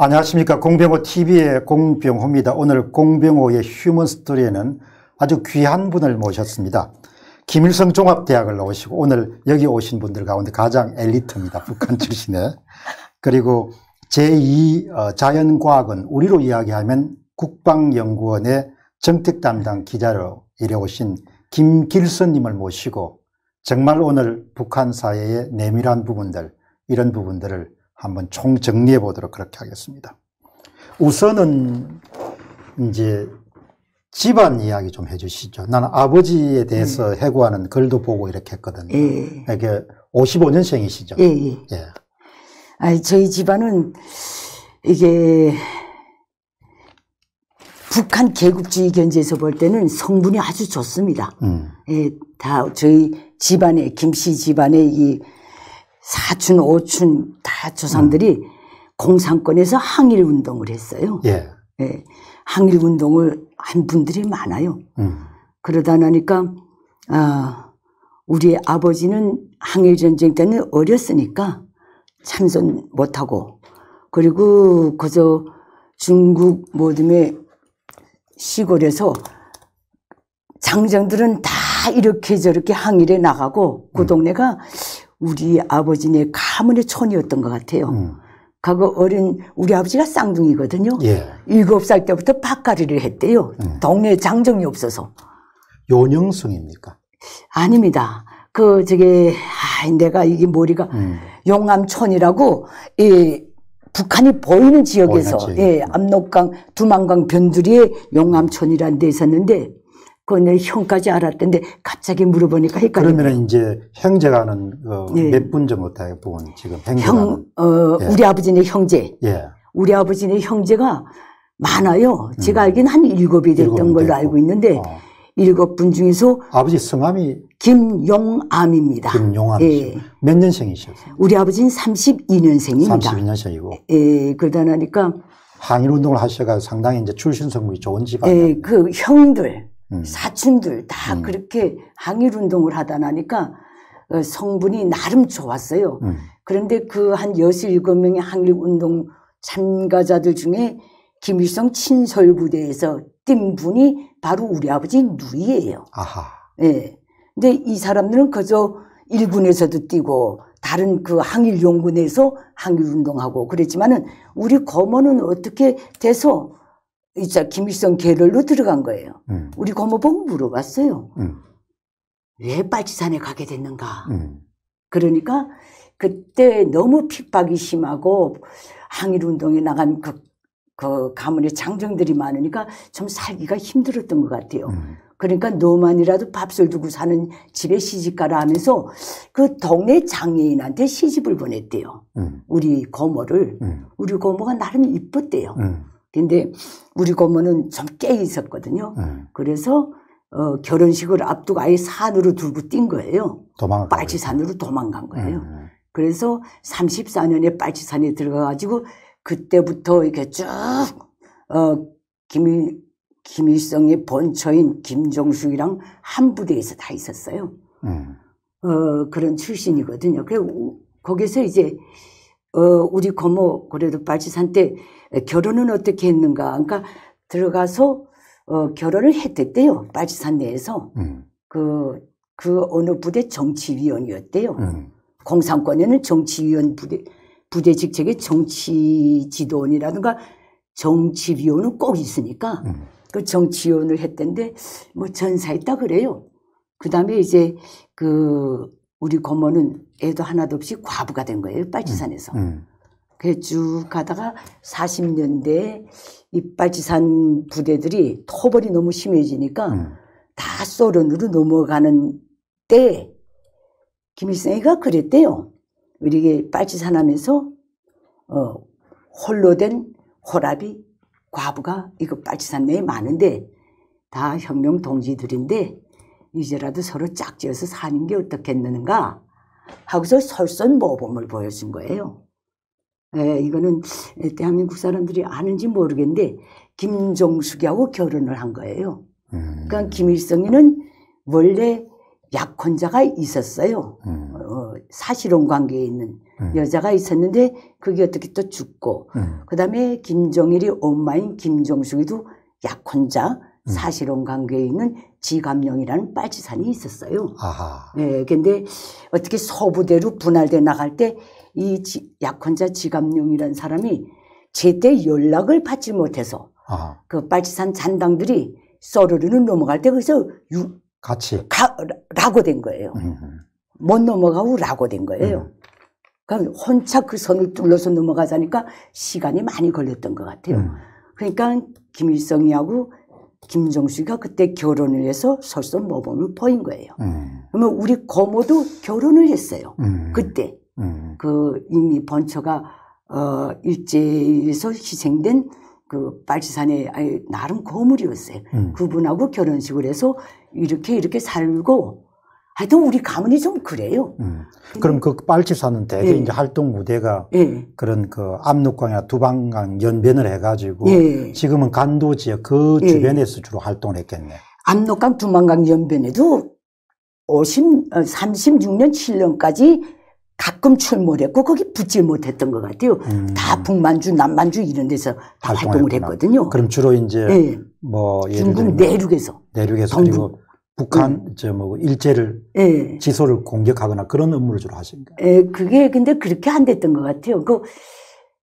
안녕하십니까. 공병호 TV의 공병호입니다. 오늘 공병호의 휴먼 스토리에는 아주 귀한 분을 모셨습니다. 김일성 종합대학을 나오시고 오늘 여기 오신 분들 가운데 가장 엘리트입니다. 북한 출신의. 그리고 제2 어, 자연과학은 우리로 이야기하면 국방연구원의 정책 담당 기자로 일해오신 김길선님을 모시고 정말 오늘 북한 사회의 내밀한 부분들 이런 부분들을 한번 총 정리해 보도록 그렇게 하겠습니다. 우선은 이제 집안 이야기 좀 해주시죠. 나는 아버지에 대해서 네. 해고하는 글도 보고 이렇게 했거든요. 예. 이게 55년생이시죠. 예, 예. 예. 아 저희 집안은 이게 북한 개국주의 견지에서 볼 때는 성분이 아주 좋습니다. 음. 예, 다 저희 집안에 김씨 집안에 이 사춘, 오춘 다 조상들이 음. 공산권에서 항일 운동을 했어요. 예. 예. 항일 운동을 한 분들이 많아요. 음. 그러다 나니까 아, 우리 아버지는 항일 전쟁 때는 어렸으니까 참선 못하고 그리고 그저 중국 모둠의 시골에서 장정들은 다 이렇게 저렇게 항일에 나가고 그 음. 동네가 우리 아버지네 가문의 촌이었던 것 같아요. 음. 과거 어린 우리 아버지가 쌍둥이거든요. 예. 일곱 살 때부터 밭가리를 했대요. 음. 동네에 장정이 없어서. 요령성입니까? 아닙니다. 그 저게 아, 내가 이게 머리가 음. 용암촌이라고 이 북한이 보이는 지역에서 예, 압록강 두만강 변두리에 용암촌이라는 데 있었는데 그내 형까지 알았던데 갑자기 물어보니까 헷갈려. 그러면 이제 형제가는 어, 예. 몇분 정도 돼요, 분 지금 형, 어, 예. 우리 아버지네 형제. 예. 우리 아버지네 형제가 많아요. 제가 음. 알기는 한 일곱이 됐던 걸로 됐고. 알고 있는데 어. 일곱 분 중에서 아버지 성함이 김용암입니다. 김용암. 예. 몇 년생이셨어요? 우리 아버지는 32년생입니다. 32년생이고. 예, 그러다 나니까 항일 운동을 하셔가 상당히 이제 출신 성분이 좋은 집안. 예, 그 형들 음. 사춘들 다 음. 그렇게 항일 운동을 하다 나니까 어, 성분이 나름 좋았어요. 음. 그런데 그 한 여섯 일곱 명의 항일 운동 참가자들 중에 김일성 친설 부대에서 뛴 분이 바로 우리 아버지 누이예요. 아하. 예. 근데 이 사람들은 그저 일군에서도 뛰고 다른 그 항일 용군에서 항일 운동하고 그랬지만은 우리 거모는 어떻게 돼서 이자 김일성 계열로 들어간 거예요. 음. 우리 고모 보고 물어봤어요. 음. 왜 빨치산에 가게 됐는가? 음. 그러니까 그때 너무 핍박이 심하고 항일 운동에 나간 그, 그 가문의 장정들이 많으니까 좀 살기가 힘들었던 것 같아요. 음. 그러니까 너만이라도 밥술 두고 사는 집에 시집가라 하면서 그 동네 장애인한테 시집을 보냈대요. 음. 우리 고모를. 음. 우리 고모가 나름 이뻤대요. 근데 우리 고모는 좀 깨 있었거든요. 음. 그래서 어, 결혼식을 앞두고 아예 산으로 들고 뛴 거예요. 도망 빨치산으로 도망간 거예요. 음. 그래서 34년에 빨치산에 들어가가지고 그때부터 이렇게 쭉, 어, 김일, 김일성의 본처인 김정숙이랑 한 부대에서 다 있었어요. 음. 어, 그런 출신이거든요. 그래, 거기서 이제, 어, 우리 고모, 그래도 빨치산 때 결혼은 어떻게 했는가. 그러니까 들어가서 어, 결혼을 했댔대요. 빨치산 내에서. 음. 그, 그 어느 부대 정치위원이었대요. 음. 공산권에는 정치위원 부대, 부대 직책에 정치지도원이라든가 정치위원은 꼭 있으니까 음. 그 정치위원을 했던데 뭐 전사했다 그래요. 그 다음에 이제 그 우리 고모는 애도 하나도 없이 과부가 된 거예요. 빨치산에서. 음. 음. 그쭉 가다가 40년대 이빨치산 부대들이 토벌이 너무 심해지니까 음. 다 소련으로 넘어가는 때 김일성이가 그랬대요. 우리 빨치산 하면서 어, 홀로 된 호랍이 과부가 이거 빨치산 내에 많은데 다 혁명 동지들인데 이제라도 서로 짝지어서 사는 게 어떻겠는가 하고서 설선 모범을 보여준 거예요. 예, 이거는 대한민국 사람들이 아는지 모르겠는데 김종숙이하고 결혼을 한 거예요. 음. 그러니까 김일성이는 원래 약혼자가 있었어요. 음. 어, 사실혼 관계에 있는 음. 여자가 있었는데 그게 어떻게 또 죽고 음. 그다음에 김정일이 엄마인 김정숙이도 약혼자 음. 사실혼 관계에 있는 지감령이라는 빨치산이 있었어요. 아하. 네, 근데 어떻게 서부대로 분할돼 나갈 때 이 약혼자 지감령이라는 사람이 제때 연락을 받지 못해서 아하. 그 빨치산 잔당들이 서르르는 넘어갈 때 거기서 유, 같이. 가, 라고 된 거예요. 음. 못 넘어가고 라고 된 거예요. 그럼 혼자 그 선을 뚫러서 넘어가자니까 시간이 많이 걸렸던 것 같아요. 음. 그러니까 김일성이하고 김정수가 그때 결혼을 해서 설서 모범을 보인 거예요. 음. 그러면 우리 고모도 결혼을 했어요. 음. 그때 음. 그 이미 번처가 어 일제에서 희생된 그 빨치산의 아이, 나름 고물이었어요. 음. 그분하고 결혼식을 해서 이렇게 이렇게 살고 하여튼 우리 가문이 좀 그래요. 음. 그럼 그 빨치산은 대개 예. 이제 활동 무대가 예. 그런 그 압록강이나 두방강 연변을 해가지고 예. 지금은 간도 지역 그 예. 주변에서 주로 활동을 했겠네. 압록강 두만강 연변에도 50, 어, 36년, 7년까지 가끔 출몰 했고 거기 붙질 못했던 것 같아요. 음. 다 북만주, 남만주 이런 데서 다 활동을 활동했구나. 했거든요. 그럼 주로 이제 예. 뭐 예를 중국 들면 내륙에서. 내륙에서 동북. 그리고 북한 저뭐 일제를 예. 지소를 공격하거나 그런 업무를 주로 하십니까? 예, 그게 근데 그렇게 안 됐던 것 같아요. 그,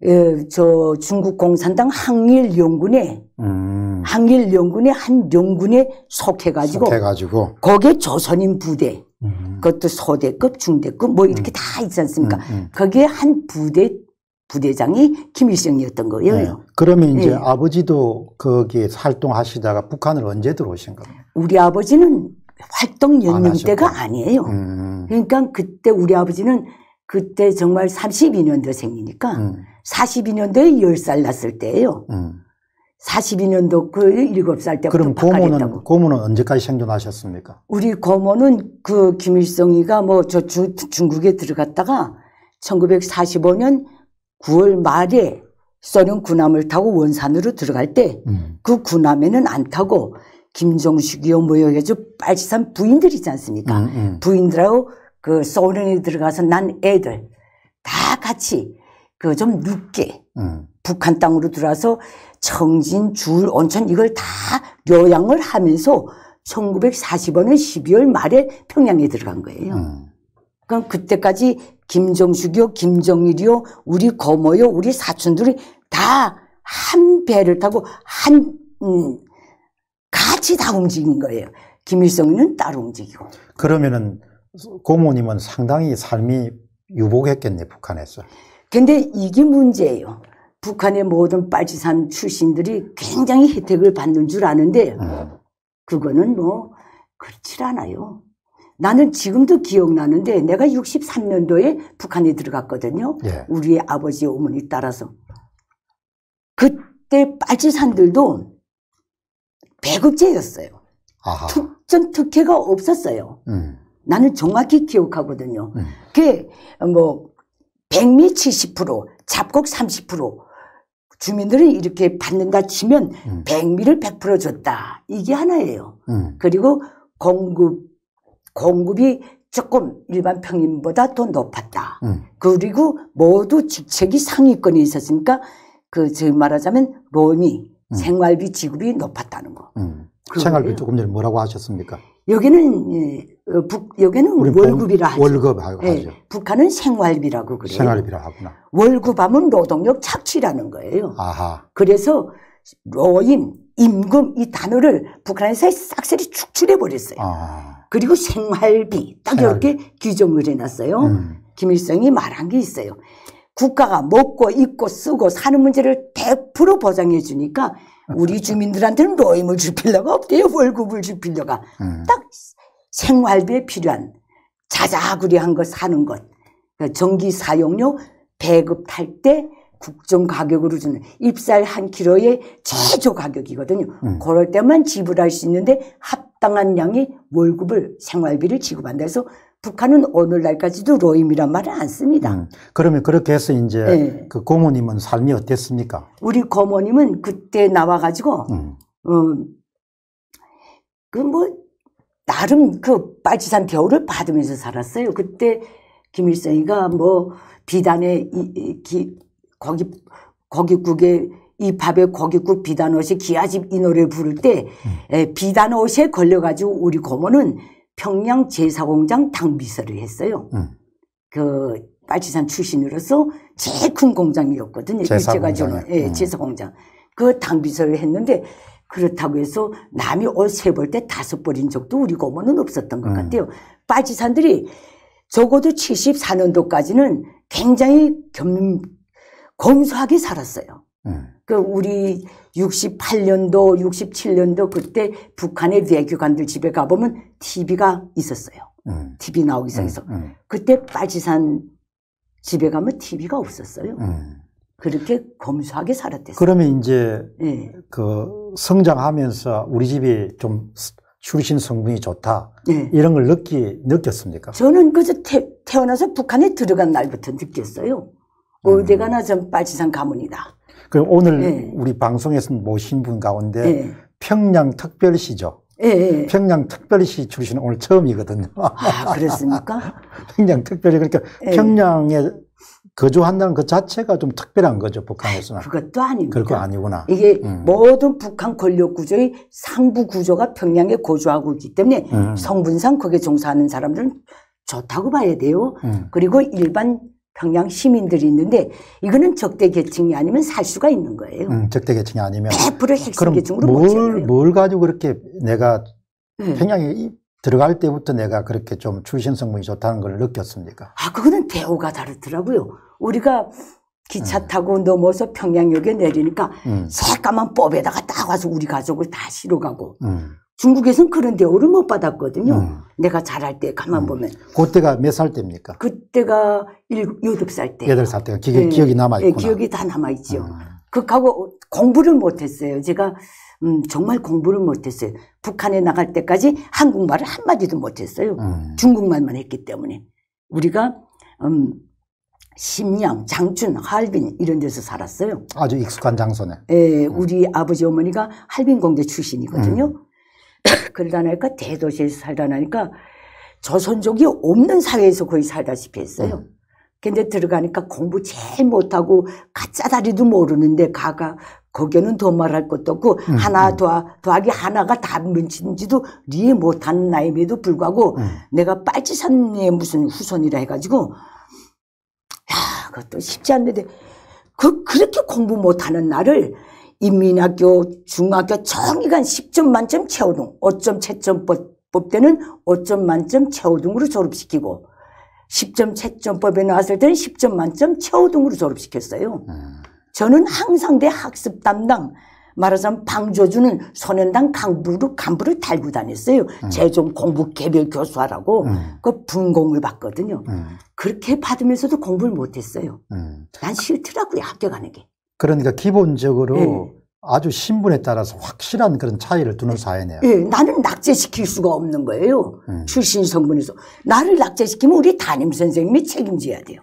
예, 저 중국 공산당 항일 연군에, 음. 항일 연군의 한 연군에 속해가지고, 해가지고 거기에 조선인 부대, 음. 그것도 소대급, 중대급, 뭐 이렇게 다 있지 않습니까? 음, 음. 거기에 한 부대, 부대장이 김일성이었던 거예요. 네. 그러면 이제 예. 아버지도 거기에 활동하시다가 북한을 언제 들어오신 겁니까? 우리 아버지는 활동 안 연령대가 하셨구나. 아니에요. 음. 그러니까 그때 우리 아버지는 그때 정말 32년도생이니까 음. 42년도에 10살 났을 때예요. 음. 42년도 그 7살 때부터 그럼. 고모는 고모는 언제까지 생존하셨습니까? 우리 고모는 그 김일성이가 뭐 저 중국에 들어갔다가 1945년 9월 말에 소련 군함을 타고 원산으로 들어갈 때그 음. 군함에는 안 타고 김정숙이요 뭐요 해서 빨치산 부인들 있지 않습니까? 음, 음. 부인들하고 그 소련에 들어가서 난 애들 다 같이 그 좀 늦게 음. 북한 땅으로 들어와서 청진, 줄, 온천 이걸 다 요양을 하면서 1945년 12월 말에 평양에 들어간 거예요. 음. 그럼 그때까지 김정숙이요, 김정일이요, 우리 고모요, 우리 사촌들이 다 한 배를 타고 한, 음, 같이 다 움직인 거예요. 김일성이는 따로 움직이고. 그러면은 고모님은 상당히 삶이 유복했겠네 북한에서. 근데 이게 문제예요. 북한의 모든 빨치산 출신들이 굉장히 혜택을 받는 줄 아는데, 음. 그거는 뭐, 그렇지 않아요. 나는 지금도 기억나는데, 내가 63년도에 북한에 들어갔거든요. 예. 우리 아버지 어머니 따라서. 그때 빨치산들도 배급제였어요. 아하. 특전 특혜가 없었어요. 음. 나는 정확히 기억하거든요. 음. 그게 뭐 백미 70%, 잡곡 30% 주민들이 이렇게 받는다 치면 음. 백미를 100% 줬다. 이게 하나예요. 음. 그리고 공급 공급이 조금 일반 평균보다 더 높았다. 음. 그리고 모두 직책이 상위권에 있었으니까 그 저희 말하자면 로미 음. 생활비 지급이 높았다는 거. 음. 생활비 조금 전에 뭐라고 하셨습니까? 여기는 예, 어, 북 여기는 월급이라 하죠. 월급 하- 하죠. 예, 북한은 생활비라고 그래요. 생활비라 하구나. 월급하면 노동력 착취라는 거예요. 아하. 그래서 로임, 임금 이 단어를 북한에서 싹쓸이 축출해 버렸어요. 아. 그리고 생활비 딱 생활비. 이렇게 규정을 해놨어요. 음. 김일성이 말한 게 있어요. 국가가 먹고 입고 쓰고 사는 문제를 100% 보장해 주니까 우리 주민들한테는 로임을 줄 필요가 없대요. 월급을 줄 필요가. 음. 딱 생활비에 필요한 자자구리한 거 사는 것. 그 전기 사용료 배급 탈 때 국정 가격으로 주는 입살 한 킬로의 최저 가격이거든요. 음. 그럴 때만 지불할 수 있는데 합당한 양의 월급을 생활비를 지급한다 해서 북한은 오늘날까지도 로임이란 말을 안 씁니다. 음. 그러면 그렇게 해서 이제 네. 그 고모님은 삶이 어땠습니까? 우리 고모님은 그때 나와가지고 음. 그뭐 나름 그 빨치산 대우를 받으면서 살았어요. 그때 김일성이가 뭐 비단에 이, 이, 기, 거기 거기국에 이 밥에 고깃국 비단옷이 기아집 이 노래 부를 때 음. 에, 비단옷에 걸려가지고 우리 고모는 평양 제사공장 당비서를 했어요. 음. 그 빨치산 출신으로서 제일 큰 공장이었거든요. 제사공장이요? 일제가 예, 음. 제사공장. 그 당비서를 했는데 그렇다고 해서 남이 옷 세 벌 때 다섯 벌인 적도 우리 고모는 없었던 것 음. 같아요. 빨치산들이 적어도 74년도까지는 굉장히 겸, 검소하게 살았어요. 음. 그 우리 68년도, 67년도 그때 북한의 외교관들 집에 가보면 TV가 있었어요. 음. TV 나오기 시작해서. 음. 그때 빨치산 집에 가면 TV가 없었어요. 음. 그렇게 검소하게 살았댔어요. 그러면 이제 예. 그 성장하면서 우리 집이 좀 출신 성분이 좋다 예. 이런 걸 느끼 느꼈습니까? 저는 그저 태, 태어나서 북한에 들어간 날부터 느꼈어요. 음. 어디 가나 전 빨치산 가문이다. 그럼 오늘 예. 우리 방송에서 모신 분 가운데 예. 평양 특별시죠. 예, 예. 평양 특별시 출신은 오늘 처음이거든요. 아, 그렇습니까? 평양 특별시 그러니까 예. 평양에 거주한다는 그 자체가 좀 특별한 거죠 북한에서는. 그것도 아닙니다. 거 아니구나. 이게 음. 모든 북한 권력 구조의 상부 구조가 평양에 거주하고 있기 때문에 음. 성분상 거기에 종사하는 사람들은 좋다고 봐야 돼요. 음. 그리고 일반 평양 시민들이 있는데 이거는 적대 계층이 아니면 살 수가 있는 거예요. 음, 적대 계층이 아니면 100% 핵심 계층으로 못 뭘. 뭘 가지고 그렇게 내가 네. 평양에 이- 들어갈 때부터 내가 그렇게 좀 출신 성분이 좋다는 걸 느꼈습니까? 아, 그거는 대우가 다르더라고요. 우리가 기차 음. 타고 넘어서 평양역에 내리니까 음, 새까만 법에다가 딱 와서 우리 가족을 다 실어가고 음, 중국에서는 그런 대우를 못 받았거든요. 음. 내가 잘할 때 가만 음. 보면 그때가 몇 살 때입니까? 그때가 일, 여덟 살 때. 여덟 살 때가 기억이, 네. 기억이 남아있구나. 예, 기억이 다 남아있죠. 음. 그하고 공부를 못했어요. 제가 음, 정말 공부를 못했어요. 북한에 나갈 때까지 한국말을 한마디도 못했어요. 음. 중국말만 했기 때문에. 우리가 음, 심양, 장춘, 할빈 이런 데서 살았어요. 아주 익숙한 장소네. 예, 우리 아버지 어머니가 할빈 공대 출신이거든요. 음. 그러다 나니까 대도시에서 살다 나니까 조선족이 없는 사회에서 거의 살다시피 했어요. 음. 근데 들어가니까 공부 제일 못하고 가짜다리도 모르는데 가가 거기는 더 말할 것도 없고 음, 하나 음. 더하, 더하기 하나가 다 뭔지도 리에 못하는 나임에도 불구하고 음. 내가 빨치산의 무슨 후손이라 해가지고 야 그것도 쉽지 않는데 그 그렇게 공부 못하는 나를 인민학교 중학교 정의관 10점 만점 최우등 5점 채점법 때는 5점 만점 최우등으로 졸업시키고 10점 채점법에 나왔을 때는 10점 만점 최우등으로 졸업시켰어요. 음. 저는 항상 내 학습 담당 말하자면 방조주는 소년단 간부를, 간부를 달고 다녔어요. 제좀 공부 개별 교수하라고 음. 그 분공을 받거든요. 음. 그렇게 받으면서도 공부를 못했어요. 음. 난 싫더라고요 학교 가는 게. 그러니까 기본적으로 예. 아주 신분에 따라서 확실한 그런 차이를 두는 사회네요. 예, 나는 낙제시킬 수가 없는 거예요. 음. 출신 성분에서 나를 낙제시키면 우리 담임 선생님이 책임져야 돼요.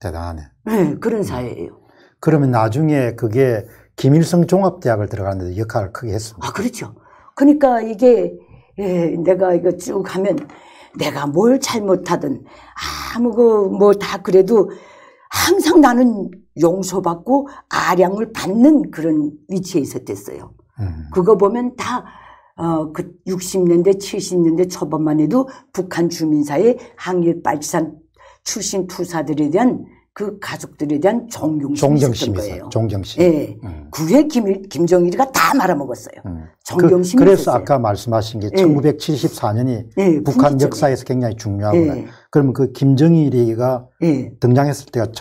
대단하네. 예, 그런 사회예요. 그러면 나중에 그게 김일성 종합대학을 들어가는데 역할을 크게 했습니다. 아, 그렇죠. 그러니까 이게, 예, 내가 이거 쭉 하면 내가 뭘 잘못하든 아무 그 뭐 다 그래도 항상 나는 용서받고 아량을 받는 그런 위치에 있었댔어요. 음. 그거 보면 다, 어, 그 60년대, 70년대 초반만 해도 북한 주민사회 항일 빨치산 출신 투사들에 대한 그 가족들에 대한 존경심이 있었던 거예요. 존경심. 예. 음. 그게 김일, 김정일이가 다 말아먹었어요. 음. 존경심이 그, 래서 있었어요. 아까 말씀하신 게 예. 1974년이 예, 북한 분기점이에요. 역사에서 굉장히 중요하구나. 예. 그러면 그 김정일이가 예. 등장했을 때가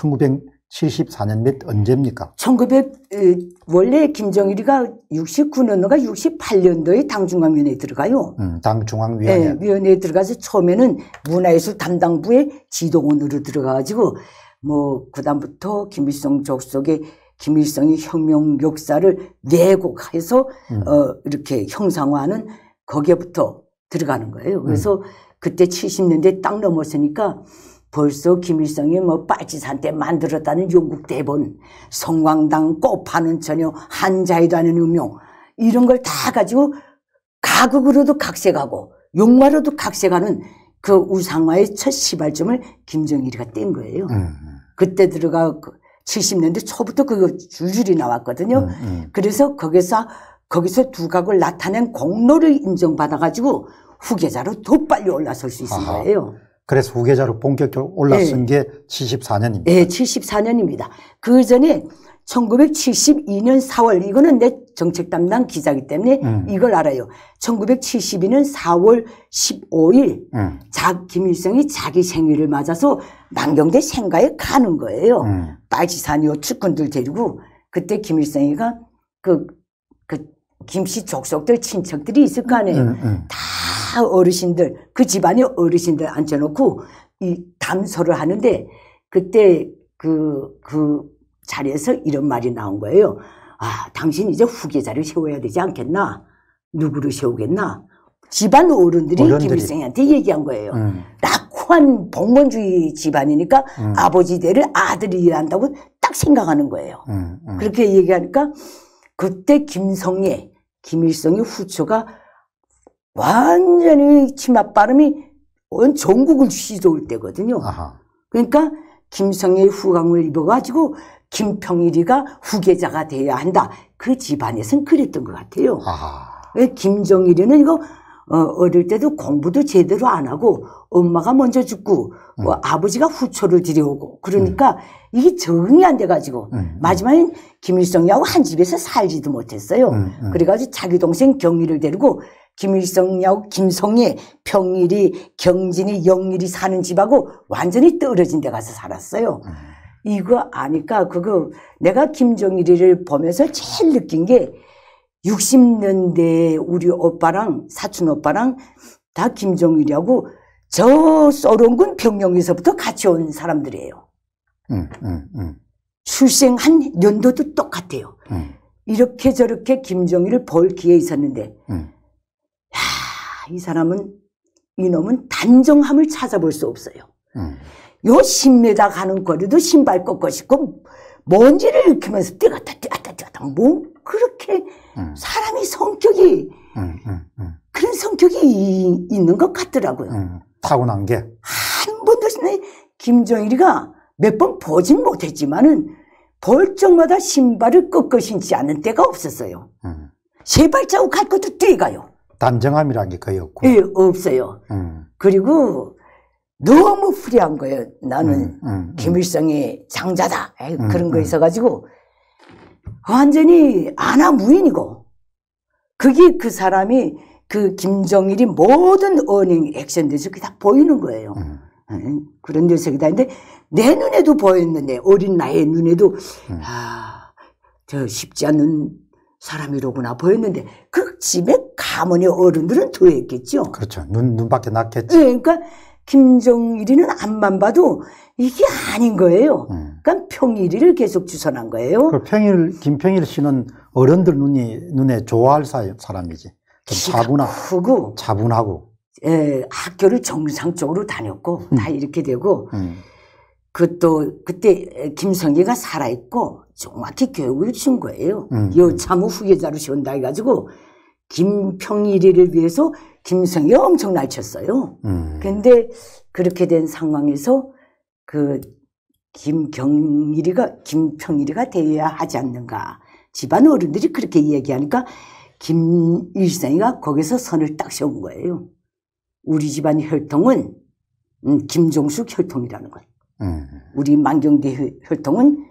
1974년 몇 언제입니까? 1900, 에, 원래 김정일이가 69년도가 68년도에 당중앙위원회에 들어가요. 음, 당 중앙위원회. 예, 위원회에 들어가서 처음에는 문화예술 담당부의 지도원으로 들어가가지고 뭐 그다음부터 김일성 족속의 김일성의 혁명 역사를 왜곡해서 음. 어 이렇게 형상화하는 거기에부터 들어가는 거예요. 음. 그래서 그때 70년대 딱 넘었으니까 벌써 김일성이 뭐 빨치산 때 만들었다는 영국 대본, 성광당 꽃 파는 처녀, 한자에도 하는 음용 이런 걸 다 가지고 가극으로도 각색하고 욕마로도 각색하는 그 우상화의 첫 시발점을 김정일이가 뗀 거예요. 음, 그때 들어가 70년대 초부터 그거 줄줄이 나왔거든요. 음, 음. 그래서 거기서 거기서 두각을 나타낸 공로를 인정받아가지고 후계자로 더 빨리 올라설 수 아하. 거예요. 그래서 후계자로 본격적으로 올라선 게 74년입니다. 예, 74년입니다. 그 전에 1972년 4월, 이거는 내 정책 담당 기자기 때문에 음. 이걸 알아요. 1972년 4월 15일, 음, 자, 김일성이 자기 생일을 맞아서 망경대 생가에 가는 거예요. 음, 빠지산이요 측근들 데리고 그때 김일성이가 그, 그 김씨 족속들 친척들이 있을 거 아니에요. 음, 음. 다 어르신들 그 집안의 어르신들 앉혀놓고 이 담소를 하는데 그때 그, 그 자리에서 이런 말이 나온 거예요. 아, 당신 이제 후계자를 세워야 되지 않겠나? 누구를 세우겠나? 집안 어른들이, 어른들이. 김일성한테 얘기한 거예요. 음, 낙후한 봉건주의 집안이니까 음. 아버지 대를 아들이 일한다고 딱 생각하는 거예요. 그렇게 얘기하니까 그때 김성애, 김일성의 후초가 완전히 치맛 발음이 온 전국을 휘저을 때거든요. 아하. 그러니까 김성애의 후광을 입어가지고 김평일이가 후계자가 돼야 한다. 그 집안에선 그랬던 것 같아요. 아하. 왜 김정일이는 이거 어, 어릴 때도 공부도 제대로 안 하고 엄마가 먼저 죽고 뭐 아버지가 후초를 들여오고 그러니까 이게 적응이 안 돼가지고 음, 마지막엔 김일성이하고 한 집에서 살지도 못했어요. 음, 음. 그래가지고 자기 동생 경일을 데리고 김일성하고 김성애, 평일이, 경진이, 영일이 사는 집하고 완전히 떨어진 데 가서 살았어요. 음. 이거 아니까 그거 내가 김정일이를 보면서 제일 느낀 게 60년대 우리 오빠랑 사촌 오빠랑 다 김정일이하고 저 소련군 병영에서부터 같이 온 사람들이에요. 음, 음, 음, 출생한 연도도 똑같아요. 음, 이렇게 저렇게 김정일을 볼 기회 있었는데 음. 야, 이 사람은 이놈은 단정함을 찾아볼 수 없어요. 음. 요 10m 가는 거리도 신발 꺾고 싶고 먼지를 일으키면서 뛰었다 뛰었다 뛰었다 뭐 그렇게 음. 사람이 성격이 음, 음, 음, 그런 성격이 이- 있는 것 같더라고요. 음. 타고난 게. 한 번도 내 김정일이가 몇 번 보진 못했지만은 볼 적마다 신발을 꺾어 신지 않은 때가 없었어요. 음. 세 발자국 갈 것도 뛰어가요. 단정함이라는 게 거의 없고. 예, 없어요. 음, 그리고 너무 프리한 거예요. 나는 김일성이 장자다. 에이, 음, 그런 거 음. 있어가지고 완전히 아나무인이고 그게 그 사람이 그 김정일이 모든 언행 액션들에서 그게 다 보이는 거예요. 음, 응? 그런 녀석이다. 근데 내 눈에도 보였는데 어린 나이의 눈에도 음. 아, 저 쉽지 않은 사람이로구나 보였는데 그 집에 가문의 어른들은 더 했겠죠. 그렇죠. 눈, 눈밖에 났겠지. 예, 그러니까 김정일이는 앞만 봐도 이게 아닌 거예요. 음. 그러니까 평일이를 계속 주선한 거예요. 그 평일, 김평일 씨는 어른들 눈이, 눈에 좋아할 사, 사람이지. 좀 차분하, 크고 차분하고. 예, 학교를 정상적으로 다녔고 다 이렇게 되고 음, 그또 그때 김성애가 살아 있고 정확히 교육을 준 거예요. 음, 여차무 후계자로 세운다 해가지고 김평일이를 위해서 김성애가 엄청 날쳤어요. 음. 근데 그렇게 된 상황에서 그 김경일이가 김평일이가 되어야 하지 않는가. 집안 어른들이 그렇게 얘기하니까 김일성이가 거기서 선을 딱 세운 거예요. 우리 집안 혈통은 음, 김종숙 혈통이라는 것. 음, 우리 만경대 혈- 혈통은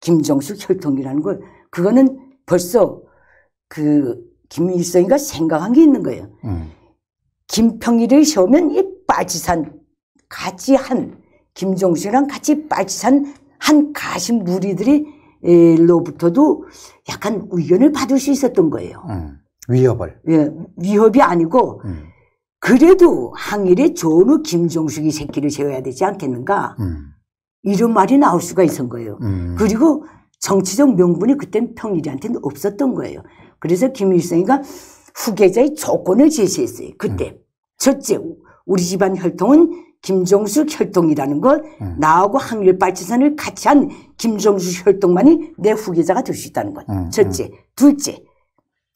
김정숙 혈통이라는 걸 그거는 벌써 그 김일성이가 생각한 게 있는 거예요. 음, 김평일을 세우면 이 빠지산 같이 한 김종숙이랑 같이 빠지산 한 가신 무리들이 에, 로부터도 약간 의견을 받을 수 있었던 거예요. 음. 위협을. 예, 위협이 아니고 음, 그래도 항일에 전후 김종숙이 새끼를 세워야 되지 않겠는가 음, 이런 말이 나올 수가 있었던 거예요. 음. 그리고 정치적 명분이 그땐 평일이한테는 없었던 거예요. 그래서 김일성이가 후계자의 조건을 제시했어요. 그때 첫째 우리 집안 혈통은 김종숙 혈통이라는 것 음. 나하고 항일 발치산을 같이 한 김종숙 혈통만이 내 후계자가 될 수 있다는 것. 음, 첫째, 둘째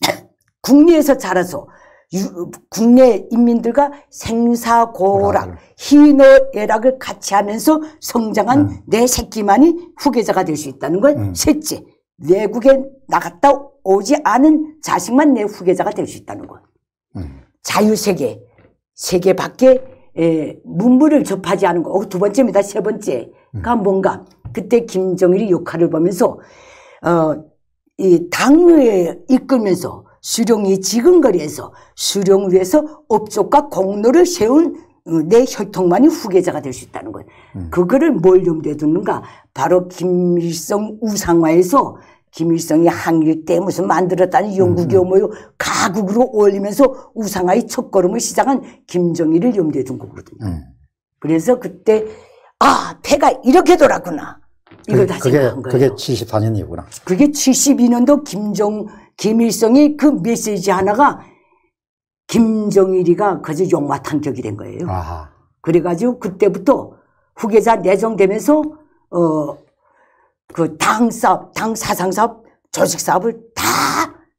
국내에서 자라서 유- 국내 인민들과 생사고락. 희노애락을 같이 하면서 성장한 음. 내 새끼만이 후계자가 될 수 있다는 건 음. 셋째, 외국에 나갔다 오지 않은 자식만 내 후계자가 될 수 있다는 것. 음. 자유세계, 세계 밖에 에, 문물을 접하지 않은 거. 어, 두 번째입니다. 세 번째가 뭔가. 그때 김정일이 역할을 보면서, 어, 이 당을 이끌면서 수령이 지근거리에서 수령 위에서 업적과 공로를 세운 어, 내 혈통만이 후계자가 될 수 있다는 거예요. 음. 그거를 뭘 염두에 두는가? 바로 김일성 우상화에서 김일성이 항일 때 무슨 만들었다는 영국이 뭐요 가국으로 올리면서 우상화의 첫걸음을 시작한 김정일을 염두에 둔 거거든요. 음. 그래서 그때 아 패가 이렇게 돌았구나. 이걸 다 그게, 생각한 거예요. 그게 74년이구나. 그게 72년도 김정, 김일성의 그 메시지 하나가 김정일이가 그저 용마탄격이 된 거예요. 아하. 그래가지고 그때부터 후계자 내정되면서, 어, 그 당사업, 당 사상사업, 조직사업을 다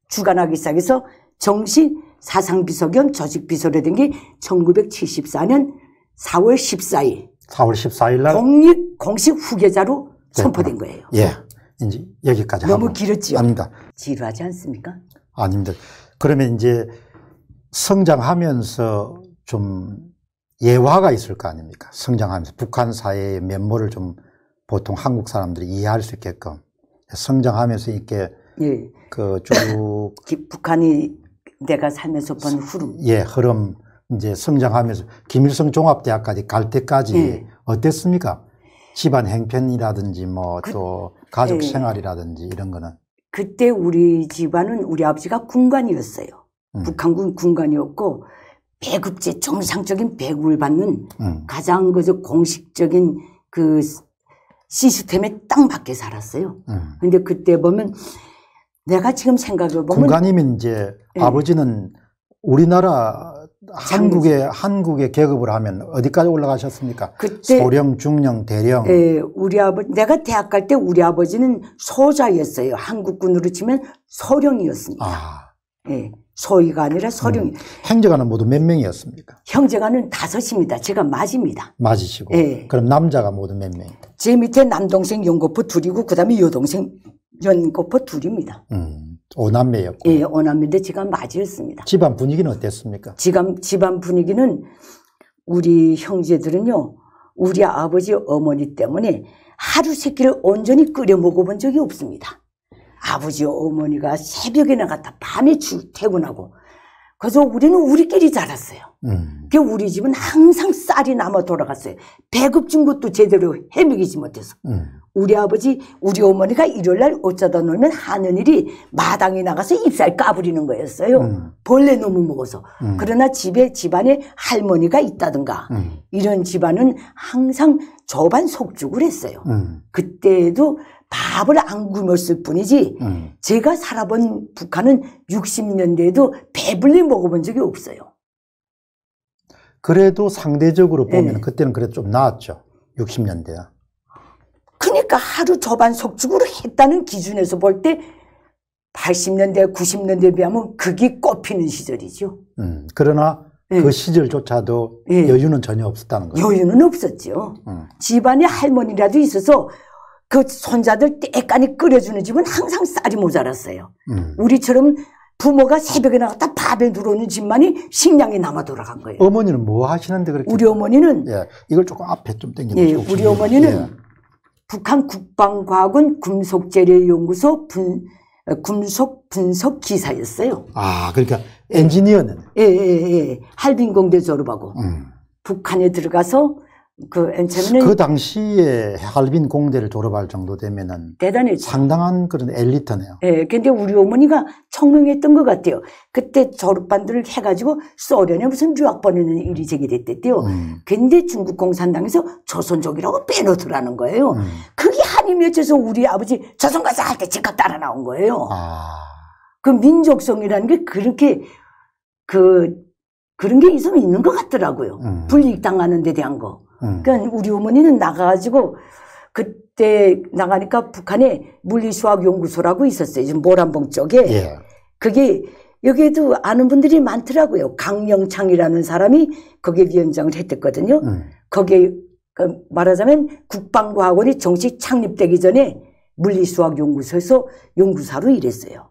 주관하기 시작해서 정식 사상비서 겸 조직비서로 된 게 1974년 4월 14일 4월 14일 날. 공식, 공식 후계자로 선포된 거예요. 예. 이제 여기까지 너무. 길었지요? 아닙니다. 지루하지 않습니까? 아닙니다. 그러면 이제 성장하면서 좀 예화가 있을 거 아닙니까? 성장하면서 북한 사회의 면모를 좀 보통 한국 사람들이 이해할 수 있게끔 성장하면서 이렇게 예. 그쭉 기- 북한이 내가 살면서 본 흐름. 예, 흐름 이제 성장하면서 김일성 종합대학까지 갈 때까지 예. 어땠습니까? 집안 행편이라든지 뭐또 가족 예. 생활이라든지 이런 거는 그때 우리 집안은 우리 아버지가 군관이었어요. 음. 북한군 군관이었고 배급제 정상적인 배급을 받는 음. 가장 그저 공식적인 그 시스템에 딱 맞게 살았어요. 음. 근데 그때 보면 내가 지금 생각해 보면 군관이면 이제 예. 아버지는 우리나라 한국에 한국에 계급을 하면 어디까지 올라가셨습니까? 그때 소령, 중령, 대령. 예, 우리 아버지 내가 대학 갈 때 우리 아버지는 소자였어요. 한국군으로 치면 소령이었습니다. 아, 예, 소위가 아니라 소령. 음. 행정관은 모두 몇 명이었습니까? 형제가는 다섯입니다. 제가 맞입니다. 맞으시고. 예. 그럼 남자가 모두 몇 명? 제 밑에 남동생 연거포 둘이고 그다음에 여동생 연거포 둘입니다. 음, 오남매였고. 예, 오남인데 제가 맞이었습니다. 집안 분위기는 어땠습니까? 지금 집안 분위기는 우리 형제들은요, 우리 아버지 어머니 때문에 하루 세끼를 온전히 끓여 먹어본 적이 없습니다. 아버지 어머니가 새벽에 나갔다 밤에 출퇴근하고 그래서 우리는 우리끼리 자랐어요. 음, 그 우리 집은 항상 쌀이 남아 돌아갔어요. 배급 준 것도 제대로 해먹이지 못해서. 음, 우리 아버지, 우리 어머니가 일요일 날 어쩌다 놀면 하는 일이 마당에 나가서 잎살 까부리는 거였어요. 음. 벌레 너무 먹어서. 음. 그러나 집에 집안에 할머니가 있다든가 음, 이런 집안은 항상 저반 속죽을 했어요. 음, 그때도 밥을 안 굶었을 뿐이지 음. 제가 살아본 북한은 60년대에도 배불리 먹어본 적이 없어요. 그래도 상대적으로 보면 예. 그때는 그래도 좀 나았죠. 60년대야. 그러니까 하루 저반 속죽으로 했다는 기준에서 볼 때 80년대, 90년대에 비하면 그게 꼽히는 시절이죠. 음, 그러나 예. 그 시절조차도 예. 여유는 전혀 없었다는 거예요. 여유는 없었죠. 음, 집안에 할머니라도 있어서 그 손자들 때까니 끓여주는 집은 항상 쌀이 모자랐어요. 음. 우리처럼 부모가 새벽에 나갔다 밥에 들어오는 집만이 식량이 남아 돌아간 거예요. 어머니는 뭐 하시는데 그렇게? 우리 어머니는 예, 이걸 조금 앞에 좀 예, 당겨보시고. 우리 어머니는 예. 북한 국방과학원 금속재료연구소 분, 어, 금속 분석 기사였어요. 아, 그러니까 엔지니어는. 예, 예, 예. 할빈공대 졸업하고 음. 북한에 들어가서 그 처음에는 그 당시에 할빈 공대를 졸업할 정도 되면은 대단했죠. 상당한 그런 엘리트네요. 예, 근데 우리 어머니가 청명했던 것 같아요. 그때 졸업반들을 해가지고 소련에 무슨 유학 보내는 일이 제기됐대요. 음, 근데 중국 공산당에서 조선족이라고 빼놓더라는 거예요. 음. 그게 한이 맺혀서 우리 아버지 조선 가서 할 때 즉각 따라 나온 거예요. 아, 그 민족성이라는 게 그렇게 그 그런 게 있으면 있는 것 같더라고요. 음. 불이익 당하는 데 대한 거. 음, 그러니까 우리 어머니는 나가가지고 그때 나가니까 북한에 물리수학연구소라고 있었어요. 지금 모란봉 쪽에. 예, 그게 여기에도 아는 분들이 많더라고요. 강영창이라는 사람이 거기에 위원장을 했댔거든요. 음. 거기에 그 말하자면 국방과학원이 정식 창립되기 전에 물리수학연구소에서 연구사로 일했어요.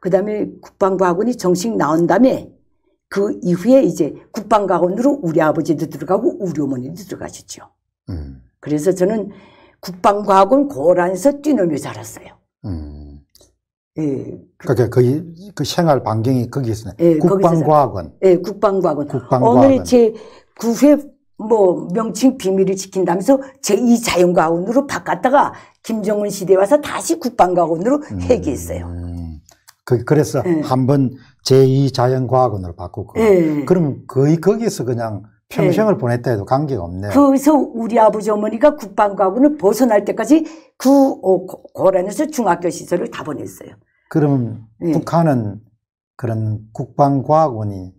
그 다음에 국방과학원이 정식 나온 다음에 그 이후에 이제 국방과학원으로 우리 아버지도 들어가고 우리 어머니도 들어가셨죠. 음. 그래서 저는 국방과학원 고란에서 뛰놀며 자랐어요. 음. 예, 그러니까 거의 그 생활 반경이 거기 있어요. 예, 국방과학원. 예, 국방과학원. 국방과학원. 오늘 제 9회 뭐 명칭 비밀을 지킨다면서 제2자연과학원으로 바꿨다가 김정은 시대에 와서 다시 국방과학원으로 회귀했어요. 음. 그, 그래서 예. 한번 제2자연과학원으로 바꾸고. 예. 그럼 거의 거기서 그냥 평생을 보냈다 해도 관계가 없네요. 그래서 우리 아버지 어머니가 국방과학원을 벗어날 때까지 그 어, 고- 고란에서 중학교 시설을 다 보냈어요. 그러면 예. 북한은 그런 국방과학원이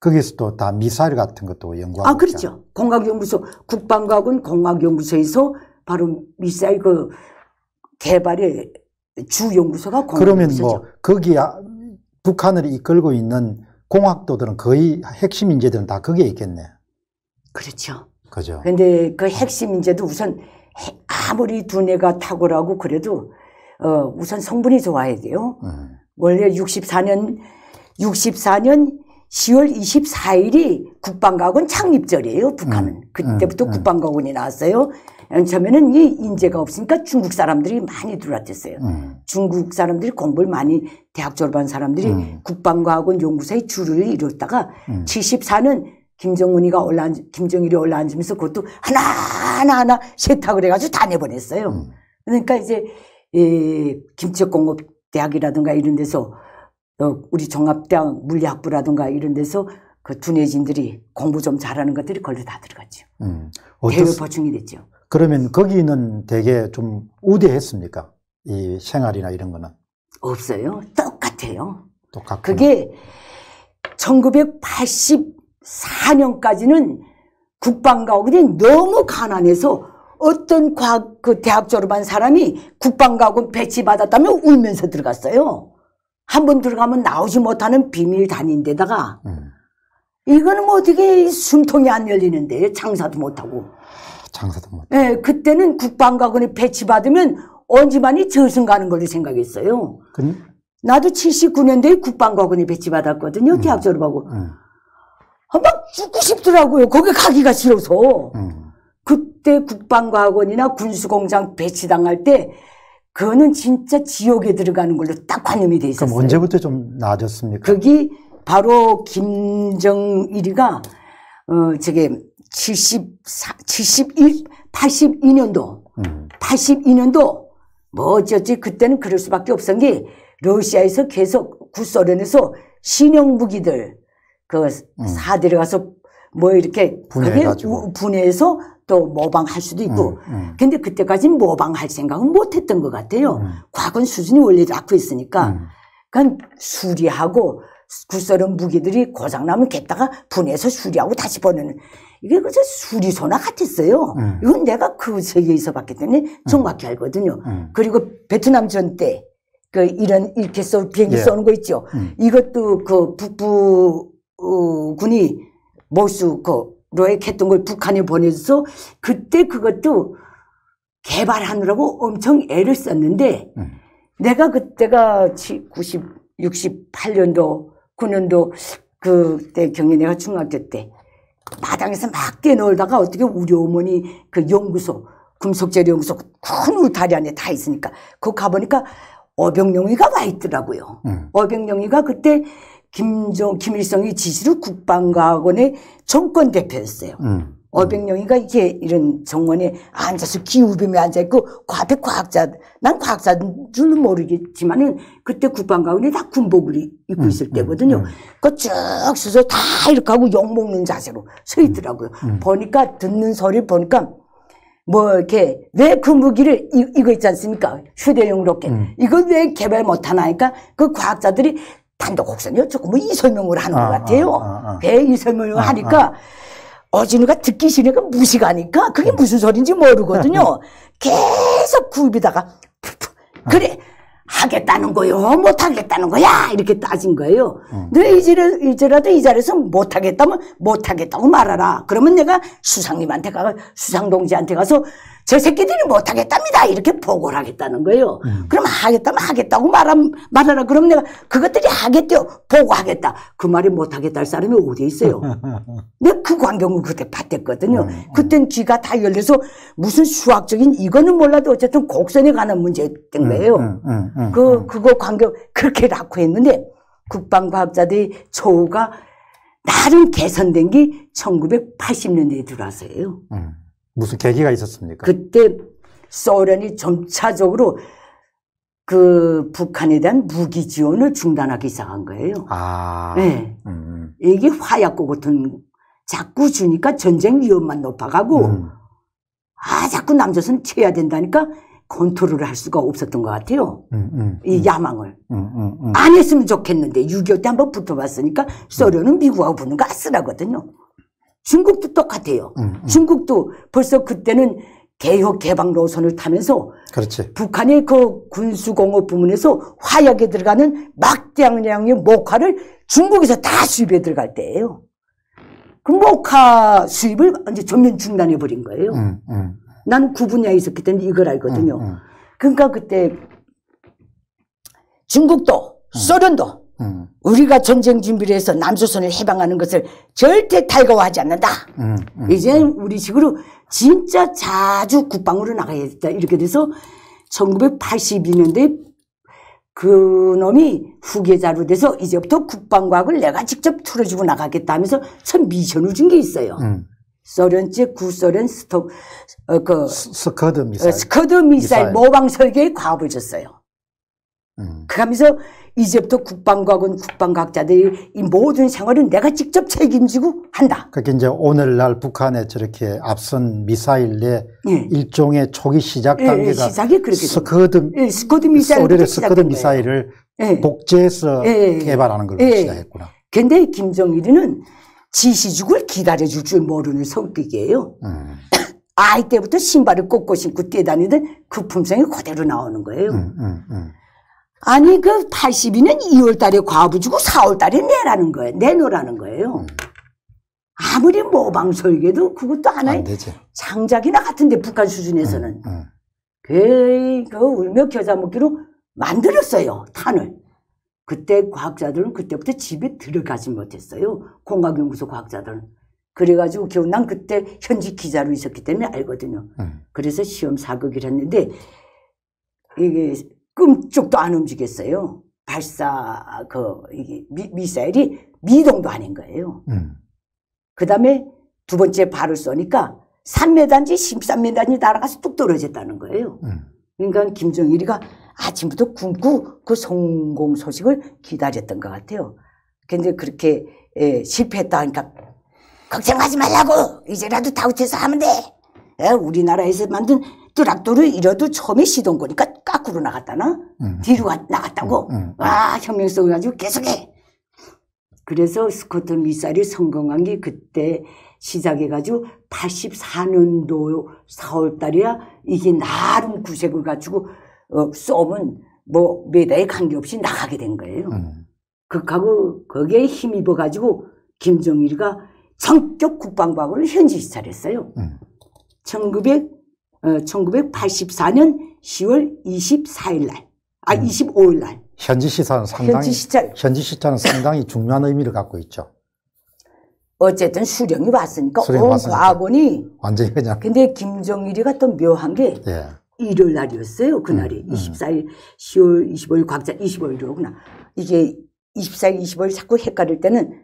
거기서 또 다 미사일 같은 것도 연구하고 아, 그렇죠. 공학연구소, 국방과학원 공학연구소에서 바로 미사일 그 개발의 주 연구소가 그러면 공학연구소죠. 뭐 거기 아- 북한을 이끌고 있는 공학도들은 거의 핵심 인재들은 다 거기에 있겠네. 그렇죠. 그죠? 근데 그 핵심 인재도 우선 해- 아무리 두뇌가 탁월하고 그래도 어, 우선 성분이 좋아야 돼요. 음. 원래 64년 64년 10월 24일이 국방과학원 창립절이에요. 북한은 음, 그때부터 음, 음. 국방과학원이 나왔어요. 처음에는 이 인재가 없으니까 중국 사람들이 많이 들어왔댔어요. 음. 중국 사람들이 공부를 많이 대학 졸업한 사람들이 음. 국방과학원 연구소의 주를 이뤘다가 음. 74는 김정은이가 올라앉, 김정일이 올라앉으면서 그것도 하나하나 하나 세탁을 해가지고 다 내보냈어요. 음. 그러니까 이제 이 김책공업대학이라든가 이런 데서 어, 우리 종합대학 물리학부라든가 이런 데서 그 두뇌진들이 공부 좀 잘하는 것들이 걸로 다 들어갔죠. 음. 대외 보충이 됐죠. 그러면 거기는 되게 좀 우대했습니까? 이 생활이나 이런 거는 없어요. 똑같아요. 똑같고. 그게 1984년까지는 국방과학원이 너무 가난해서 어떤 과학, 그 대학 졸업한 사람이 국방과학원 배치받았다면 울면서 들어갔어요. 한 번 들어가면 나오지 못하는 비밀 단인 데다가 음. 이거는 뭐 어떻게 숨통이 안 열리는데 장사도 못하고. 장사도 못. 예, 그때는 국방과학원에 배치받으면 언지만이 저승 가는 걸로 생각했어요. 그, 나도 79년도에 국방과학원에 배치받았거든요. 대학 졸업하고. 음. 아, 막 죽고 싶더라고요. 거기 가기가 싫어서. 음. 그때 국방과학원이나 군수공장 배치당할 때 그거는 진짜 지옥에 들어가는 걸로 딱 관념이 돼 있었어요. 그럼 언제부터 좀 나아졌습니까? 거기 바로 김정일이가 어 저게 74, 71, 82년도, 음. 82년도 뭐 어쩌지 그때는 그럴 수밖에 없었던 게 러시아에서 계속 구소련에서 신형 무기들 그사 들어가서 뭐 이렇게 분해해가지고. 우- 분해해서 또 모방할 수도 있고 음, 음. 근데 그때까지는 모방할 생각은 못 했던 것 같아요. 음. 과건 수준이 원래 낮고 있으니까. 음. 그러니까 수리하고 구소련 무기들이 고장나면 겠다가 분해서 수리하고 다시 보내는 이게 그저 수리소나 같았어요. 음. 이건 내가 그 세계에서 봤기 때문에 정확히 알거든요. 음. 그리고 베트남 전 때 그 이런 이렇게 써 비행기 예. 쏘는 거 있죠. 음. 이것도 그 북부 어, 군이 몰수 그로에 했던 걸 북한에 보내줘서 그때 그것도 개발하느라고 엄청 애를 썼는데 음. 내가 그때가 90, 68년도, 9년도 그때 경리 내가 중학교 때 마당에서 막 뛰놀다가 어떻게 우리 어머니 그 연구소, 금속재료 연구소 큰 울타리 안에 다 있으니까 그거 가보니까 어병영이가 와 있더라고요. 음. 어병영이가 그때 김정, 김일성이 지시로 국방과학원의 정권 대표였어요. 음. 어병영이가 이게 이런 정원에 앉아서 기우빔에 앉아있고 그 앞에 과학자, 난 과학자인 줄은 모르겠지만은 그때 국방과원이 다 군복을 이- 입고 있을 때거든요. 음. 그쭉 서서 다 이렇게 하고 욕먹는 자세로 서 있더라고요. 음. 보니까 듣는 소리 보니까 뭐 이렇게 왜 그 무기를 이, 이거 있지 않습니까? 휴대용 로켓. 음. 이걸 왜 개발 못하나 하니까 그 과학자들이 단독 혹선이 어쩌고 뭐이 설명을 하는 아, 것 같아요. 아, 아, 아. 왜이 설명을 아, 하니까 어진이가 듣기 싫으니까 무식하니까 그게 무슨 소린지 모르거든요. 계속 굽이다가. 그래 하겠다는 거요? 못 하겠다는 거야? 이렇게 따진 거예요. 음. 너 이제라, 이제라도 이 자리에서 못 하겠다면 못 하겠다고 말하라. 그러면 내가 수상님한테 가, 수상 동지한테 가서 저 새끼들이 못 하겠답니다. 이렇게 보고를 하겠다는 거예요. 음. 그럼 하겠다면 하겠다고 말하, 말하라. 그럼 내가 그것들이 하겠대요. 보고하겠다. 그 말이 못 하겠다 할 사람이 어디 있어요? 내가 그 광경을 그때 봤댔거든요. 음, 그땐 귀가 다 열려서 무슨 수학적인 이거는 몰라도 어쨌든 곡선에 관한 문제였던 거예요. 음, 음, 음, 그, 그거 광경 그렇게 낳고 했는데 국방과학자들의 처우가 나름 개선된 게 1980년대에 들어와서예요. 음. 무슨 계기가 있었습니까? 그때 소련이 점차적으로 그 북한에 대한 무기 지원을 중단하기 시작한 거예요. 아, 네. 음, 이게 화약고 같은 자꾸 주니까 전쟁 위험만 높아가고 음, 아 자꾸 남조선 쳐야 된다니까 컨트롤을 할 수가 없었던 것 같아요. 음, 음, 이 야망을 음, 음, 음. 안 했으면 좋겠는데 6.25 때 한번 붙어봤으니까 소련은 미국하고 붙는 거 아슬하거든요. 중국도 똑같아요. 음, 음. 중국도 벌써 그때는 개혁 개방 노선을 타면서 그렇지. 북한의 그 군수공업 부문에서 화약에 들어가는 막대량의 목화를 중국에서 다 수입해 들어갈 때예요. 그 목화 수입을 이제 전면 중단해 버린 거예요. 음, 음, 난 구분야에 있었기 때문에 이걸 알거든요. 음, 음, 그러니까 그때 중국도 소련도 음, 우리가 전쟁 준비를 해서 남조선을 해방하는 것을 절대 달가워하지 않는다. 음, 음. 이제 우리 식으로 진짜 자주 국방으로 나가야겠다. 이렇게 돼서 1982년도에 그 놈이 후계자로 돼서 이제부터 국방과학을 내가 직접 틀어주고 나가겠다 하면서 첫 미션을 준 게 있어요. 음. 소련제 구소련 스톱, 어, 그, 스- 스커드 어, 미사일. 스커드 미사일 미사일. 모방 설계에 과업을 줬어요. 음, 그러면서 이제부터 국방과학은 국방과학자들이 이 모든 생활은 내가 직접 책임지고 한다. 그게 이제 오늘날 북한의 저렇게 앞선 미사일 내 예. 일종의 초기 시작 예, 예, 단계가 시작이 그렇게 된 스커드 예, 스커드 미사일. 소련의 스커드 미사일을 예. 복제해서 예, 예. 개발하는 걸로 예. 시작했구나. 근데 김정일이는 지시죽을 기다려줄 줄 모르는 성격이에요. 음, 아이 때부터 신발을 꽂고 신고 뛰어다니던 그 품성이 그대로 나오는 거예요. 음, 음, 음. 아니 그 82년 2월 달에 과부 주고 4월 달에 내라는 거예요. 내놓으라는 거예요. 아무리 모방 설계도 그것도 하나의. 장작이나 같은데 북한 수준에서는 음, 그, 그 울며 겨자 먹기로 만들었어요 탄을. 그때 과학자들은 그때부터 집에 들어가지 못했어요. 공학연구소 과학자들은. 그래가지고 기억 난 그때 현직 기자로 있었기 때문에 알거든요. 음. 그래서 시험 사극을 했는데 이게 끔찍도 안 움직였어요. 발사 그 이게 미, 미사일이 미동도 아닌 거예요. 음, 그 다음에 두 번째 발을 쏘니까 3m인지 13m인지 날아가서 뚝 떨어졌다는 거예요. 음. 그러니까 김정일이가 아침부터 굶고 그 성공 소식을 기다렸던 것 같아요. 근데 그렇게 예, 실패했다 하니까 걱정하지 말라고 이제라도 다우트해서 하면 돼. 예, 우리나라에서 만든 뚜락도를 이뤄도 처음에 시동 거니까 까꾸로 나갔다나 음. 뒤로 가- 나갔다고. 음, 음. 와 혁명성 가지고 계속해. 그래서 스코트 미사일이 성공한 게 그때 시작해가지고 84년도 4월 달이야 이게 나름 구색을 가지고 어, 쏘면 뭐 메다에 관계없이 나가게 된 거예요. 음. 극하고 거기에 힘입어가지고 김정일이가 성격 국방과학을 현지 시찰했어요. 음. 1900, 어, 1984년 10월 24일 날, 아, 25일 날, 현지 시사는 상당히 현지 시찰. 현지 시차는 상당히 중요한 의미를 갖고 있죠. 어쨌든 수령이 왔으니까 수령이 온. 과거니 완전히 그냥 근데 김정일이가 또 묘한 게 예. 일요일 날이었어요. 그날이 음, 음. 24일, 10월 25일 곽자 25일이로구나. 이게 24일, 25일 자꾸 헷갈릴 때는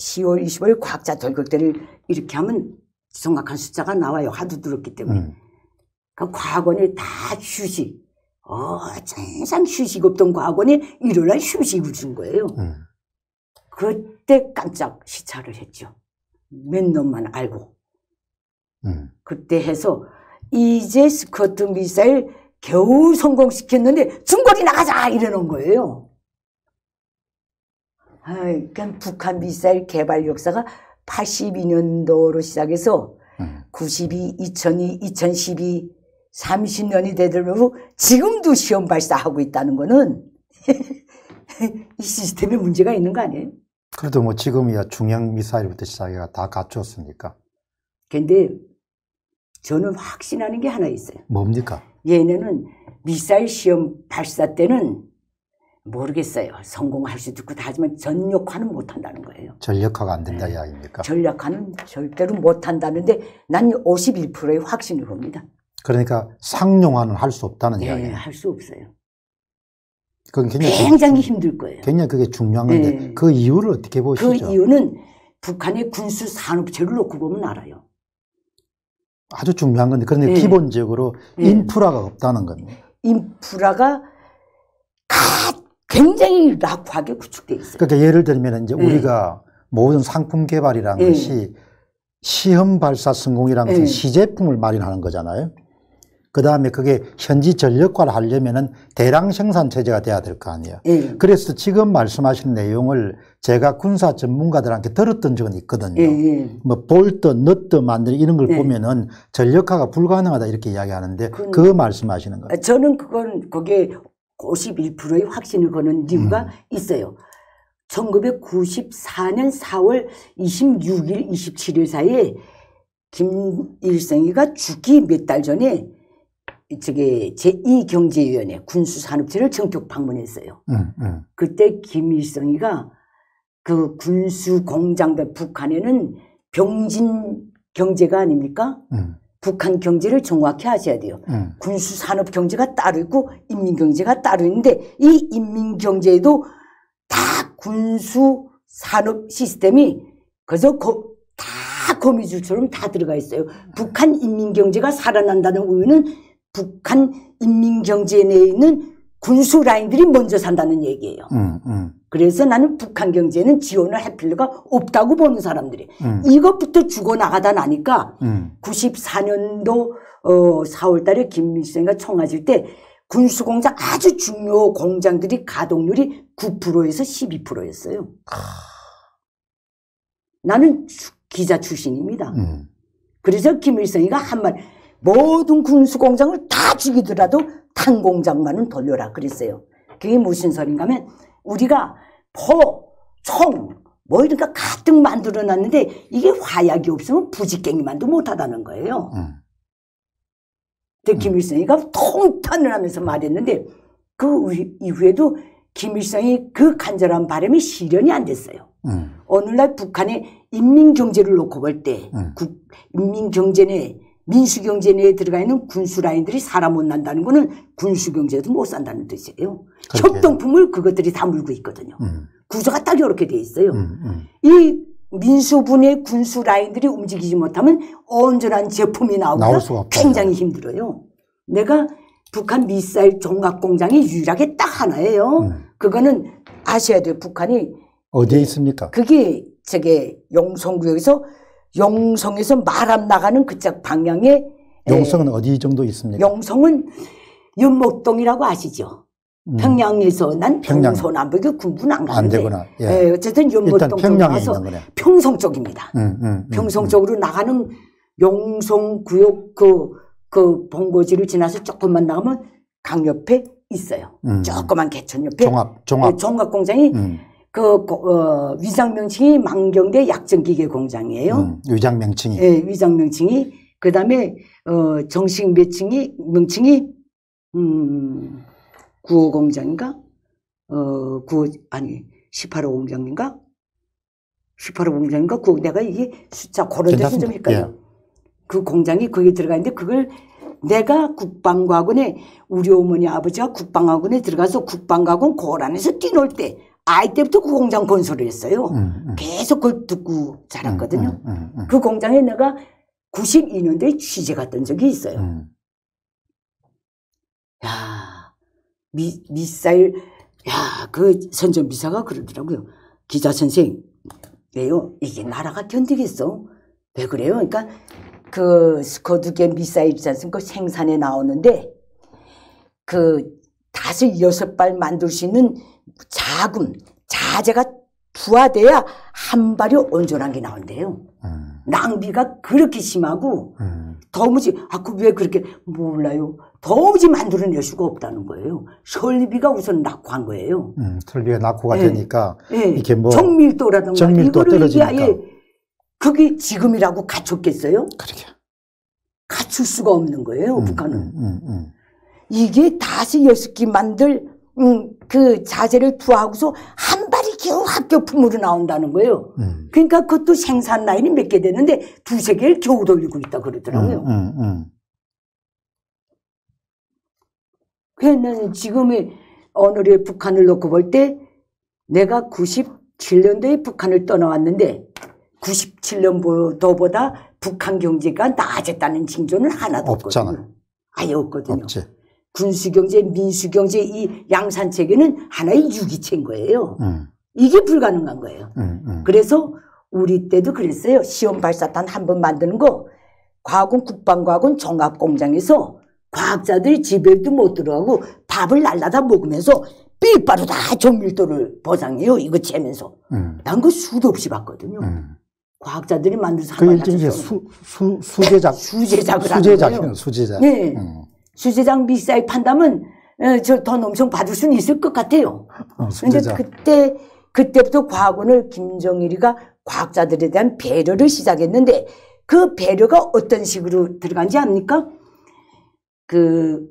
10월 25일 과학자 돌격대를 이렇게 하면 정확한 숫자가 나와요. 하도 들었기 때문에. 음. 그 과거에 다 휴식. 어, 항상 휴식 없던 과거에 일요일 날 휴식을 준 거예요. 음. 그때 깜짝 시찰을 했죠. 몇 놈만 알고. 음. 그때 해서 이제 스커트 미사일 겨우 성공시켰는데 중거리 나가자 이러는 거예요. 아이, 그러니까 북한 미사일 개발 역사가 82년도로 시작해서 음. 92, 2002, 2012, 30년이 되도록 지금도 시험 발사하고 있다는 거는 이 시스템에 문제가 있는 거 아니에요? 그래도 뭐 지금이야 중형 미사일부터 시작해가 다 갖췄으니까. 근데 저는 확신하는 게 하나 있어요. 뭡니까? 얘네는 미사일 시험 발사 때는 모르겠어요. 성공할 수도 있고 다 하지만 전력화는 못한다는 거예요. 전력화가 안 된다 이야기입니까? 전력화는 절대로 못한다는데 난 51%의 확신을 봅니다. 그러니까 상용화는 할 수 없다는 네, 이야기예요. 할수 없어요. 그건 굉장히 굉장히 힘들 거예요. 굉장히 그게 중요한 건데 네. 그 이유를 어떻게 그 보시죠? 이유는 북한의 군수 산업체를 놓고 보면 알아요. 아주 중요한 건데 그런데 네. 기본적으로 네. 인프라가 없다는 겁니다. 인프라가 가- 굉장히 낙후하게 구축돼 있어요. 그러니까 예를 들면 이제 네. 우리가 모든 상품 개발이라는 네. 것이 시험 발사 성공이라는 것은 네. 시제품을 마련하는 거잖아요. 그 다음에 그게 현지 전력화를 하려면은 대량 생산 체제가 돼야 될 거 아니에요. 예, 그래서 지금 말씀하신 내용을 제가 군사 전문가들한테 들었던 적은 있거든요. 예, 예. 뭐 볼트, 너트 만들 이런 걸 네. 보면은 전력화가 불가능하다 이렇게 이야기하는데 그 말씀하시는 거예요. 아, 저는 그건 거기에 51%의 확신을 거는 이유가 음. 있어요. 1994년 4월 26일, 27일 사이에 김일성이가 죽기 몇 달 전에 저기 제2경제위원회 군수산업체를 전격 방문했어요. 음, 음. 그때 김일성이가 그 군수 공장들 북한에는 병진 경제가 아닙니까? 음, 북한 경제를 정확히 아셔야 돼요. 음. 군수 산업 경제가 따로 있고 인민 경제가 따로 있는데 이 인민 경제에도 다 군수 산업 시스템이 그저 거, 다 거미줄처럼 다 들어가 있어요. 북한 인민 경제가 살아난다는 의미는 북한 인민 경제 내에 있는 군수 라인들이 먼저 산다는 얘기예요. 음, 음, 그래서 나는 북한 경제는 지원을 할 필요가 없다고 보는 사람들이 음, 이것부터 죽어나가다 나니까 음. 94년도 어 4월 달에 김일성이가 청와질 때 군수공장 아주 중요 공장들이 가동률이 9%에서 12%였어요. 나는 주- 기자 출신입니다. 음. 그래서 김일성이가 한 말, 모든 군수 공장을 다 죽이더라도 탄 공장만은 돌려라 그랬어요. 그게 무슨 소린가 하면 우리가 포, 총, 뭐 이런 거 가득 만들어 놨는데 이게 화약이 없으면 부지깽이만도 못하다는 거예요. 음. 근데 김일성이가 통탄을 하면서 말했는데 그 이- 이후에도 김일성이 그 간절한 바람이 실현이 안 됐어요. 음. 오늘날 북한의 인민경제를 놓고 볼때 음. 인민경제 내 민수경제 내에 들어가 있는 군수 라인들이 살아 못 난다는 거는 군수경제도 못 산다는 뜻이에요. 그렇게. 협동품을 그것들이 다 물고 있거든요. 음. 구조가 딱 이렇게 돼 있어요. 음. 음. 이 민수분의 군수 라인들이 움직이지 못하면 온전한 제품이 나오기가. 굉장히 힘들어요. 내가 북한 미사일 종합 공장이 유일하게 딱 하나예요. 음. 그거는 아셔야 돼요. 북한이 어디에 있습니까? 그게 저게 용성구역에서 용성에서 말암 나가는 그쪽 방향에 용성은 어디 정도 있습니까? 용성은 연목동이라고 아시죠? 음. 평양에서 난 평양. 평소남북에 군부는 안안 가는데 되구나. 예. 예, 어쨌든 연목동 있는 거네. 평성 쪽입니다. 음, 음, 음, 평성 음. 쪽으로 나가는 용성 구역 그, 그 본고지를 지나서 조금만 나가면 강 옆에 있어요. 음. 조그만 개천 옆에 종합, 종합. 예, 종합 공장이 음, 그 고- 어, 위장 명칭이 망경대 약정기계 공장이에요. 음. 위장 명칭이. 예, 위장 명칭이 그다음에 어, 정식 명칭이 명칭이 음, 구호 공장인가? 어, 구호 아니 18호 공장인가? 18호 공장인가? 그 내가 이게 숫자 그런 데서 좀. 헷갈려. 그 공장이 거기에 들어가 있는데 그걸 내가 국방과군에 우리 어머니 아버지가 국방학원에 들어가서 국방과군 고란에서 뛰놀 때 아이 때부터 그 공장 건설을 했어요. 음, 음. 계속 그걸 듣고 자랐거든요. 음, 음, 음, 그 공장에 내가 92년도에 취재 갔던 적이 있어요. 음. 야, 미, 미사일, 야, 그 선전비사가 그러더라고요. 기자 선생, 왜요? 이게 나라가 견디겠어? 왜 그래요? 그러니까 그 스커드계 미사일 있지 않습니까? 그 생산에 나오는데 그 다섯 여섯 발 만들 수 있는 자금, 자재가 부화돼야 한 발이 온전한 게 나온대요. 음. 낭비가 그렇게 심하고 음. 도무지 아그 왜 그렇게 몰라요. 도무지 만들어낼 수가 없다는 거예요. 설비가 우선 낙후한 거예요. 음, 설비가 낙후가 예. 되니까 예. 이게 뭐 정밀도라든가 정밀도 이거를 떨어지니까. 아예 그게 지금이라고 갖췄겠어요? 그렇게 갖출 수가 없는 거예요. 음, 북한은. 음, 음, 음. 이게 다시 여섯 만들 음, 그 자재를 투하하고서 한 발이 겨우 합격품으로 나온다는 거예요. 음. 그러니까 그것도 생산 라인이 몇개 되는데 두세 개를 겨우 돌리고 있다 그러더라고요. 음, 음, 음. 그래서 나는 지금의 오늘의 북한을 놓고 볼 때 내가 97년도에 북한을 떠나왔는데 97년도보다 북한 경제가 나아졌다는 징조는 하나도 없잖아. 없거든요. 아예 없거든요. 없지. 군수경제, 민수경제 이 양산체계는 하나의 유기체인 거예요. 음, 이게 불가능한 거예요. 음, 음. 그래서 우리 때도 그랬어요. 시험 발사탄 한 번 만드는 거 과학원 국방과학원 종합공장에서 과학자들이 집에도 못 들어가고 밥을 날라다 먹으면서 삐빠로 다 정밀도를 보상해요. 이거 재면서. 음, 난그 수도 없이 봤거든요. 음. 과학자들이 만들어서 그 일종의. 수, 수, 수제작. 수제작을 거예요. 수제작. 네. 음, 수제작 미사일 판다면 어, 저돈 엄청 받을 수는 있을 것 같아요. 어, 근데. 그때 그때부터 과학원을 김정일이가 과학자들에 대한 배려를 시작했는데 그 배려가 어떤 식으로 들어간지 압니까? 그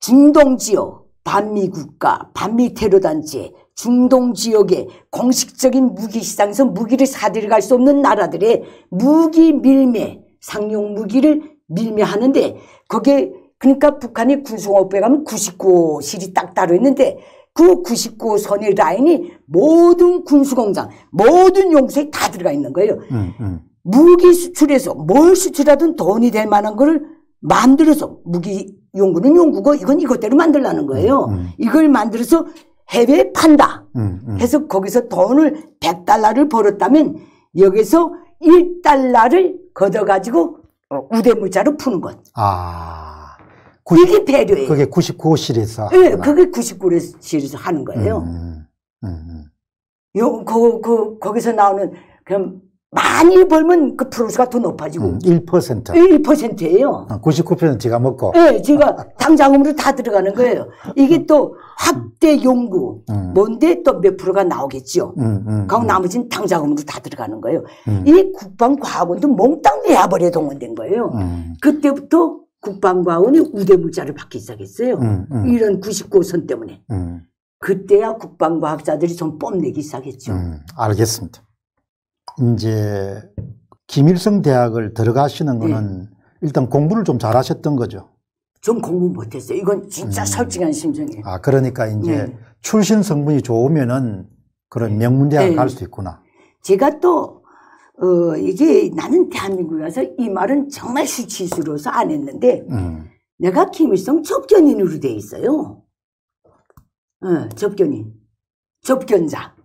중동 지역 반미 국가, 반미 테러 단체, 중동 지역의 공식적인 무기 시장에서 무기를 사들여갈 수 없는 나라들의 무기 밀매, 상용 무기를 밀매하는데 거기에 그러니까 북한이 군수공업부에 가면 99실이 딱 따로 있는데 그 99선의 라인이 모든 군수공장, 모든 용소에 다 들어가 있는 거예요. 음, 음. 무기 수출해서 뭘 수출하든 돈이 될 만한 거를 만들어서 무기 연구는 연구고 이건 이것대로 만들라는 거예요. 음. 이걸 만들어서 해외에 판다. 음, 음. 해서 거기서 돈을 100달러를 벌었다면 여기서 1달러를 걷어가지고 어, 우대물자로 푸는 것. 아, 이게 배려예요. 그게 99실에서. 예, 그게 99에서 하는 거예요. 음, 음, 음. 요, 그, 그, 거기서 나오는, 그럼 많이 벌면 그 프로수가 더 높아지고, 음, 1%. 1%예요. 어, 99%는 제가 먹고. 예, 제가 당장음으로 다 들어가는 거예요. 이게 또 확대 연구, 음. 뭔데 또 몇 프로가 나오겠죠. 음, 음, 음. 나머지는 당장음으로 다 들어가는 거예요. 음. 이 국방과학원도 몽땅 내야버려 동원된 거예요. 음, 그때부터 국방과학원이 우대물자를 받기 시작했어요. 음, 음. 이런 99선 때문에. 음, 그때야 국방과 학자들이 좀 뽐내기 시작했죠. 음, 알겠습니다. 이제 김일성 대학을 들어가시는 네. 거는 일단 공부를 좀 잘하셨던 거죠. 좀 공부 못했어요. 이건 진짜 음. 솔직한 심정이에요. 아, 그러니까 이제 네. 출신 성분이 좋으면은 그런 명문대학 네. 갈수 있구나. 제가 또, 어, 이게 나는 대한민국에 와서 이 말은 정말 수치스러워서 안 했는데, 음, 내가 김일성 접견인으로 돼 있어요. 어, 접견인. 접견자.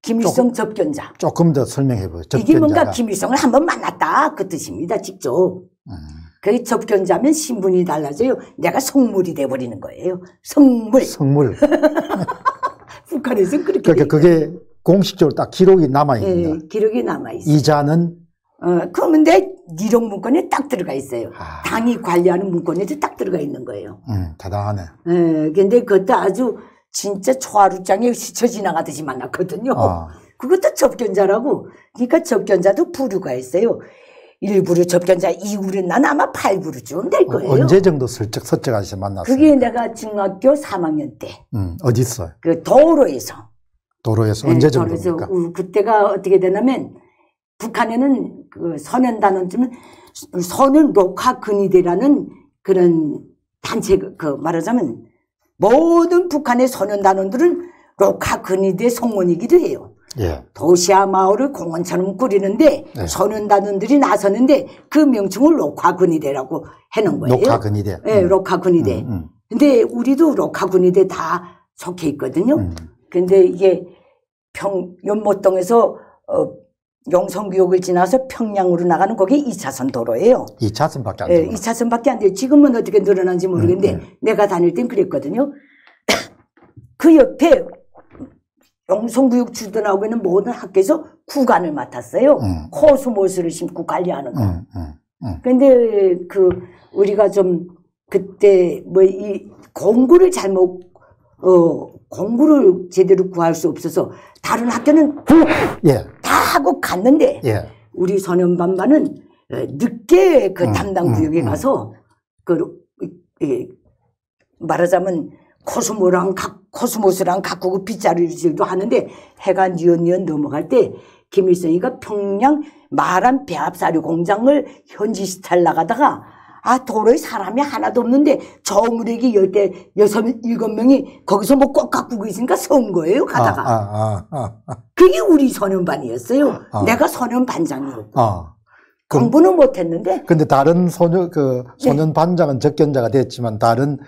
김일성 접견자. 조금 더 설명해 보요 이게 뭔가 김일성을 한번 만났다. 그 뜻입니다. 직접. 음, 그 접견자면 신분이 달라져요. 내가 성물이 돼버리는 거예요. 성물. 성물. 북한에서는 그렇게. 그러니까 돼 그게 공식적으로 딱 기록이 남아 있어요. 있는 예, 기록이 남아 있어요. 이자는 어, 그러면 내 니록 문건에 딱 들어가 있어요. 아, 당이 관리하는 문건에도 딱 들어가 있는 거예요. 음, 대단하네. 예, 근데 그것도 아주 진짜 초하루장에 스쳐 지나가듯이 만났거든요. 아, 그것도 접견자라고. 그러니까 접견자도 부류가 있어요. 1부류 접견자, 2부류, 난 아마 8부류쯤 될 거예요. 언제 정도 슬쩍 서쩍하셔 만났어요? 그게 내가 중학교 3학년 때, 음, 어디 있어요? 그 도로에서. 도로에서 예, 언제 정도입니까? 우- 그때가 어떻게 되냐면, 북한에는 그 선연단원쯤은 선은 녹화 근위대라는 그런 단체, 그 말하자면 모든 북한의 선연단원들은 녹화 근위대 성원이기도 해요. 예. 도시와 마을을 공원처럼 꾸리는데 네. 선연단원들이 나서는데 그 명칭을 녹화군이대라고 해놓은 거예요. 녹화근이대. 예, 음, 녹화군이대. 음, 음, 근데 우리도 녹화군이대 다 속해 있거든요. 음. 근데 이게 평, 연못동에서 어, 용성교육을 지나서 평양으로 나가는 거기 2차선 도로예요. 이 차선밖에 안 예, 되고. 2차선밖에 안 돼요. 지금은 어떻게 늘어난지 모르겠는데 음, 내가 다닐 땐 그랬거든요. 그 옆에 영성구역 주둔하고 있는 모든 학교에서 구간을 맡았어요. 음. 코스모스를 심고 관리하는 거. 음, 음, 근데 그 우리가 좀 그때 뭐 이 공구를 잘못 어 공구를 제대로 구할 수 없어서 다른 학교는 예, 다 하고 갔는데 예. 우리 소년반반은 어, 늦게 그 음, 담당 음, 구역에 음. 가서 그 이- 말하자면 코스모랑 가- 코스모스랑 가꾸고 빗자루질도 하는데 해가 뉘엿뉘엿 넘어갈 때 김일성이가 평양 마란 배합사료 공장을 현지 시탈 나가다가 아 도로에 사람이 하나도 없는데 저무래기 열대 여섯 일곱 명이 거기서 뭐꼭 가꾸고 있으니까 선 거예요 가다가 아, 아, 아, 아, 그게 우리 소년반이었어요 아. 내가 소년반장이었고 아. 공부는 못했는데 근데 다른 소녀 그 네. 소년 반장은 적견자가 됐지만 다른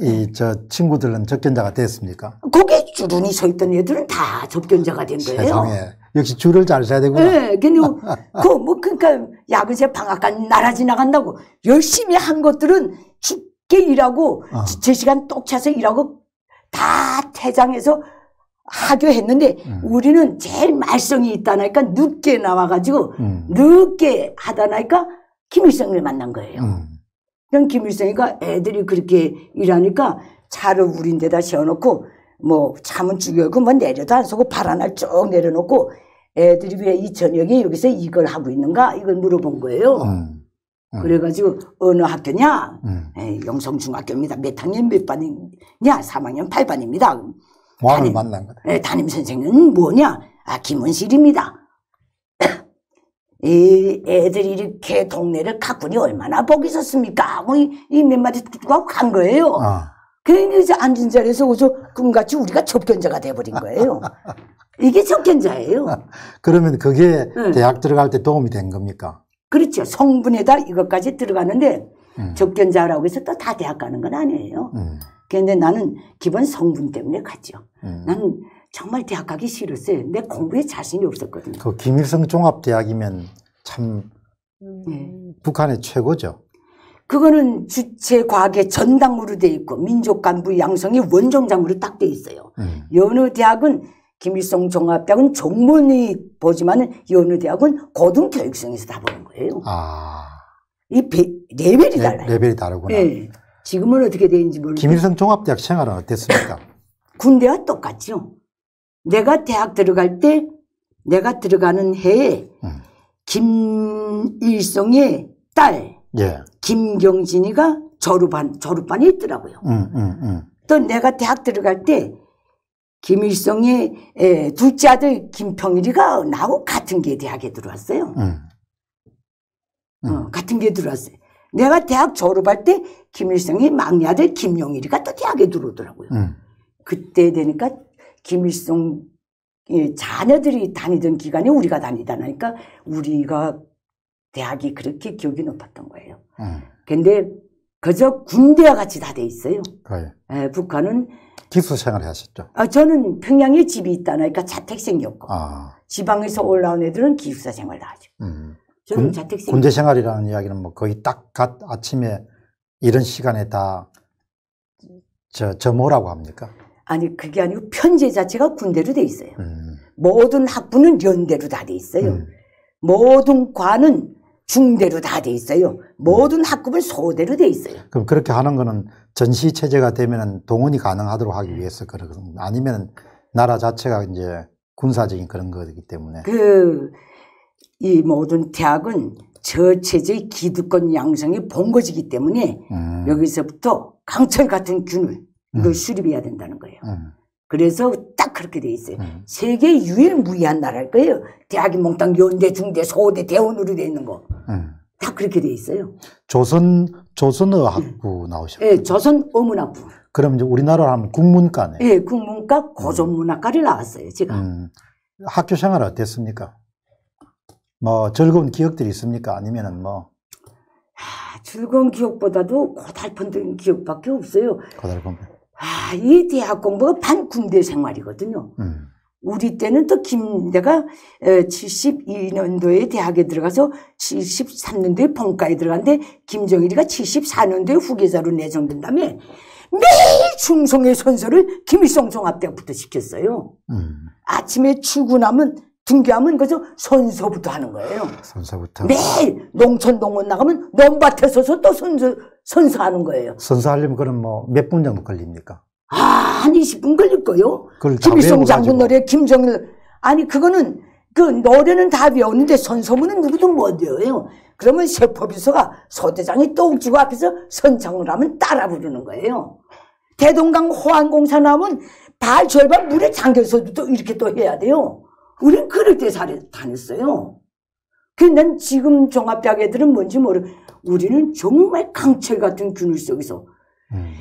이 저 친구들은 적견자가 됐습니까? 거기에 주run이 서 있던 애들은 다 접견자가 된 거예요. 세상에 역시 줄을 잘 서야 되구나. 네, 근데 그뭐 그러니까 야근 새 방학간 나라 지나간다고 열심히 한 것들은 죽게 일하고 어. 제 시간 똑 차서 일하고 다 퇴장해서 하교했는데 음. 우리는 제일 말썽이 있다니까 늦게 나와가지고 음, 늦게 하다니까 김일성을 만난 거예요. 음, 그럼 김일성이가 애들이 그렇게 일하니까 차를 우린 데다 세워놓고 뭐 차문 죽여고 뭐 내려도 안 서고 발 하나 쭉 내려놓고 애들이 왜 이 저녁에 여기서 이걸 하고 있는가 이걸 물어본 거예요. 음, 음. 그래가지고 어느 학교냐? 음. 에이, 영성중학교입니다. 몇 학년 몇 반이냐? 3학년 8반입니다. 왕을 아니. 만난 거다. 에, 담임 선생은 뭐냐? 아, 김원실입니다. 이 애들이 이렇게 동네를 가꾸니 얼마나 복이 있었습니까? 뭐, 이, 이몇 마디 듣고 하고 간 거예요. 아, 괜히 이제 앉은 자리에서 오서 꿈같이 우리가 접견자가 돼버린 거예요. 이게 접견자예요. 그러면 그게 네. 대학 들어갈 때 도움이 된 겁니까? 그렇죠. 성분에다 이것까지 들어가는데 음, 접견자라고 해서 또 다 대학 가는 건 아니에요. 음, 그런데 나는 기본 성분 때문에 갔죠. 음. 나는 정말 대학 가기 싫었어요. 내 공부에 자신이 없었거든요. 그 김일성 종합대학이면 참 네. 북한의 최고죠. 그거는 주체 과학의 전당으로 돼 있고 민족 간부 양성이 원정장으로 딱 돼 있어요. 음, 여느 대학은 김일성 종합대학은 종문이 보지만은 여느 대학은 고등교육성에서 다 보는 거예요. 아, 이 배- 레벨이 레, 달라요. 레벨이 다르구나. 예. 지금은 어떻게 되는지 모르겠는데 김일성 종합대학 생활은 어땠습니까? 군대와 똑같죠. 내가 대학 들어갈 때 내가 들어가는 해에 음. 김일성의 딸 예, 김경진이가 졸업반 졸업반에 있더라고요. 음, 음, 음. 또 내가 대학 들어갈 때 김일성의 에, 둘째 아들 김평일이가 나하고 같은 게 대학에 들어왔어요. 음. 음. 어, 같은 게 들어왔어요. 내가 대학 졸업할 때 김일성의 막내 아들 김용일이가 또 대학에 들어오더라고요. 음. 그때 되니까 김일성 의 자녀들이 다니던 기간에 우리가 다니다니까 우리가 대학이 그렇게 기억이 높았던 거예요. 음. 근데 그저 군대와 같이 다 돼 있어요. 에, 북한은 기수 생활을 하셨죠. 아, 저는 평양에 집이 있다니까 자택생이었고 아, 지방에서 올라온 애들은 기숙사 생활 다 하죠. 음. 저는 군- 자택생. 군대 생활이라는 이야기는 뭐 거의 딱 갓 아침에 이런 시간에 다 저, 저 뭐라고 합니까? 아니 그게 아니고 편제 자체가 군대로 돼 있어요. 음, 모든 학부는 연대로 다 돼 있어요. 음, 모든 과는 중대로 다 돼 있어요. 모든 학급은 소대로 돼 있어요. 그럼 그렇게 하는 거는 전시 체제가 되면은 동원이 가능하도록 하기 위해서 그러거든. 아니면 나라 자체가 이제 군사적인 그런 거기 때문에. 그, 이 모든 대학은 저체제의 기득권 양성의 본거지기 때문에 음, 여기서부터 강철 같은 균을 이걸 음. 수립해야 된다는 거예요. 음, 그래서 딱 그렇게 돼 있어요. 음. 세계 유일무이한 나라일 거예요. 대학이 몽땅 연대, 중대, 소대, 대원으로 돼 있는 거. 음. 다 그렇게 돼 있어요. 조선 조선어 학부 나오셨고. 예, 조선 어문학부. 그럼 이제 우리나라로 하면 국문과네. 예, 국문과 고전문학과를 나왔어요, 제가. 음, 학교 생활 어땠습니까? 뭐 즐거운 기억들이 있습니까? 아니면은 뭐 아, 즐거운 기억보다도 고달픈 기억밖에 없어요. 고달픈. 아, 이 대학 공부가 반 군대 생활이거든요. 음, 우리 때는 또 김, 내가 72년도에 대학에 들어가서 73년도에 본과에 들어갔는데 김정일이가 74년도에 후계자로 내정된 다음에 매일 충성의 선서를 김일성 종합대학부터 시켰어요. 음. 아침에 출근하면 등교하면 그저 선서부터 하는 거예요. 선서부터. 매일 농촌동원 나가면 논밭에 서서 또 선서, 선서하는 거예요. 선서하려면 그럼 뭐 몇 분 정도 걸립니까? 아, 한 20분 걸릴 거요. 김일성 장군. 노래, 김정일. 아니, 그거는, 그 노래는 다 외우는데 선서문은 누구도 못 외워요. 그러면 세포비서가 소대장이 떡지고 앞에서 선창을 하면 따라 부르는 거예요. 대동강 호안공사 나오면 발 절반 물에 잠겨서도 또 이렇게 또 해야 돼요. 우린 그럴 때 살- 다녔어요. 근데 난 지금 종합대학 애들은 뭔지 모르. 우리는 정말 강철 같은 균일 속에서 음.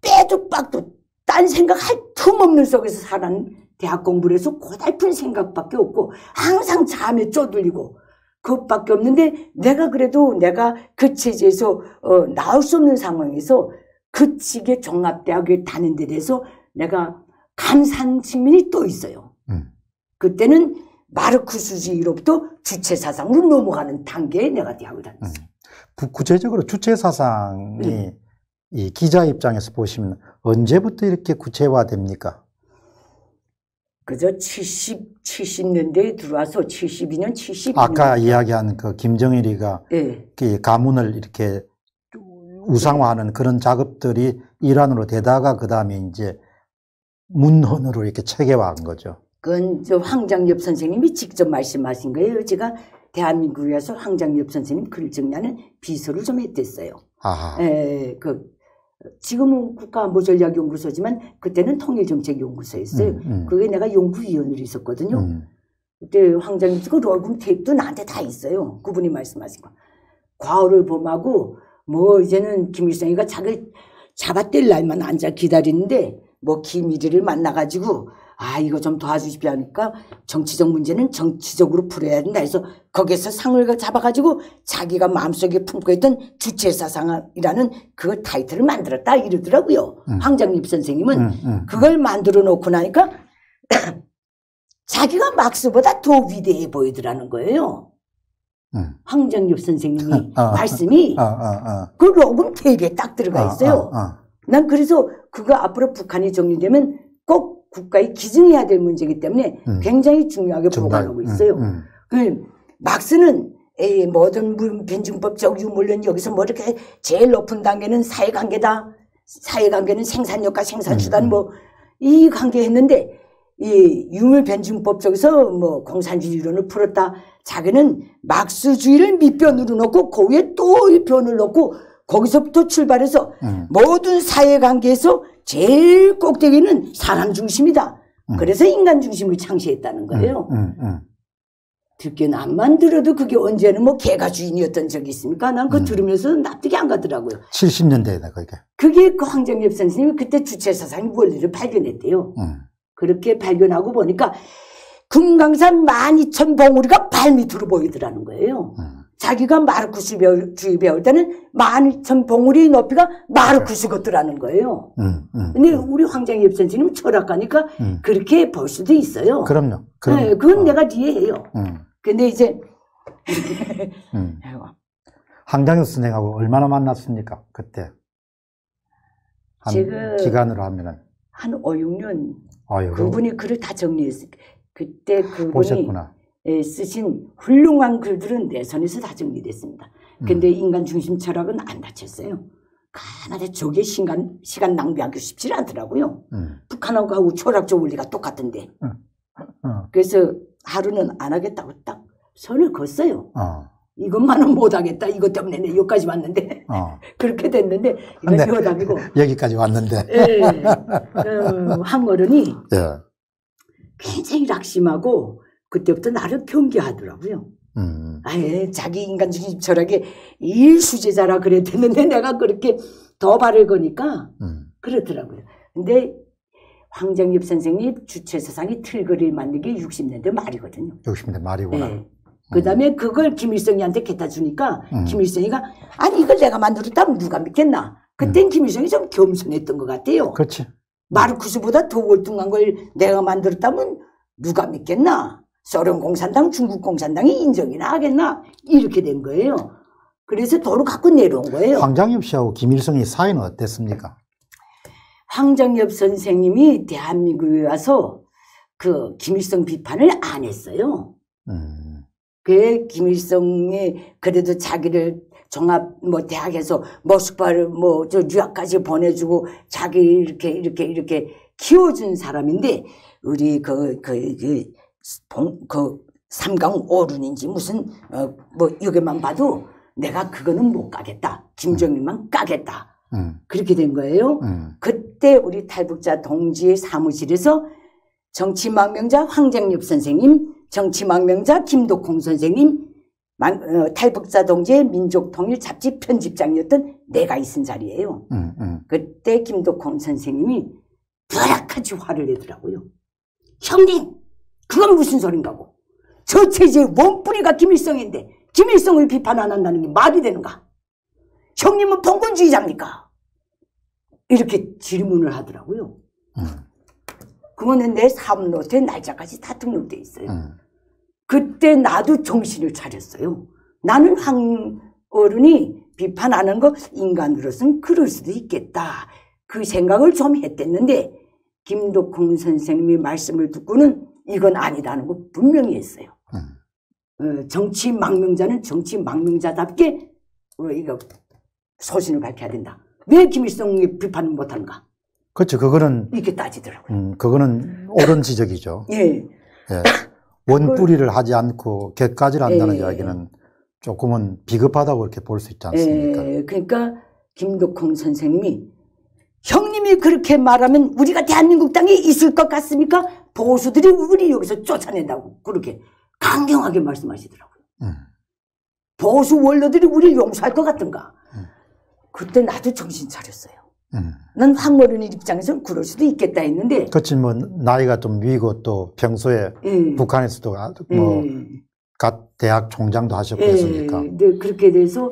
빼도 빡도 딴 생각 할 틈 없는 속에서 살아는 대학 공부를 해서 고달픈 생각밖에 없고 항상 잠에 쪼들리고 그것밖에 없는데 내가 그래도 내가 그 체제에서 어, 나올 수 없는 상황에서 그 측의 종합대학에 다닌 데 대해서 내가 감사한 측면이 또 있어요. 음. 그때는 마르크스주의로부터 주체 사상으로 넘어가는 단계에 내가 대학을 다녔어요. 구- 구체적으로 주체 사상이 음. 이 기자 입장에서 보시면 언제부터 이렇게 구체화됩니까? 그저 70, 70년대에 들어와서 72년, 72년. 아까 이야기한 그 김정일이가 예. 그 가문을 이렇게 우상화하는 그런 작업들이 일환으로 되다가 그 다음에 이제 문헌으로 이렇게 체계화한 거죠. 그건 저 황장엽 선생님이 직접 말씀하신 거예요. 제가 대한민국에 와서 황장엽 선생님 글 정리하는 비서를 좀 했댔어요. 아하. 예, 그, 지금은 국가안보전략연구소지만 그때는 통일정책연구소였어요. 음, 음. 그게 내가 연구위원으로 있었거든요. 음, 그때 황장엽 그 월급 테이프도 나한테 다 있어요. 그분이 말씀하신 거. 과거를 범하고 뭐 이제는 김일성이가 자기 잡아뗄 날만 앉아 기다리는데 뭐 김일이를 만나가지고 아 이거 좀 도와주십시오 하니까 정치적 문제는 정치적으로 풀어야 된다 해서 거기서 상을 잡아가지고 자기가 마음속에 품고 있던 주체사상이라는 그 타이틀을 만들었다 이러더라고요. 음. 황장립 선생님은 음, 음. 그걸 만들어 놓고 나니까 자기가 막스보다 더 위대해 보이더라는 거예요. 음. 황정엽 선생님이 어. 말씀이 어, 어, 어. 그 녹음 테이프에 딱 들어가 있어요. 어, 어, 어. 난 그래서 그거 앞으로 북한이 정리되면 꼭 국가에 기증해야 될 문제이기 때문에 음. 굉장히 중요하게 정말, 보관하고 있어요. 음, 음. 그 막스는 에이, 모든 문- 변증법적 유물론 여기서 뭐 이렇게 제일 높은 단계는 사회관계다. 사회관계는 생산력과 생산수단 음, 음. 뭐이 관계 했는데 이 유물 변증법 쪽에서 뭐 공산주의 이론을 풀었다. 자기는 막스주의를 밑변으로 놓고 그 위에 또이 변을 놓고 거기서부터 출발해서 음. 모든 사회관계에서 제일 꼭대기는 사람 중심이다. 음. 그래서 인간 중심을 창시했다는 거예요. 음, 음. 듣기는 안만 들어도 그게 언제는 뭐 개가 주인이었던 적이 있습니까? 난 그거 음. 들으면서 납득이 안 가더라고요. 70년대에다 그게. 그게 그 황정엽 선생님이 그때 주체사상의 원리를 발견했대요. 음. 그렇게 발견하고 보니까 금강산 12,000 봉우리가 발밑으로 보이더라는 거예요. 음. 자기가 마르쿠스 배울, 주의 배울 때는 12,000 봉우리 높이가 마르쿠스 같더라는 거예요. 음, 음. 근데 우리 황정엽 선생님은 철학가니까 음. 그렇게 볼 수도 있어요. 그럼요. 그럼요. 네, 그건 어. 내가 이해해요. 음, 근데 이제 음. 황장엽 선생하고 얼마나 만났습니까? 그때. 한 제가- 기간으로 하면은. 한 5, 6년 아유, 그분이 글을 다 정리했어요. 그때 그분이 보셨구나. 예, 쓰신 훌륭한 글들은 내 손에서 다 정리됐습니다. 근데 음. 인간 중심 철학은 안 다쳤어요. 가나다 저게 시간, 시간 낭비하기 쉽지 않더라고요. 음. 북한하고 철학적 원리가 똑같은데. 어, 그래서 하루는 안 하겠다고 딱 선을 걷어요. 어, 이것만은 못 하겠다. 이것 때문에 내 여기까지 왔는데. 어. 그렇게 됐는데, 이건 네. 여담이고. 여기까지 왔는데. 예. 그 황어른이 예. 굉장히 낙심하고, 그때부터 나를 경계하더라고요. 음, 아예 자기 인간중심 철학의 일수제자라 그랬는데 내가 그렇게 더 발을 거니까 음, 그렇더라고요. 근데 황정엽 선생님 주체 사상이 틀거리를 만든 게 60년대 말이거든요. 60년대 말이구나. 네. 그 다음에 그걸 김일성이한테 갖다 주니까 음. 김일성이가 아니 이걸 내가 만들었다면 누가 믿겠나. 그땐 김일성이 좀 겸손했던 것 같아요. 그렇지. 마르쿠스보다 더 월등한 걸 내가 만들었다면 누가 믿겠나? 소련 공산당, 중국 공산당이 인정이나 하겠나? 이렇게 된 거예요. 그래서 도로 갖고 내려온 거예요. 황장엽 씨하고 김일성의 사이는 어땠습니까? 황정엽 선생님이 대한민국에 와서 그 김일성 비판을 안 했어요. 음, 그 김일성이 그래도 자기를 종합 뭐 대학에서 모스크바를 뭐 저 유학까지 보내주고 자기 이렇게 이렇게 이렇게 키워준 사람인데 우리 그그 그 그 삼강 오륜인지 무슨 어 뭐 여기만 봐도 내가 그거는 못 가겠다 김정일만 까겠다 음, 그렇게 된 거예요. 음, 그때 우리 탈북자 동지의 사무실에서 정치망명자 황정엽 선생님, 정치망명자 김덕홍 선생님, 망- 어, 탈북자 동지의 민족통일 잡지 편집장이었던 내가 있은 자리예요. 음, 음. 그때 김덕홍 선생님이 부락하지 화를 내더라고요. 형님, 그건 무슨 소린가고? 저 체제의 원뿌리가 김일성인데 김일성을 비판 안 한다는 게 말이 되는가? 형님은 봉건주의자입니까? 이렇게 질문을 하더라고요. 음. 그거는 내 사업노트에 날짜까지 다 등록돼 있어요. 음. 그때 나도 정신을 차렸어요. 나는 황 어른이 비판하는 거 인간으로서는 그럴 수도 있겠다. 그 생각을 좀 했댔는데 김덕홍 선생님의 말씀을 듣고는 이건 아니다는 거 분명히 했어요. 음. 어, 정치 망명자는 정치 망명자답게 어, 이거 소신을 밝혀야 된다. 왜 김일성이 비판을 못하는가? 그렇죠. 그거는 이렇게 따지더라고요. 음, 그거는 옳은 지적이죠. 예. 예. 원뿌리를 하지 않고 객가지를 한다는 예. 이야기는 조금은 비겁하다고 이렇게 볼 수 있지 않습니까? 예, 그러니까 김덕홍 선생님이 형님이 그렇게 말하면 우리가 대한민국 땅에 있을 것 같습니까? 보수들이 우리 여기서 쫓아낸다고 그렇게 강경하게 말씀하시더라고요. 음. 보수 원로들이 우리를 용서할 것 같은가? 음. 그때 나도 정신 차렸어요. 음. 난 황어른의 입장에서는 그럴 수도 있겠다 했는데 그렇지 뭐 나이가 좀 위고 또 평소에 예, 북한에서도 아- 뭐 예. 갓 대학 총장도 하셨고 예, 했으니까 네, 그렇게 돼서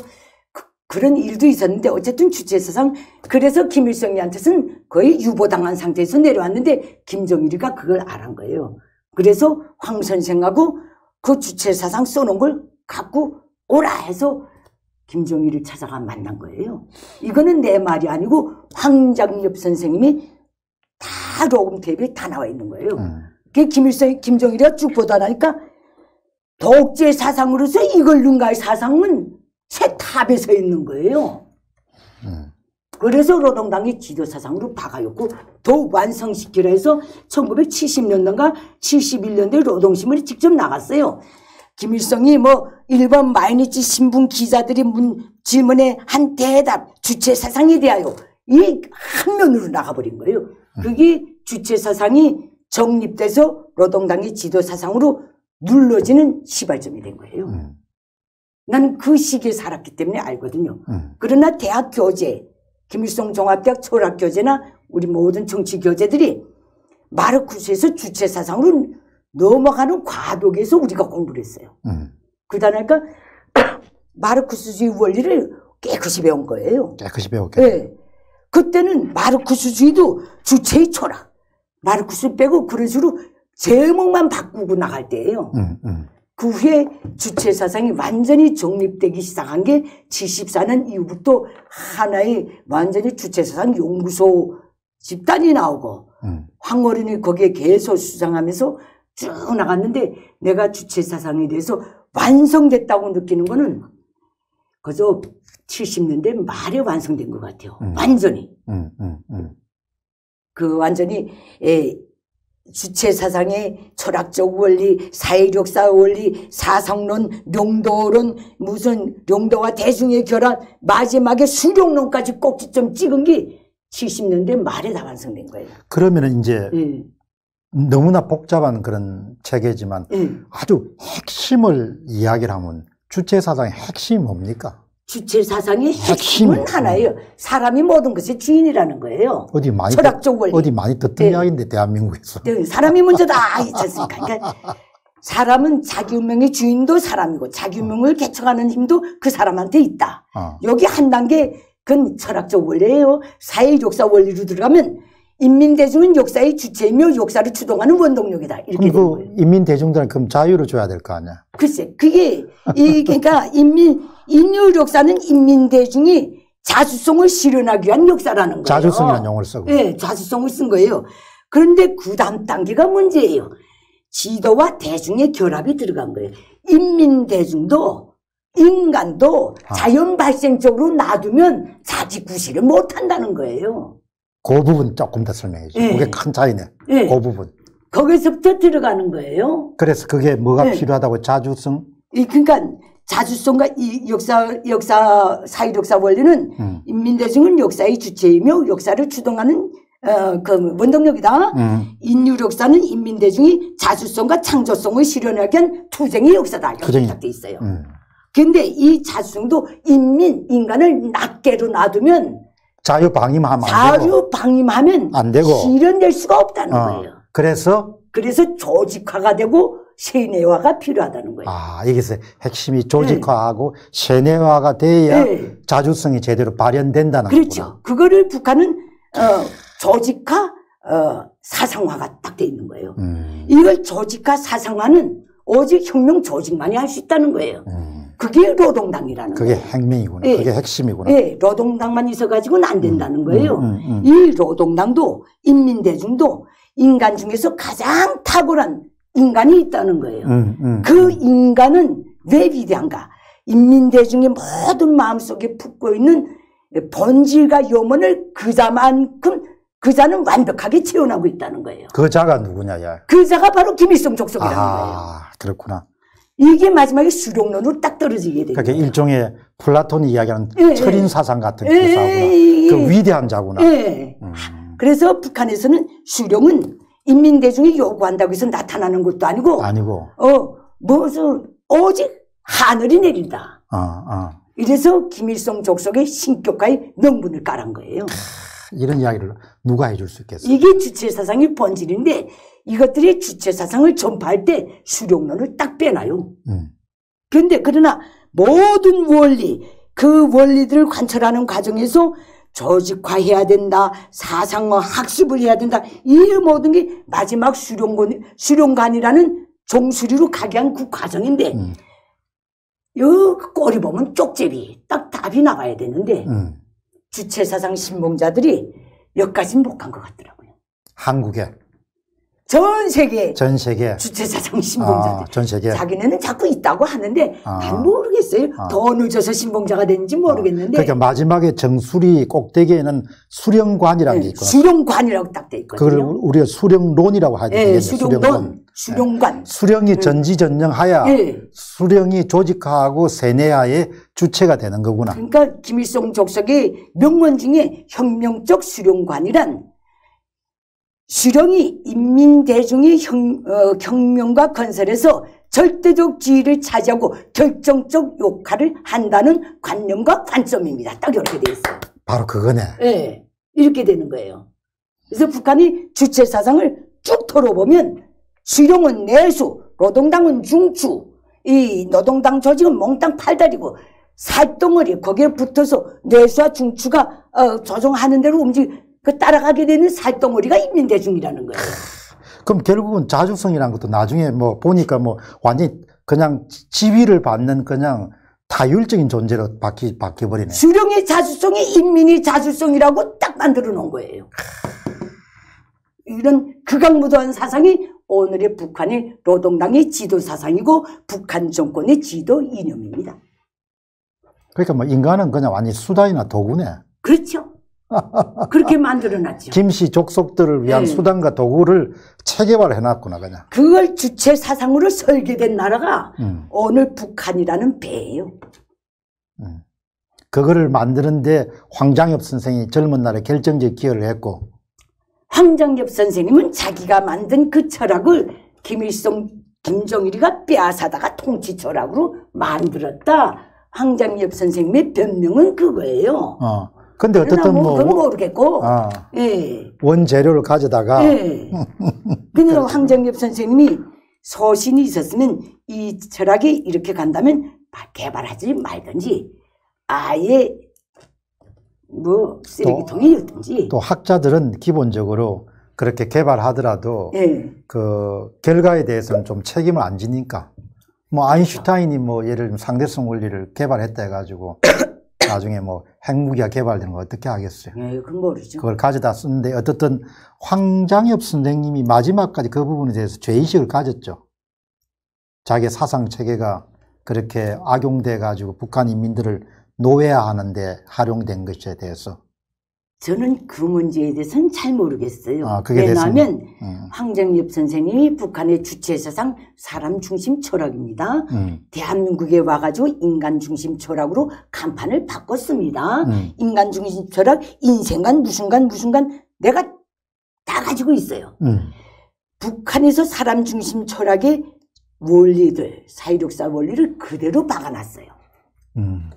그, 런 일도 있었는데 어쨌든 주체사상 그래서 김일성이한테는 거의 유보당한 상태에서 내려왔는데 김정일이가 그걸 알한 거예요. 그래서 황 선생하고 그 주체사상 써놓은 걸 갖고 오라 해서 김정일을 찾아가 만난 거예요. 이거는 내 말이 아니고 황장엽 선생님이 다 녹음 테이프에 다 나와 있는 거예요. 음. 그 김일성, 김정일이가 쭉 보다 나니까 독재 사상으로서 이걸 능가할 사상은 새 탑에 서 있는 거예요. 음. 그래서 노동당이 지도 사상으로 박아였고 더욱 완성시키려 해서 1970년대인가 71년도에 노동신문이 직접 나갔어요. 김일성이 뭐 일본 마이니치 신분 기자들이 문 질문에 한 대답 주체 사상에 대하여 이 한 면으로 나가버린 거예요. 그게 주체 사상이 정립돼서 노동당의 지도 사상으로 눌러지는 시발점이 된 거예요. 음. 나는 그 시기에 살았기 때문에 알거든요. 음. 그러나 대학 교재, 김일성 종합대학 철학 교재나 우리 모든 정치 교재들이 마르쿠스에서 주체 사상으로 넘어가는 과도기에서 우리가 공부를 했어요. 음. 그러다니까 마르쿠스주의 원리를 깨끗이 배운 거예요. 깨끗이 배웠겠 예. 그때는 마르쿠스주의도 주체의 철학. 마르쿠스 빼고 그런 식으로 제목만 바꾸고 나갈 때예요. 음. 음. 그 후에 주체 사상이 완전히 정립되기 시작한 게 74년 이후부터 하나의 완전히 주체 사상 연구소 집단이 나오고 음. 황어른이 거기에 계속 수상하면서 쭉 나갔는데 내가 주체 사상에 대해서 완성됐다고 느끼는 거는 그저 70년대 말에 완성된 것 같아요. 음. 완전히. 음. 음. 음. 그 완전히 에, 주체 사상의 철학적 원리, 사회력사 원리, 사상론, 용도론, 무슨 용도와 대중의 결합, 마지막에 수령론까지 꼭지점 찍은 게 70년대 말에 다 완성된 거예요. 그러면은 이제 예, 너무나 복잡한 그런 체계지만 예. 아주 핵심을 이야기를 하면 주체 사상의 핵심이 뭡니까? 주체 사상의 핵심은 핵심은 하나예요. 사람이 모든 것의 주인이라는 거예요. 어디 많이 철학적 원리. 듣, 어디 많이 듣던 네. 이야기인데 대한민국에서 네, 사람이 먼저다 있지 않습니까? 그러니까 사람은 자기 운명의 주인도 사람이고 자기 운명을 개척하는 힘도 그 사람한테 있다. 어. 여기 한 단계 그건 철학적 원리예요. 사회 역사 원리로 들어가면 인민대중은 역사의 주체이며 역사를 추동하는 원동력이다. 이렇게 그럼 그 거예요. 인민 대중들은 그럼 자유를 줘야 될 거 아니야? 글쎄, 그게 이 그러니까 인민 인류 역사는 인민대중이 자주성을 실현하기 위한 역사라는 거예요. 자주성이라는 용어를 쓰고. 네, 자주성을 쓴 거예요. 그런데 그 다음 단계가 문제예요. 지도와 대중의 결합이 들어간 거예요. 인민대중도 인간도 아. 자연 발생적으로 놔두면 자지 구실을 못 한다는 거예요. 그 부분 조금 더 설명해 주세요. 예. 그게 큰 차이네. 예. 그 부분. 거기서부터 들어가는 거예요. 그래서 그게 뭐가 예. 필요하다고 자주성? 이 그러니까 자주성과 이 역사 역사 사회 역사 원리는 음. 인민대중은 역사의 주체이며 역사를 주동하는 어 그 원동력이다. 음. 인류 역사는 인민대중이 자주성과 창조성을 실현하기 위한 투쟁의 역사다. 이렇게 투쟁이. 딱돼 있어요. 음. 근데 이 자주성도 인민 인간을 낱개로 놔두면 자유 방임하면 안 되고. 자유 방임하면 안 되고. 실현될 수가 없다는 어. 거예요. 그래서 그래서 조직화가 되고 세뇌화가 필요하다는 거예요. 아, 여기서 핵심이 조직화하고 세뇌화가 돼야 네. 자주성이 제대로 발현된다는 그렇죠. 거구나. 그거를 북한은 어, 조직화 어, 사상화가 딱 돼 있는 거예요. 음. 이걸 조직화 사상화는 오직 혁명 조직만이 할 수 있다는 거예요. 음. 그게 노동당이라는 그게 거예요. 핵명이구나. 예. 그게 핵심이구나. 예, 노동당만 있어가지고는 안 된다는 거예요. 음, 음, 음. 이 노동당도 인민대중도 인간 중에서 가장 탁월한 인간이 있다는 거예요. 음, 음. 그 인간은 왜 위대한가? 인민대중의 모든 마음속에 품고 있는 본질과 요문을 그자만큼 그자는 완벽하게 채워나고 있다는 거예요. 그 자가 누구냐, 야. 그자가 바로 김일성 족속이라는 거예요. 아, 그렇구나. 이게 마지막에 수령론으로 딱 떨어지게 되는 그게 거예요. 일종의 플라톤이 이야기하는 예, 철인 예. 사상 같은 예, 그 사구나. 예, 그 예. 위대한 자구나. 예. 음. 그래서 북한에서는 수령은 인민대중이 요구한다고 해서 나타나는 것도 아니고 아니고, 어 무슨 오직 하늘이 내린다. 어, 어. 이래서 김일성 족속의 신격화의 명분을 깔은 거예요. 이런 이야기를 누가 해줄 수 있겠어? 이게 주체 사상의 본질인데 이것들이 주체 사상을 전파할 때 수령론을 딱 빼놔요. 음. 그런데 그러나 모든 원리 그 원리들을 관철하는 과정에서 조직화해야 된다, 사상과 학습을 해야 된다. 이 모든 게 마지막 수령관 수령관이라는 종수리로 가게 한 그 과정인데 음. 요 꼬리 보면 쪽제비 딱 답이 나가야 되는데 음. 주체 사상 신봉자들이 여기까지는 못 간 것 같더라고요. 한국에, 전 세계 전 세계, 주체 사상 신봉자들. 아, 전 세계. 자기네는 자꾸 있다고 하는데 아. 난 모르겠어요. 아. 더 늦어서 신봉자가 됐는지 모르겠는데 그러니까 마지막에 정수리 꼭대기에는 수령관이라는 게 네, 있거든. 수령관이라고 딱돼 그걸 있거든요. 우리가 수령론이라고 하게 예, 되겠네. 수령론, 수령관. 수령이 전지전능하야 예. 수령이 조직화하고 세뇌하의 주체가 되는 거구나. 그러니까 김일성 족속의 명문 중에 혁명적 수령관이란 수령이 인민대중의 혁, 어, 혁명과 건설에서 절대적 지위를 차지하고 결정적 역할을 한다는 관념과 관점입니다. 딱 이렇게 돼 있어요. 바로 그거네. 예, 이렇게 되는 거예요. 그래서 북한이 주체 사상을 쭉 털어보면 수령은 내수, 노동당은 중추, 이 노동당 조직은 몽땅 팔다리고 살덩어리 거기에 붙어서 내수와 중추가 어, 조종하는 대로 움직 그 따라가게 되는 살덩어리가 인민대중이라는 거예요. 그럼 결국은 자주성이라는 것도 나중에 뭐 보니까 뭐 완전히 그냥 지위를 받는 그냥 타율적인 존재로 바뀌, 바뀌어버리네. 수령의 자주성이 인민의 자주성이라고 딱 만들어 놓은 거예요. 이런 극악무도한 사상이 오늘의 북한의 노동당의 지도 사상이고 북한 정권의 지도 이념입니다. 그러니까 뭐 인간은 그냥 완전히 수단이나 도구네. 그렇죠. 그렇게 만들어 놨죠. 김씨 족속들을 위한 네. 수단과 도구를 체계화를 해놨구나, 그냥. 그걸 주체 사상으로 설계된 나라가 음, 오늘 북한이라는 배예요. 음. 그거를 만드는데 황장엽 선생이 젊은 날에 결정적 기여를 했고, 황장엽 선생님은 자기가 만든 그 철학을 김일성, 김정일이가 빼앗아다가 통치 철학으로 만들었다. 황장엽 선생님의 변명은 그거예요. 어. 근데 어떻든 뭐 뭐, 그건 원- 모르겠고, 아, 예, 원재료를 가져다가, 예. 근데 황정엽 선생님이 소신이 있었으면 이 철학이 이렇게 간다면 개발하지 말든지 아예 뭐 쓰레기통이었든지, 또 학자들은 기본적으로 그렇게 개발하더라도 예, 그 결과에 대해서는 좀 책임을 안 지니까. 뭐 아인슈타인이 뭐 예를 들면 상대성 원리를 개발했다 해가지고 나중에 뭐 핵무기가 개발되는 거 어떻게 하겠어요. 예, 그건 모르죠. 그걸 가져다 쓰는데 어떻든 황장엽 선생님이 마지막까지 그 부분에 대해서 죄의식을 가졌죠. 자기 사상 체계가 그렇게 악용돼 가지고 북한 인민들을 노예화하는데 활용된 것에 대해서 저는 그 문제에 대해서는 잘 모르겠어요. 아, 그게 왜냐하면 음, 황정엽 선생님이 북한의 주체 사상 사람 중심 철학입니다. 음, 대한민국에 와가지고 인간 중심 철학으로 간판을 바꿨습니다. 음, 인간 중심 철학, 인생관, 무슨관, 무슨관 내가 다 가지고 있어요. 음, 북한에서 사람 중심 철학의 원리들, 사회력사 원리를 그대로 박아놨어요. 음,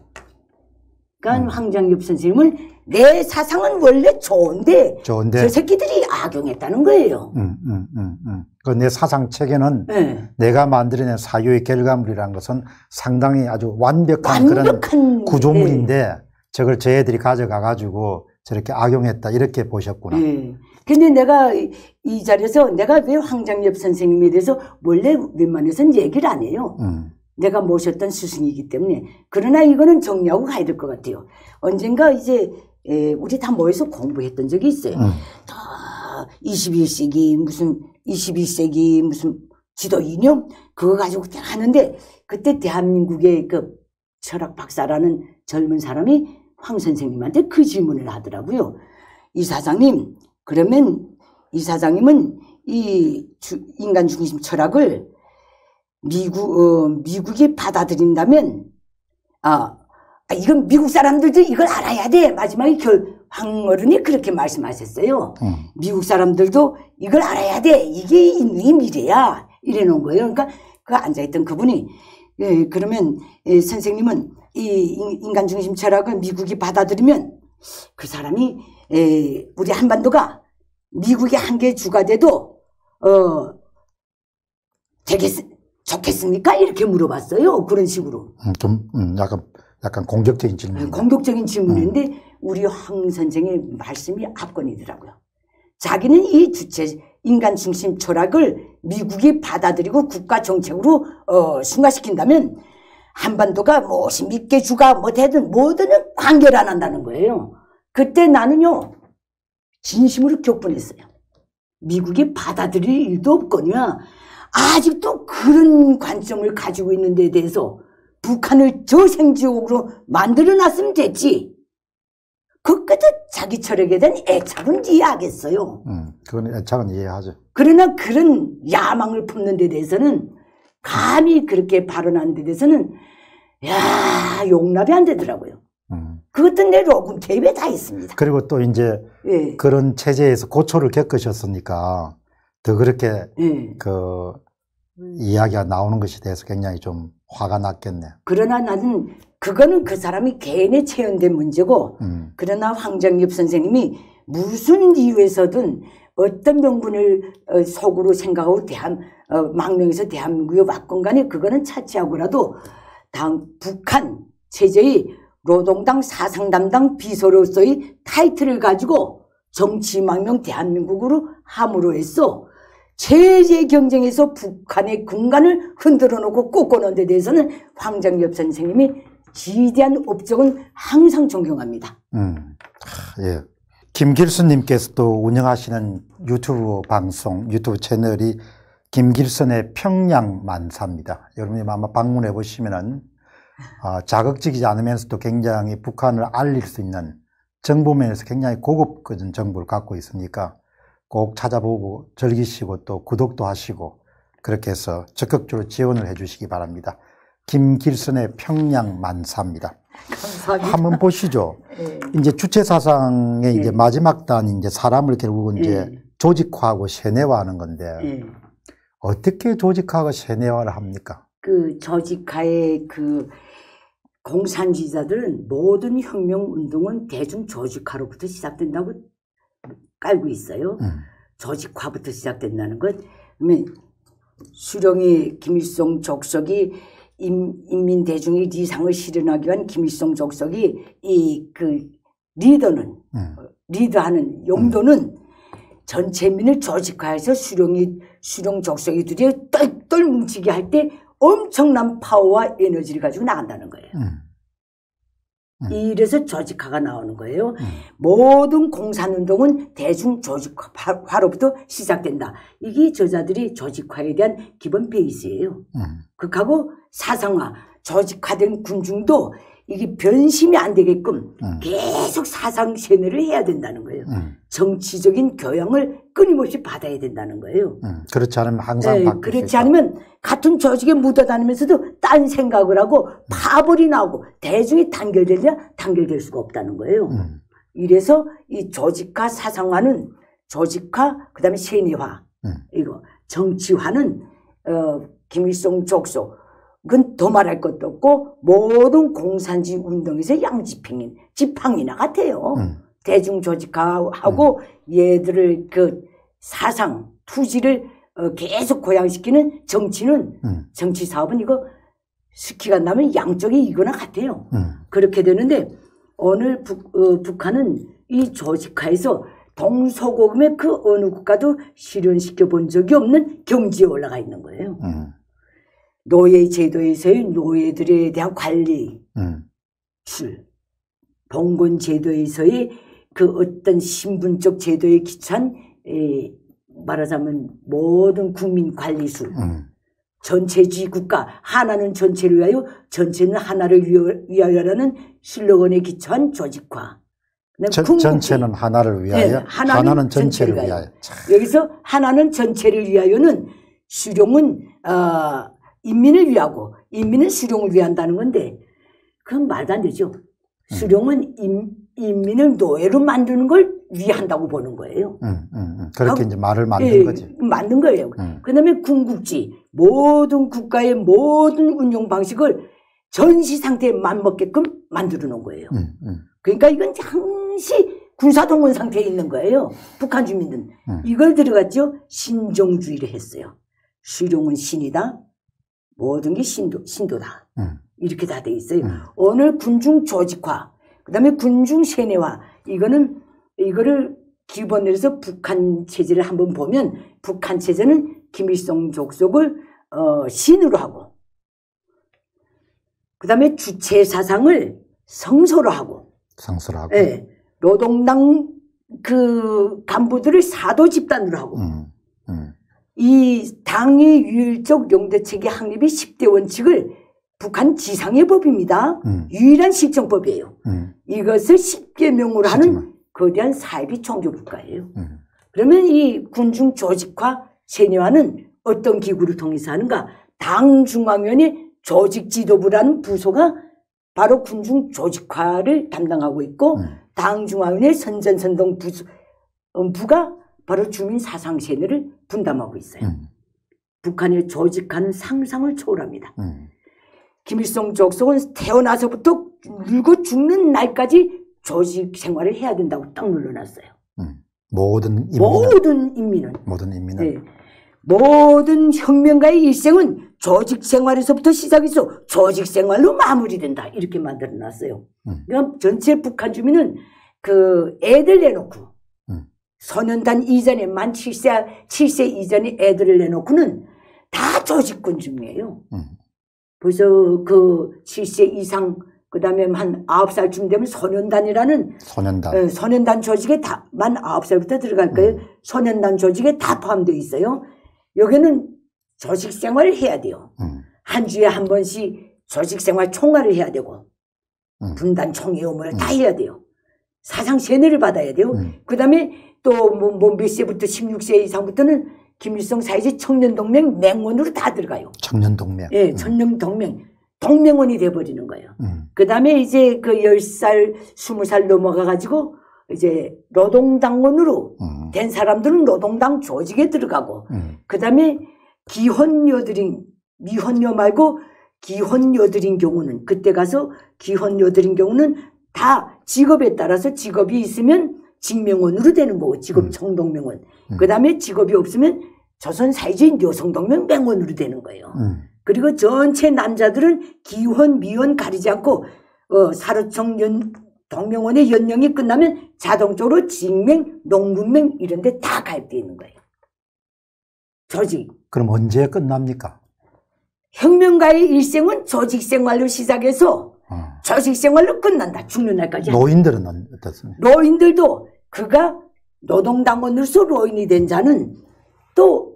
그러니까 황정엽 선생님은 내 사상은 원래 좋은데 좋은데 저 새끼들이 악용했다는 거예요. 음, 음, 음, 음. 그내 사상 체계는 네. 내가 만들어낸 사유의 결과물이라는 것은 상당히 아주 완벽한 그런 완벽한 구조물인데 저걸 저애들이 가져가 가지고 저렇게 악용했다 이렇게 보셨구나. 네. 네. 근데 내가 이- 이 자리에서 내가 왜 황정엽 선생님에 대해서 원래 웬만해서는 얘기를 안 해요. 음, 내가 모셨던 스승이기 때문에. 그러나 이거는 정리하고 가야 될 것 같아요. 언젠가 이제 에, 우리 다 모여서 공부했던 적이 있어요. 음, 다 21세기 무슨 21세기 무슨 지도 이념 그거 가지고 하는데 그때 대한민국의 그 철학 박사라는 젊은 사람이 황 선생님한테 그 질문을 하더라고요. 이 사장님 그러면 이 사장님은 이 주- 인간 중심 철학을 미국 어, 미국이 받아들인다면 아, 아, 이건 미국 사람들도 이걸 알아야 돼 마지막에 결 황어른이 그렇게 말씀하셨어요. 음, 미국 사람들도 이걸 알아야 돼. 이게 인류의 미래야. 이래 놓은 거예요. 그러니까 그 앉아있던 그분이, 예, 그러면, 예, 선생님은 이 인- 인간 중심 철학을 미국이 받아들이면 그 사람이, 예, 우리 한반도가 미국의 한계 주가 돼도, 어, 되겠, 좋겠습니까? 이렇게 물어봤어요. 그런 식으로. 음, 좀 음, 약간 약간 공격적인 질문입니다. 공격적인 질문인데 우리 황 선생의 말씀이 압권이더라고요. 자기는 이 주체 인간 중심 철학을 미국이 받아들이고 국가 정책으로 어, 승화시킨다면 한반도가 무엇이 믿게 주가 뭐되든 뭐든 관계를 안 한다는 거예요. 그때 나는요 진심으로 격분했어요. 미국이 받아들일 일도 없거니와 아직도 그런 관점을 가지고 있는 데 대해서 북한을 저생지옥으로 만들어 놨으면 됐지. 그 끝에 자기 철학에 대한 애착은 이해하겠어요. 음, 그건 애착은 이해하죠. 그러나 그런 야망을 품는 데 대해서는 감히 그렇게 발언한 데 대해서는 야 용납이 안 되더라고요. 음. 그것도 내 로금 개입에 다 있습니다. 그리고 또 이제 예, 그런 체제에서 고초를 겪으셨으니까 더 그렇게 예. 그 이야기가 나오는 것에 대해서 굉장히 좀 화가 났겠네. 그러나 나는 그거는 그 사람이 개인의 체현된 문제고 음, 그러나 황정엽 선생님이 무슨 이유에서든 어떤 명분을 어, 속으로 생각하고 대한 어, 망명에서 대한민국에 왔건 간에 그거는 차치하고라도 당 북한 체제의 노동당 사상 담당 비서로서의 타이틀을 가지고 정치 망명 대한민국으로 함으로 해서 체제 경쟁에서 북한의 근간을 흔들어 놓고 꺾어놓은 데 대해서는 황정엽 선생님이 지대한 업적은 항상 존경합니다. 음, 하, 예. 김길선님께서 또 운영하시는 유튜브 방송, 유튜브 채널이 김길선의 평양 만사입니다. 여러분이 아마 방문해 보시면은 아, 자극적이지 않으면서도 굉장히 북한을 알릴 수 있는 정보면에서 굉장히 고급진 정보를 갖고 있으니까 꼭 찾아보고 즐기시고 또 구독도 하시고 그렇게 해서 적극적으로 지원을 해 주시기 바랍니다. 김길선의 평양 만사입니다. 감사합니다. 한번 보시죠. 예. 이제 주체 사상의 이제 예. 마지막 단이 이제 사람을 결국 이제 예. 조직화하고 세뇌화하는 건데 예. 어떻게 조직화하고 세뇌화를 합니까? 그 조직화의 그 공산주의자들은 모든 혁명 운동은 대중 조직화로부터 시작된다고 깔고 있어요. 음, 조직화부터 시작된다는 것. 그러면 수령이 김일성 족속이 인, 인민 대중의 리상을 실현하기 위한 김일성 족속이 이 그 리더는 음, 리드하는 용도는 전체 민을 조직화해서 수령이 수령 족속이들이 똘똘 뭉치게 할 때 엄청난 파워와 에너지를 가지고 나간다는 거예요. 음. 음. 이래서 조직화가 나오는 거예요. 음. 모든 공산운동은 대중 조직화로부터 시작된다. 이게 저자들이 조직화에 대한 기본 베이스예요. 음. 극하고 사상화, 조직화된 군중도 이게 변심이 안 되게끔 음. 계속 사상 세뇌를 해야 된다는 거예요. 음. 정치적인 교양을 끊임없이 받아야 된다는 거예요. 음. 그렇지 않으면 항상 네, 바뀔 수 그렇지. 않으면 같은 조직에 묻어다니면서도 딴 생각을 하고 파벌이 나오고 대중이 단결되냐 단결될 수가 없다는 거예요. 음. 이래서 이 조직화 사상화는 조직화 그다음에 세뇌화 음. 이거 정치화는 어 김일성 족소 그건 더 말할 것도 없고 모든 공산주의 운동에서 양지평인 지팡이나 같아요. 음. 대중 조직화하고 얘들을 그 사상 투지를 어, 계속 고양시키는 정치는 음. 정치 사업은 이거 스키가 나면 양쪽이 이거나 같아요. 음. 그렇게 되는데 오늘 북, 어, 북한은 이 조직화에서 동서고금의 그 어느 국가도 실현시켜 본 적이 없는 경지에 올라가 있는 거예요. 음. 노예 제도에서의 노예들에 대한 관리, 음. 출, 봉건 제도에서의 그 어떤 신분적 제도에 기찬 에, 말하자면 모든 국민 관리술, 음. 전체주의 국가 하나는 전체를 위하여 전체는 하나를 위하- 위하여라는 슬로건에 기초한 조직화. 전. 전체는 하나를 위하여 네, 하나는 하나는, 전체를 전체를 위하여. 여기서 하나는 전체를 위하여는 수령은 어, 인민을 위하고 인민은 수령을 위한다는 건데 그건 말도 안 되죠. 음. 수령은 인, 인민을 노예로 만드는 걸 위한다고 보는 거예요. 음, 음, 음. 그렇게 하고- 이제 말을 만든 예, 거지. 만든 거예요. 음. 그다음에 궁극지 모든 국가의 모든 운용 방식을 전시 상태에 맞먹게끔 만들어 놓은 거예요. 음, 음. 그러니까 이건 항시 군사동원 상태에 있는 거예요. 북한 주민들은. 음. 이걸 들어갔죠. 신종주의를 했어요. 수룡은 신이다. 모든 게 신도, 신도다. 음. 이렇게 다 돼 있어요. 음. 오늘 군중 조직화, 그 다음에 군중 세뇌화. 이거는, 이거를 기본으로 해서 북한 체제를 한번 보면 북한 체제는 김일성 족속을, 어, 신으로 하고, 그 다음에 주체 사상을 성소로 하고, 상술하고. 예, 노동당 그 간부들을 사도 집단으로 하고, 음, 음. 이 당의 유일적 용대체계 확립의 10대 원칙을 북한 지상의 법입니다. 음. 유일한 실정법이에요. 음. 이것을 10개명으로 하는. 거대한 사회비 종교 국가예요. 음. 그러면 이 군중 조직화 세뇌화는 어떤 기구를 통해서 하는가? 당 중앙위원회 조직 지도부라는 부서가 바로 군중 조직화를 담당하고 있고 음. 당 중앙위원회 선전선동 부서, 어, 부가 바로 주민 사상 세뇌를 분담하고 있어요. 음. 북한의 조직화는 상상을 초월합니다. 음. 김일성 족속은 태어나서부터 늙어 죽는 날까지 조직 생활을 해야 된다고 딱 눌러놨어요. 음. 모든 인민은 모든 인민은. 모든 인민은 네. 모든 혁명가의 일생은 조직 생활에서부터 시작해서 조직 생활로 마무리된다. 이렇게 만들어 놨어요. 음. 그럼 전체 북한 주민은 그 애들 내놓고 음. 소년단 이전에 만 7세, 7세 이전에 애들을 내놓고는 다 조직군 중이에요. 음. 벌써 그 7세 이상 그다음에 한 9살쯤 되면 소년단이라는 소년단. 예, 소년단 조직에 다, 만 9살부터 들어갈 거예요. 소년단 조직에 다 포함되어 있어요. 여기는 조직 생활을 해야 돼요. 음. 한 주에 한 번씩 조직 생활 총괄을 해야 되고, 음. 분단 총회 뭐다 해야 돼요. 사상 세뇌를 받아야 돼요. 음. 그 다음에 또 뭐, 뭐몇 세부터 16세 이상부터는 김일성 사이즈 청년동맹 맹원으로 다 들어가요. 청년 동맹. 예, 음. 청년동맹. 동맹원이 돼버리는 거예요. 음. 그 다음에 이제 그 10살, 20살 넘어가가지고 이제 노동당원으로 음. 된 사람들은 노동당 조직에 들어가고 음. 그 다음에 기혼녀들인, 미혼녀 말고 기혼녀들인 경우는 그때 가서 기혼녀들인 경우는 다 직업에 따라서 직업이 있으면 직명원으로 되는 거고 직업 음. 청동명원. 음. 그 다음에 직업이 없으면 조선 사회주의 여성동맹 맹원으로 되는 거예요. 음. 그리고 전체 남자들은 기혼, 미혼 가리지 않고 어, 사료청 연, 동명원의 연령이 끝나면 자동적으로 직맹, 농문맹 이런 데 다 가입되어 있는 거예요. 조직. 그럼 언제 끝납니까? 혁명가의 일생은 조직 생활로 시작해서 어. 조직 생활로 끝난다. 죽는 날까지. 노인들은 어떻습니까? 노인들도 그가 노동당원으로서 노인이 된 자는 또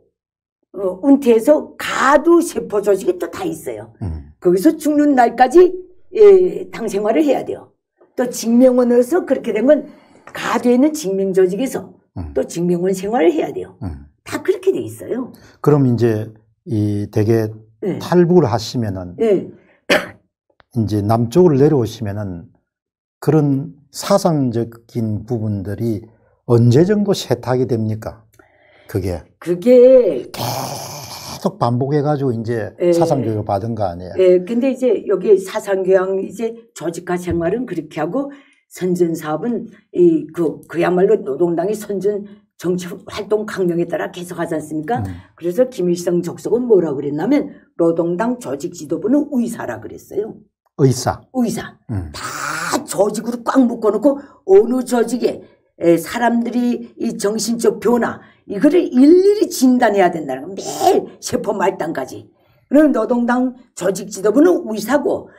어, 은퇴해서 가두 세포 조직이 또 다 있어요. 음. 거기서 죽는 날까지 예, 당 생활을 해야 돼요. 또 직명원으로서 그렇게 된 건 가두에 있는 직명 조직에서 음. 또 직명원 생활을 해야 돼요. 음. 다 그렇게 돼 있어요. 그럼 이제 이 되게 예. 탈북을 하시면은 예. 이제 남쪽으로 내려오시면은 그런 사상적인 부분들이 언제 정도 세탁이 됩니까? 그게 그게 계속 반복해가지고 이제 예. 사상교육을 받은 거 아니에요? 예, 근데 이제 여기 사상교양 이제 조직화 생활은 그렇게 하고 선전 사업은 이 그 그야말로 노동당이 선전 정치 활동 강령에 따라 계속 하지 않습니까? 음. 그래서 김일성 족속은 뭐라 그랬냐면 노동당 조직 지도부는 의사라 그랬어요. 의사. 의사. 음. 다 조직으로 꽉 묶어놓고 어느 조직에 에, 사람들이 이 정신적 변화 이거를 일일이 진단해야 된다는 거 매일 세포 말단까지. 그럼 노동당 조직 지도부는 의사고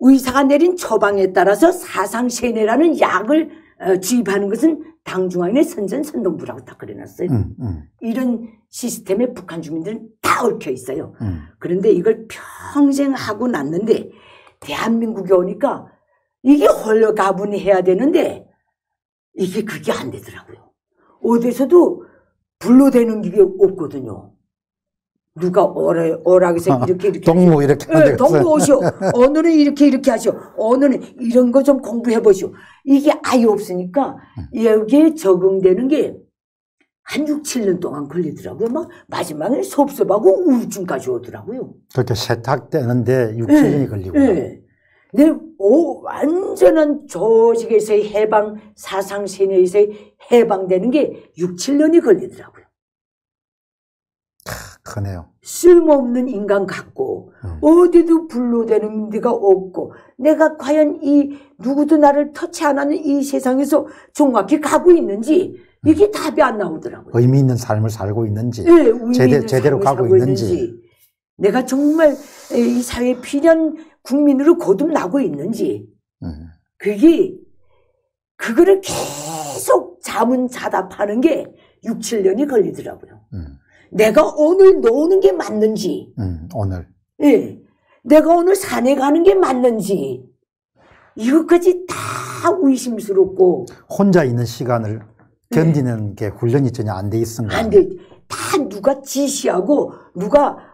의사가 내린 처방에 따라서 사상세뇌라는 약을 어, 주입하는 것은 당중앙의 선전선동부라고 딱 그려놨어요. 음, 음, 이런 시스템에 북한 주민들은 다 얽혀 있어요. 음. 그런데 이걸 평생 하고 났는데 대한민국에 오니까 이게 홀로 가분해야 되는데 이게 그게 안 되더라고요. 어디서도 불러대는 게 없거든요. 누가 오라, 오락에서 이렇게 이렇게 동무 이렇게 예, 만들었어요. 동무 오시오. 오늘은 이렇게 이렇게 하시오. 오늘은 이런 거 좀 공부해 보시오. 이게 아예 없으니까 여기에 적응되는 게 한 6, 7년 동안 걸리더라고요. 막 마지막에 섭섭하고 우울증까지 오더라고요. 그렇게 세탁되는데 6, 7년이 걸리고. 예. 내 오, 완전한 조직에서의 해방, 사상 세뇌에서의 해방되는 게 6, 7년이 걸리더라고요. 크네요. 쓸모없는 인간 같고 음. 어디도 불로되는 데가 없고 내가 과연 이 누구도 나를 터치 안 하는 이 세상에서 정확히 가고 있는지 이게 답이 안 나오더라고요. 의미 있는 삶을 살고 있는지. 예, 의미 제대- 삶을 가고 살고 있는지. 내가 정말 이 사회에 필요한 국민으로 거듭나고 있는지 음. 그게 그거를 계속 자문자답하는 게 6, 7년이 걸리더라고요. 음. 내가 오늘 노는 게 맞는지 음. 오늘. 예. 내가 오늘 산에 가는 게 맞는지 이것까지 다 의심스럽고 혼자 있는 시간을 견디는 게 훈련이 전혀 안돼거 안? 돼. 다 누가 지시하고 누가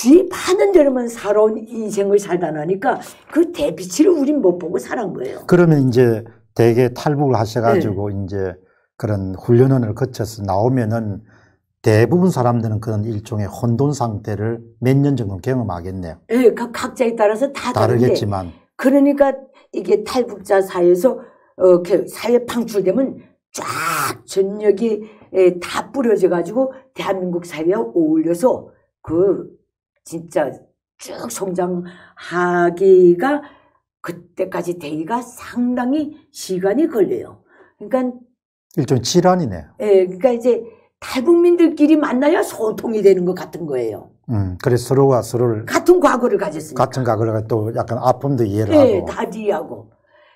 주입하는 대로만 살아온 인생을 살다 나니까 그 대비치를 우린 못 보고 살은 거예요. 그러면 이제 대개 탈북을 네. 하셔가지고 이제 그런 훈련을 거쳐서 나오면은 대부분 사람들은 그런 일종의 혼돈 상태를 몇 년 정도 경험하겠네요. 예, 각- 각자에 따라서 다 다른데 다르겠지만. 그러니까 이게 탈북자 사회에서 어, 사회 방출되면 쫙 전력이 에, 다 뿌려져 가지고 대한민국 사회에 어울려서 그 진짜 쭉 성장하기가 그때까지 되기가 상당히 시간이 걸려요. 그러니까 일종의 질환이네요. 예, 그러니까 이제 탈북민들끼리 만나야 소통이 되는 것 같은 거예요. 음, 그래서 서로가 서로를 같은 과거를 가졌으니까. 같은 각을 또 약간 아픔도 이해를 예, 하고. 다 이해하고.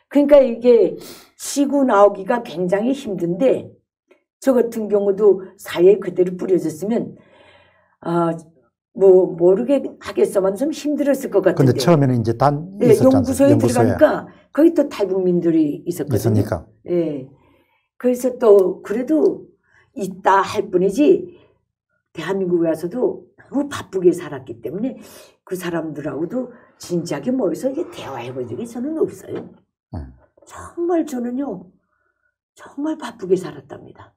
그러니까 이게 치고 나오기가 굉장히 힘든데 저 같은 경우도 사회에 그대로 뿌려졌으면 아, 뭐 모르게 하겠어만 좀 힘들었을 것 같은데. 근데 처음에는 이제 단 예, 연구소에 않습니까? 들어가니까 거기 또 탈북민들이 있었거든요. 있으니까. 예. 그래서 또 그래도 있다 할 뿐이지 대한민국에 와서도 너무 바쁘게 살았기 때문에 그 사람들하고도 진지하게 모여서 이게 대화해 본 적이 저는 없어요. 음. 정말 저는요, 정말 바쁘게 살았답니다.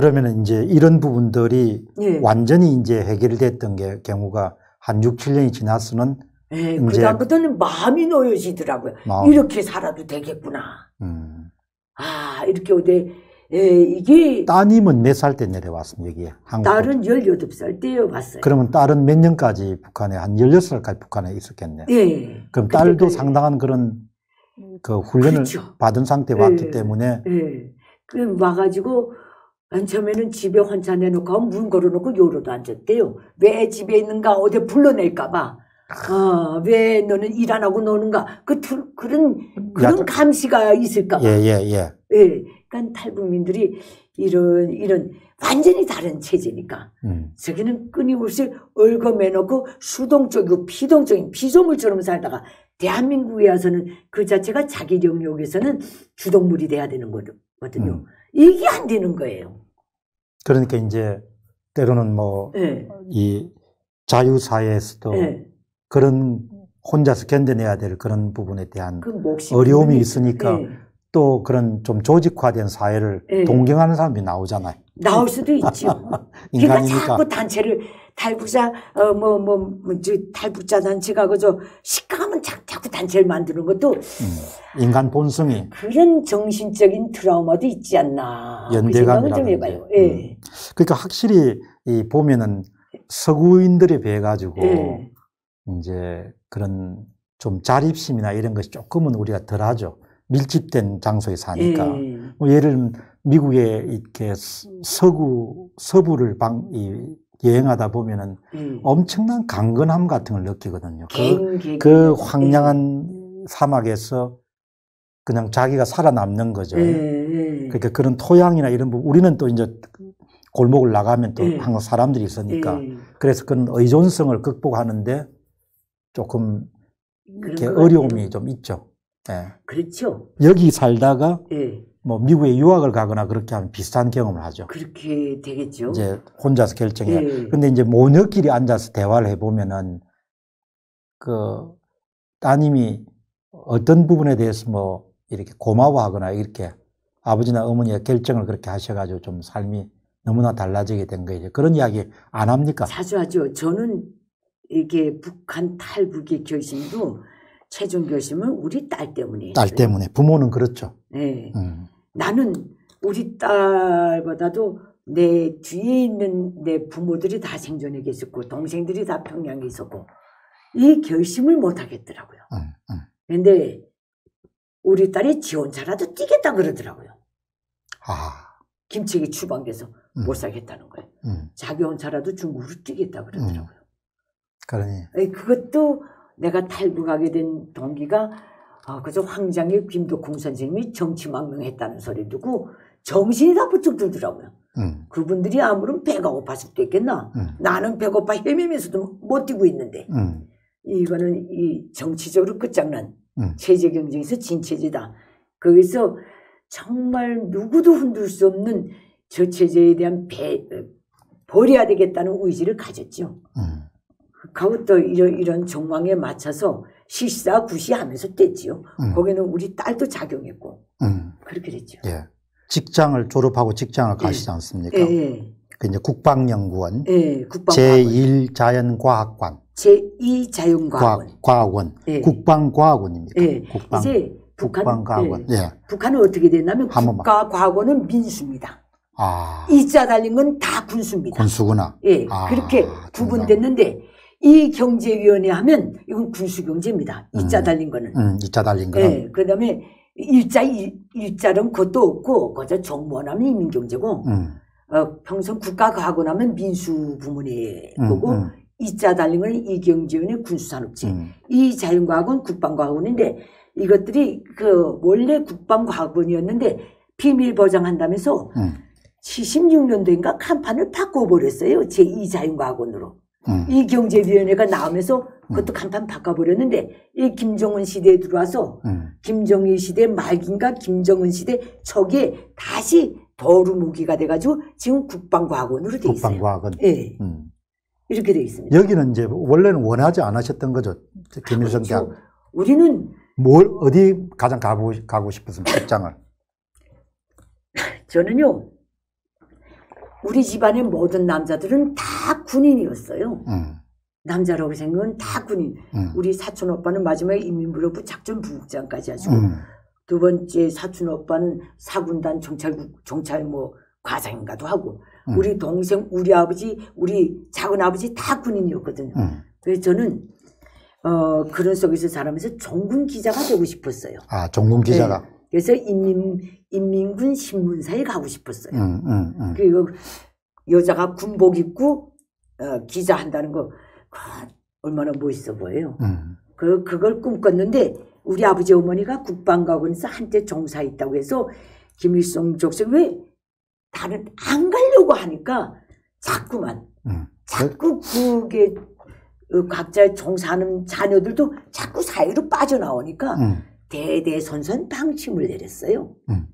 그러면 이제 이런 부분들이 예. 완전히 이제 해결됐던 게 경우가 한 6, 7년이 지나서는 예, 이제- 그다음부터는 마음이 놓여지더라고요. 마음. 이렇게 살아도 되겠구나. 음. 아, 이렇게 오대, 예, 이게 따님은 몇 살 때 내려왔습니까, 여기에? 한국. 딸은 18살 때에 왔어요. 그러면 딸은 몇 년까지 북한에, 한 16살까지 북한에 있었겠네요. 예. 그럼 딸도 그때까지- 상당한 그런 그 훈련을 그렇죠. 받은 상태에 예. 왔기 때문에 예. 그 와가지고 맨 처음에는 집에 혼자 내놓고 문 걸어놓고 열어도 안 줬대요. 왜 집에 있는가 어디 불러낼까봐. 어, 왜 너는 일 안 하고 노는가? 그 투- 그런 그런 약간- 감시가 있을까 봐. 예, 예, 예. 예. 그러니까 탈북민들이 이런 이런 완전히 다른 체제니까 음, 저기는 끊임없이 얽어매놓고 수동적이고 피동적인 피조물처럼 살다가 대한민국에 와서는 그 자체가 자기 영역에서는 주동물이 돼야 되는 거거든요. 음. 이게 안 되는 거예요. 그러니까 이제 때로는 뭐 예. 이 자유사회에서도 예. 그런 혼자서 견뎌내야 될 그런 부분에 대한 어려움이 있으니까 예. 또 그런 좀 조직화된 사회를 예. 동경하는 사람이 나오잖아요. 나올 수도 있죠. 그러니까. 자꾸 단체를 탈북자 어뭐뭐 탈북자 단체가 그저 자, 자꾸 단체를 만드는 것도 음, 인간 본성이 그런 정신적인 트라우마도 있지 않나 그 생각은 좀. 해봐요. 예. 음. 그러니까 확실히 이 보면은 서구인들에 비해 가지고 예. 이제 그런 좀 자립심이나 이런 것이 조금은 우리가 덜하죠. 밀집된 장소에 사니까. 예. 뭐 예를 들면 미국에 이렇게 서- 서구 서부를 방, 이, 여행하다 보면은 예. 엄청난 강건함 같은 걸 느끼거든요. 그. 그 황량한 사막에서 그냥 자기가 살아남는 거죠. 예. 예. 그러니까 그런 토양이나 이런 부분, 우리는 또 이제 골목을 나가면 또 예. 항상 사람들이 있으니까 예. 그래서 그런 의존성을 극복하는데 조금 이렇게 어려움이. 좀 있죠. 예. 그렇죠. 여기 살다가 예. 뭐 미국에 유학을 가거나 그렇게 하면 비슷한 경험을 하죠. 그렇게 되겠죠. 이제 혼자서 결정해. 예. 근데 이제 모녀끼리 앉아서 대화를 해보면은 그 따님이 어떤 부분에 대해서 뭐 이렇게 고마워하거나 이렇게 아버지나 어머니가 결정을 그렇게 하셔가지고 좀 삶이 너무나 달라지게 된 거예요. 그런 이야기 안 합니까? 자주 하죠. 저는 이게 북한 탈북의 결심도 최종 결심은 우리 딸 때문에 딸. 때문에 부모는 그렇죠. 네. 음, 나는 우리 딸보다도 내 뒤에 있는 내 부모들이 다 생존에 계셨고 동생들이 다 평양에 있었고 이 결심을 못 하겠더라고요. 음, 음. 근데 우리 딸이 지원차라도 뛰겠다 그러더라고요. 아, 김치기 추방돼서 음. 못 살겠다는 거예요. 음, 자기 혼자라도 중국으로 뛰겠다 그러더라고요. 그러니 에이, 그것도 내가 탈북하게 된 동기가 아, 그저 황장의 김덕홍 선생님이 정치망명했다는 소리 듣고 정신이 다 부쩍 들더라고요. 음, 그분들이 아무런 배가 수도 있겠나. 음, 나는 배고파 헤매면서도 못 뛰고 있는데 음, 이거는 이 정치적으로 끝장난 음. 체제 경쟁에서 진 체제다. 거기서 정말 누구도 흔들 수 없는 저 체제에 대한 배, 버려야 되겠다는 의지를 가졌죠. 음. 그것도 이런, 이런 정황에 맞춰서 실사구시하면서 뗐지요. 음. 거기는 우리 딸도 작용했고 음, 그렇게 됐죠. 예. 직장을 졸업하고 직장을 예. 가시지 않습니까? 예, 예, 그 이제 국방연구원 예, 국방과학원, 제1자연과학관 제2 자연과학원. 과학, 과학원 예. 국방과학원입니까? 예, 국방 이제 북한, 국방과학원. 예, 예. 북한은 어떻게 됐냐면. 국가과학원은 민수입니다. 아 이자 달린 건 다 군수입니다. 군수구나. 예, 아, 그렇게. 구분됐는데 이 경제위원회 하면 이건 군수경제입니다. 이자 음. 달린 거는. 음, 이자 달린 거는 예, 그 다음에 일자, 일, 일자는 그것도 없고, 그저 정무원하면 이민경제고, 음, 어, 평생 국가과학원 하면 민수부문의 음, 거고, 음, 이자 달린 건 이경제원의 군수산업체. 음, 이 자연과학원 국방과학원인데, 이것들이 그 원래 국방과학원이었는데, 비밀 보장한다면서 음, 76년도인가 간판을 바꿔버렸어요. 제2자연과학원으로. 음, 이 경제위원회가 나오면서 그것도 간판 바꿔버렸는데, 이 김정은 시대에 들어와서 음, 김정일 시대 말긴가 김정은 시대 초기에 다시 도루무기가 돼가지고 지금 국방과학원으로 돼 있어요. 국방과학원. 예, 음. 이렇게 돼 있습니다. 여기는 이제 원래는 원하지 않으셨던 거죠. 김일성 대학. 그렇죠. 우리는 뭘 어디 가장 가고 가고 싶었습니까? 직장을. 저는요 우리 집안의 모든 남자들은 다 군인이었어요. 음, 남자라고 생각은 다 군인. 음, 우리 사촌 오빠는 마지막에 인민부로부 작전 부국장까지 하시고 음, 두 번째 사촌 오빠는 사군단 정찰국 정찰 뭐 과장인가도 하고 음. 우리 동생 우리 아버지 우리 작은 아버지 다 군인이었거든요. 음. 그래서 저는 어 그런 속에서 자라면서 종군 기자가 되고 싶었어요. 아 종군 기자가. 그래서 인민 인민군 신문사에 가고 싶었어요. 음, 음, 음. 그리고 여자가 군복 입고 어, 기자 한다는 거 그, 얼마나 멋있어 보여요. 음. 그, 그걸 꿈꿨는데 우리 아버지 어머니가 국방과군에서 한때 종사했다고 해서 김일성 족속 왜 다른 안 가려고 하니까 자꾸만 음. 자꾸 그게 어, 각자 종사하는 자녀들도 자꾸 사이로 빠져나오니까 음. 대대선선 방침을 내렸어요. 음.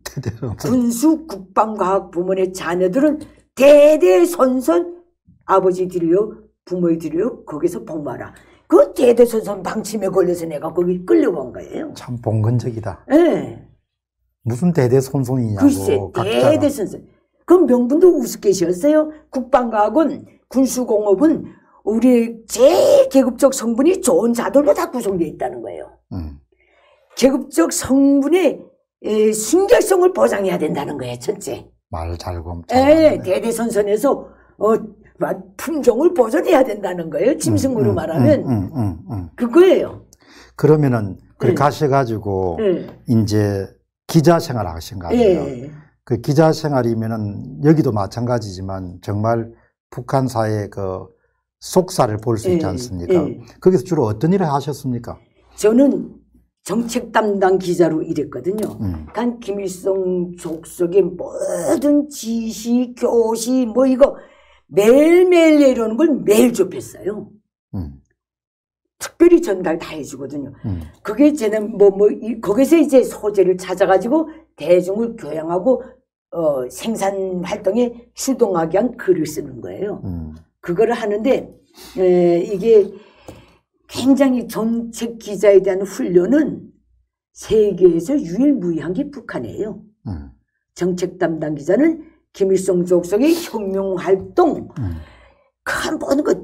군수 국방과학 부문의 자녀들은 대대선선 아버지들이요 부모들이요 거기서 복마라. 그 대대선선 방침에 걸려서 내가 거기 끌려간 거예요. 참 봉건적이다. 예. 무슨 대대손손이냐고. 글쎄. 대대선선. 그 명분도 우습게 지었어요. 국방과학은 군수공업은 우리 제일 계급적 성분이 좋은 자들로 다 구성되어 있다는 거예요. 음. 계급적 성분의 에, 순결성을 보장해야 된다는 거예요. 첫째. 말 잘고. 예, 대대선선에서 어, 품종을 보존해야 된다는 거예요. 짐승으로 말하면 음, 음, 음. 그거예요. 그러면은 그렇게 네. 가셔가지고 예, 이제 기자 생활 하신 거 아니에요? 예, 그 기자 생활이면은 여기도 마찬가지지만 정말 북한 사회의 그 속사를 볼 수 있지 예, 않습니까? 예. 거기서 주로 어떤 일을 하셨습니까? 저는 정책 담당 기자로 일했거든요. 음. 그러니까 김일성 족속의 모든 지시, 교시, 뭐 이거 매일매일 내려오는 걸 매일 접했어요. 음. 특별히 전달 다 해주거든요. 음. 그게 쟤는 뭐, 뭐, 이- 거기서 이제 소재를 찾아가지고 대중을 교양하고, 어, 생산 활동에 출동하기 위한 글을 쓰는 거예요. 음. 그거를 하는데, 에, 이게 굉장히 정책 기자에 대한 훈련은 세계에서 유일무이한 게 북한이에요. 음. 정책 담당 기자는 김일성 족속의 혁명 활동, 음. 큰 모든 거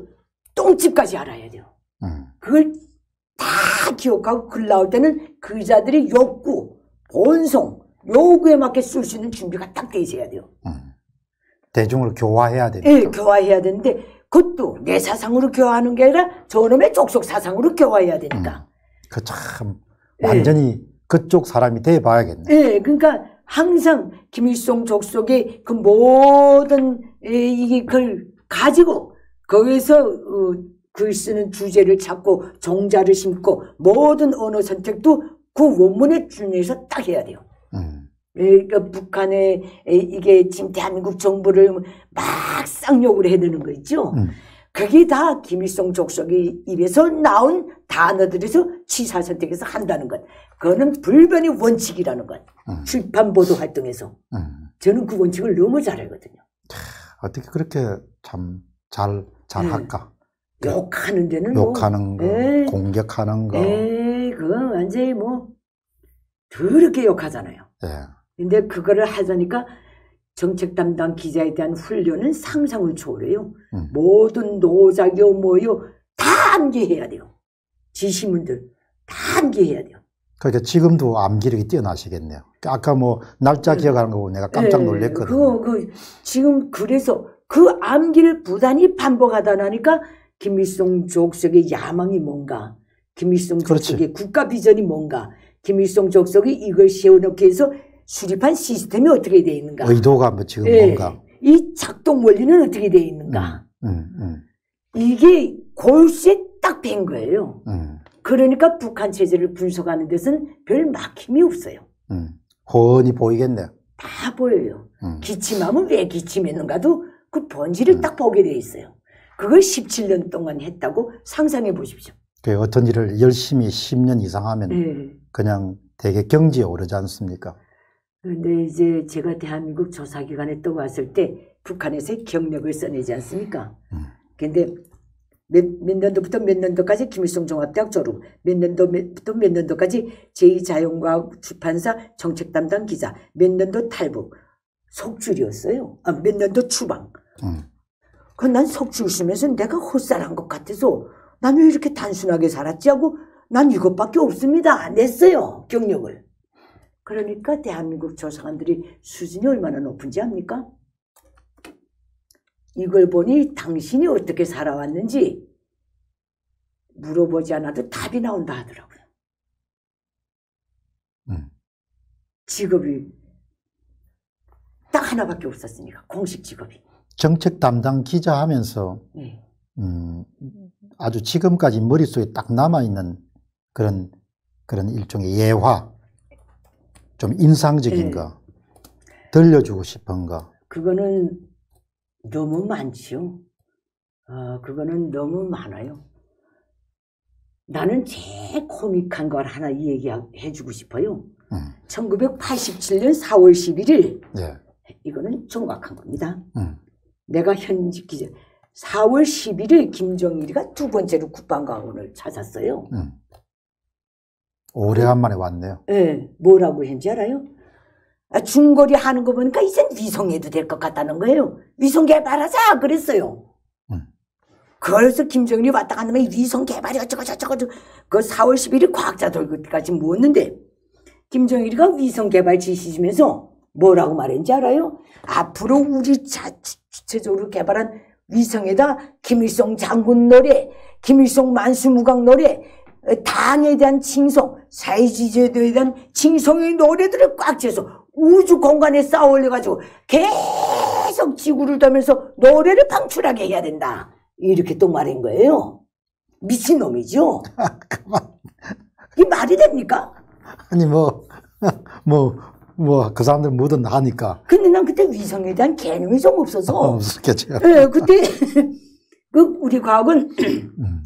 똥집까지 알아야 돼요. 음. 그걸 다 기억하고 글 나올 때는 그 기자들이 욕구, 본성, 요구에 맞게 쓸 수 있는 준비가 딱 돼 있어야 돼요. 음. 대중을 교화해야 되니까. 예, 교화해야 되는데 그것도 내 사상으로 교화하는 게 아니라 저놈의 족속 사상으로 교화해야 되니까. 그참 예. 완전히 그쪽 사람이 돼 봐야겠네. 예, 그러니까 항상 김일성 족속의 그 모든 예, 이게 그걸 가지고 거기서 어, 글 쓰는 주제를 찾고 정자를 심고 모든 언어 선택도 그 원문에 준해서 딱 해야 돼요. 음. 예, 그러니까 북한의 에, 이게 지금 대한민국 정부를 막 쌍욕을 해대는 거 있죠. 음. 그게 다 김일성 족속의 입에서 나온 단어들에서 취사 선택해서 한다는 것. 그거는 불변의 원칙이라는 것. 음. 출판 보도 활동에서 음. 저는 그 원칙을 너무 잘 알거든요. 어떻게 그렇게 참 잘 잘 할까? 욕하는 데는 욕하는 거, 뭐, 에이, 공격하는 거. 에이, 그건 완전히 뭐 더럽게 욕하잖아요. 예. 근데 그거를 하자니까 정책 담당 기자에 대한 훈련은 상상을 초월해요. 음. 모든 노작요 뭐요 다 암기해야 돼요. 지시문들 다 암기해야 돼요. 그러니까 지금도 암기력이 뛰어나시겠네요. 아까 뭐 날짜 기억하는 거 보고 내가 깜짝 예, 놀랐거든요. 그거 그 지금 그래서 그 암기를 부단히 반복하다 나니까 김일성 족속의 야망이 뭔가, 김일성 그렇지. 족속의 국가 비전이 뭔가, 김일성 족속이 이걸 세워놓기 위해서 수립한 시스템이 어떻게 되어 있는가, 의도가 뭐 지금 예, 뭔가. 이 작동 원리는 어떻게 되어 있는가, 음, 음, 이게 골수에 딱된 거예요. 음, 그러니까 북한 체제를 분석하는 데서는 별 막힘이 없어요. 음. 훤히 보이겠네요. 다 보여요. 음. 기침하면 왜 기침했는가도 그 본질을 음. 딱 보게 돼 있어요. 그걸 17년 동안 했다고 상상해 보십시오. 그 어떤 일을 열심히 10년 이상 하면 네. 그냥 되게 경지에 오르지 않습니까? 그런데 이제 제가 대한민국 조사기관에 또 왔을 때 북한에서의 경력을 써내지 않습니까? 음. 근데 몇, 몇 년도부터 몇 년도까지 김일성 종합대학 졸업, 몇 년도부터 몇 년도까지 제2자연과학 출판사 정책 담당 기자, 몇 년도 탈북, 속줄이었어요. 아, 몇 년도 추방. 음. 그난 속줄 쓰면서 내가 헛살한 것 같아서 난 왜 이렇게 단순하게 살았지 하고 난 이것밖에 없습니다. 냈어요. 경력을. 그러니까 대한민국 조사관들이 수준이 얼마나 높은지 압니까? 이걸 보니 당신이 어떻게 살아왔는지 물어보지 않아도 답이 나온다 하더라고요. 음. 직업이 딱 하나밖에 없었으니까 공식 직업이. 정책 담당 기자 하면서 네. 음, 아주 지금까지 머릿속에 딱 남아있는 그런, 그런 일종의 예화, 좀 인상적인 네. 거, 들려주고 싶은 거. 그거는 너무 많지요. 어, 그거는 너무 많아요. 나는 제일 코믹한 걸 하나 얘기해주고 싶어요. 음, 1987년 4월 11일, 예, 이거는 정확한 겁니다. 음, 내가 현직 기자, 4월 11일 김정일이가 두 번째로 국방과원을 찾았어요. 음. 오래간만에 왔네요. 예, 뭐라고 했는지 알아요? 아, 중거리 하는 거 보니까 이젠 위성해도 될 것 같다는 거예요. 위성 개발하자! 그랬어요. 음. 그래서 김정일이 왔다 갔는데 위성 개발이 어쩌고 저쩌고 저쩌고 그 4월 11일 과학자들 그때까지 모았는데 김정일이가 위성 개발 지시 주면서 뭐라고 말했는지 알아요? 앞으로 우리 자체적으로 개발한 위성에다 김일성 장군 노래, 김일성 만수무강 노래, 당에 대한 칭송, 사회주의제도에 대한 칭송의 노래들을 꽉 채워서 우주 공간에 쌓아 올려가지고 계속 지구를 돌면서 노래를 방출하게 해야 된다. 이렇게 또 말한 거예요. 미친놈이죠? 이 말이 됩니까? 아니, 뭐, 뭐, 뭐, 그 사람들 뭐든 하니까. 근데 난 그때 위성에 대한 개념이 좀 없어서. 없었겠죠. 예, 그때, 그, 우리 과학은 음,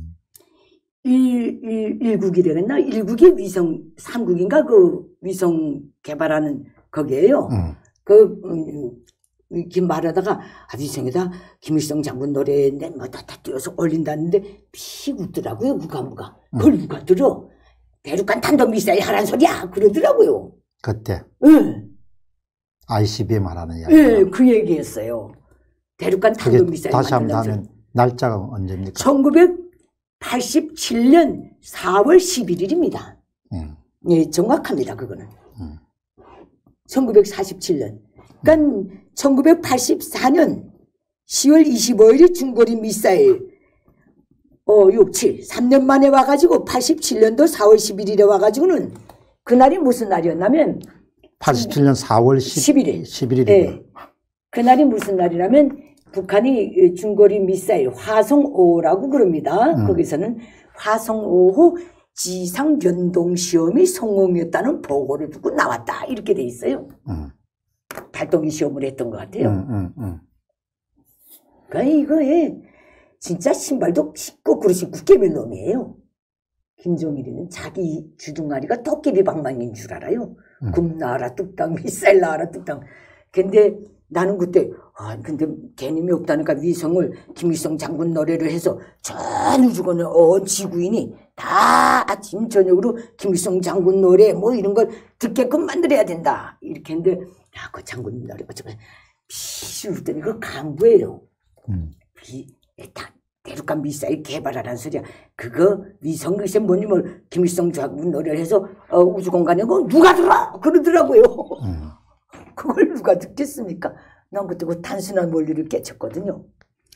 일, 일, 일국이 되겠나? 일국이 위성, 삼국인가? 그 위성 개발하는 거기에요. 음, 그, 음, 이렇게 말하다가, 아, 위성에다 김일성 장군 노래인데, 뭐, 다, 다 띄워서 올린다는데, 피 웃더라고요, 무가무가. 그걸 누가 들어? 대륙간 탄도미사일 하란 소리야! 그러더라고요. 그때 예, ICBM 하라는 이야기. 예, 그 얘기했어요. 대륙간 탄도미사일 다시 한번. 하면 날짜가 언제입니까? 1987년 4월 11일입니다. 음, 예, 정확합니다, 그거는. 음. 1947년. 그러니까 1984년 10월 25일이 중거리 미사일 어, 6, 7, 3년 만에 와가지고 87년도 4월 11일에 와가지고는 그날이 무슨 날이었냐면 87년 4월 10, 11일. 11일이고. 예. 그날이 무슨 날이냐면 북한이 중거리 미사일 화성 5라고 그럽니다. 음. 거기서는 화성 5호 지상 변동 시험이 성공이었다는 보고를 듣고 나왔다. 이렇게 돼 있어요. 음, 발동기 시험을 했던 것 같아요. 음, 음, 음. 그러니까 이거에 진짜 신발도 거꾸로 신고 깨면 놈이에요. 김종일이는 자기 주둥아리가 도깨비 방망이인 줄 알아요. 음. 금 나와라 뚝딱 미사일 나와라 뚝딱. 근데 나는 그때 아 근데 개념이 없다니까 위성을 김일성 장군 노래를 해서 전 우주권을 온 지구인이 다 아침 저녁으로 김일성 장군 노래 뭐 이런 걸 듣게끔 만들어야 된다 이렇게 했는데 야그 장군 노래 어쩌고 피실 더니 그 강부예요. 음. 이 다- 대륙간 미사일 개발하라는 소리야. 그거 위성 글쎄 뭐니 뭐 김일성 장군 노래를 해서 어, 우주 공간에 그 누가 들어 그러더라고요. 음. 그걸 누가 듣겠습니까? 난 그때 그 단순한 원리를 깨쳤거든요.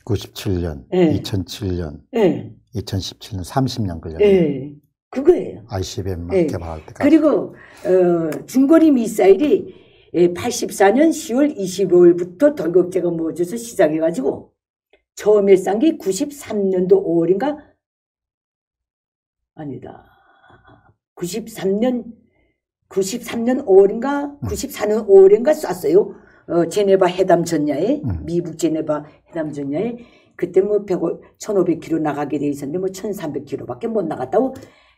97년, 예. 2007년, 예, 2017년 30년 걸렸네. 예, 그거예요. ICBM 예. 개발할 때까지. 그리고 어, 중거리 미사일이 예, 84년 10월 25일부터 돌격제가 모여져서 시작해가지고 처음에 싼 게 93년도 5월인가? 아니다. 93년 93년 5월인가? 94년 5월인가 쐈어요. 어, 제네바 회담 전야에 음. 미국 제네바 회담 전야에 그때 뭐 100, 1500km 나가게 돼 있었는데 뭐 1300km밖에 못 나갔다고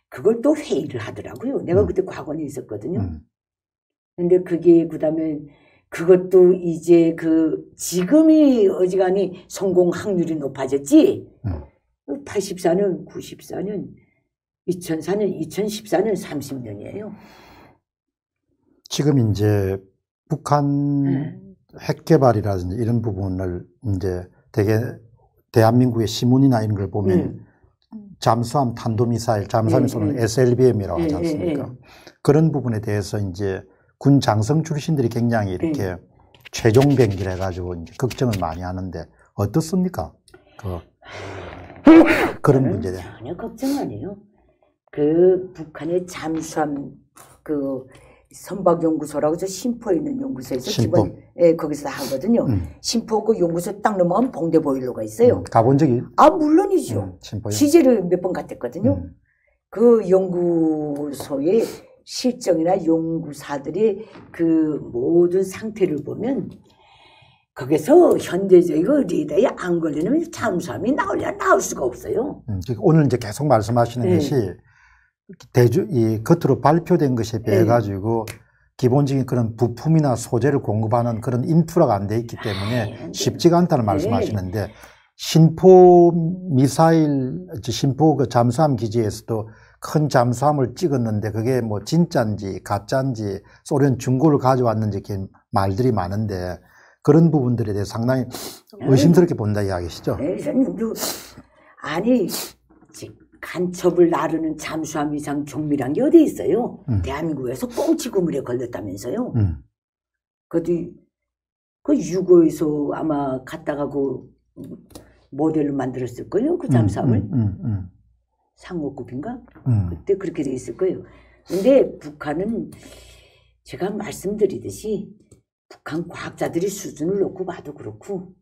그걸 또 회의를 하더라고요. 내가 음. 그때 과거에 있었거든요. 음, 근데 그게 그다음에 그것도 이제 그 지금이 어지간히 성공 확률이 높아졌지. 음. 84년, 94년, 2004년, 2014년 30년이에요. 지금 이제 북한 네. 핵 개발이라든지 이런 부분을 이제 되게 대한민국의 신문이나 이런 걸 보면 음. 잠수함 탄도미사일, 잠수함이 예, 쏘는 예. SLBM이라고 하지 예, 예, 않습니까? 예. 그런 부분에 대해서 이제 군 장성 출신들이 굉장히 이렇게 예. 최종 병기를 해가지고 이제 걱정을 많이 하는데 어떻습니까? 그 그런 문제에. 전혀 걱정 아니에요. 그 북한의 잠수함 그 선박연구소라고 저 심포에 있는 연구소에서 심포. 기본 예, 거기서 다 하거든요. 음. 심포 그 연구소 딱 넘어가면 봉대 보일러가 있어요. 음, 가본 적이 아 물론이죠. 음, 심포에. 취재를 몇 번 갔댔거든요. 음. 그 연구소의 실정이나 연구사들의 그 모든 상태를 보면 거기서 현대적이고 리더에 안 걸리는 잠수함이 나올려 나올 수가 없어요. 음, 지금 오늘 이제 계속 말씀하시는 네. 것이 대주 이 겉으로 발표된 것에 비해 네. 가지고 기본적인 그런 부품이나 소재를 공급하는 그런 인프라가 안 돼 있기 때문에 아, 쉽지가 않다는 네. 말씀하시는데 신포 미사일 저 신포 그 잠수함 기지에서도 큰 잠수함을 찍었는데 그게 뭐 진짜인지 가짜인지 소련 중고를 가져왔는지 이렇게 말들이 많은데 그런 부분들에 대해 서 상당히 의심스럽게 본다 이야기시죠. 네, 그- 아니 지- 간첩을 나르는 잠수함 이상 종밀한 게 어디 있어요? 음. 대한민국에서 꽁치 그물에 걸렸다면서요. 음. 그것도 그 유고에서 아마 갔다가 그 모델로 만들었을 거예요. 그 잠수함을 음, 음, 음, 상호급인가? 음. 그때 그렇게 돼 있을 거예요. 근데 북한은 제가 말씀드리듯이 북한 과학자들이 수준을 놓고 봐도 그렇고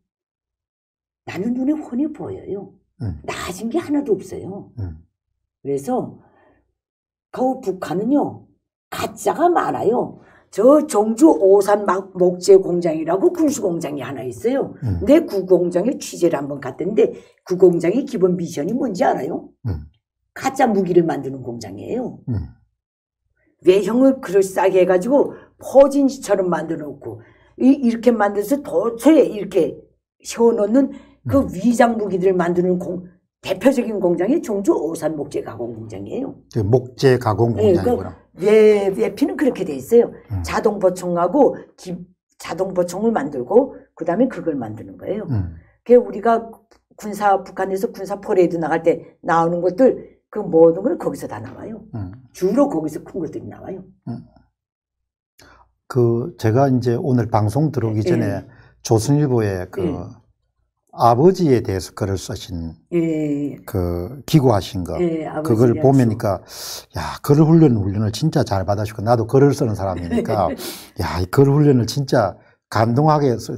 나는 눈에 훤히 보여요. 음. 나아진 게 하나도 없어요. 음. 그래서 그 북한은요 가짜가 많아요. 저 정주 오산 막- 목재 공장이라고 군수 공장이 하나 있어요. 음. 그 공장에 취재를 한번 갔던데 그 공장의 기본 미션이 뭔지 알아요? 음. 가짜 무기를 만드는 공장이에요. 음. 외형을 그럴싸하게 해가지고 포진지처럼 만들어 놓고 이, 이렇게 만들어서 도처에 이렇게 세워놓는 그 음. 위장 무기들을 만드는 공, 대표적인 공장이 종주 오산 목재 가공 공장이에요. 그 목재 가공 예, 공장이구나. 외, 외피는 그렇게 돼 있어요. 음. 자동 보충하고 기- 자동 보충을 만들고 그 다음에 그걸 만드는 거예요. 음. 그 우리가 군사 북한에서 군사 퍼레이드 나갈 때 나오는 것들 그 모든 걸 거기서 다 나와요. 음. 주로 거기서 큰 것들이 나와요. 그 제가 이제 오늘 방송 들어오기 전에 예. 조선일보에 그 예. 아버지에 대해서 글을 쓰신 예, 그 기고하신 거 예, 그걸. 보면니까 야글 훈련 훈련을 진짜 잘 받아주고 나도 글을 쓰는 사람이니까 야이 글 훈련을 진짜 감동하게 써.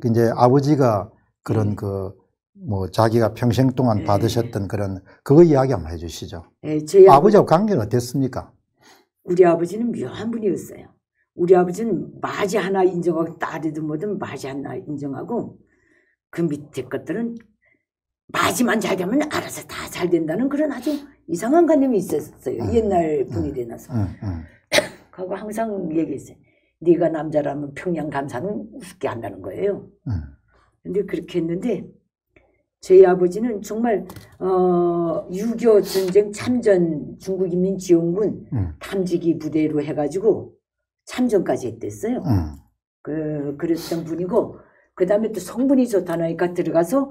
그 이제 아버지가 그런 예. 그뭐 자기가 평생 동안 예. 받으셨던 그런 그거 이야기 한번 해주시죠. 예, 아버, 아버지하고 관계는 어땠습니까? 우리 아버지는 묘한 분이었어요. 우리 아버지는 맞이 하나 인정하고 딸이든 뭐든 맞이 하나 인정하고 그 밑에 것들은 맞이만 잘 되면 알아서 다 잘 된다는 그런 아주 이상한 관념이 있었어요. 음, 옛날 분이 되나서. 응, 응. 하고 항상 얘기했어요. 네가 남자라면 평양 감사는 우습게 한다는 거예요. 응. 근데 그렇게 했는데 저희 아버지는 정말 어, 6.25 전쟁 참전 중국인민지원군 응, 탐지기 부대로 해가지고 참전까지 했댔어요. 응. 그 그랬던 분이고 그 다음에 또 성분이 좋다니까 들어가서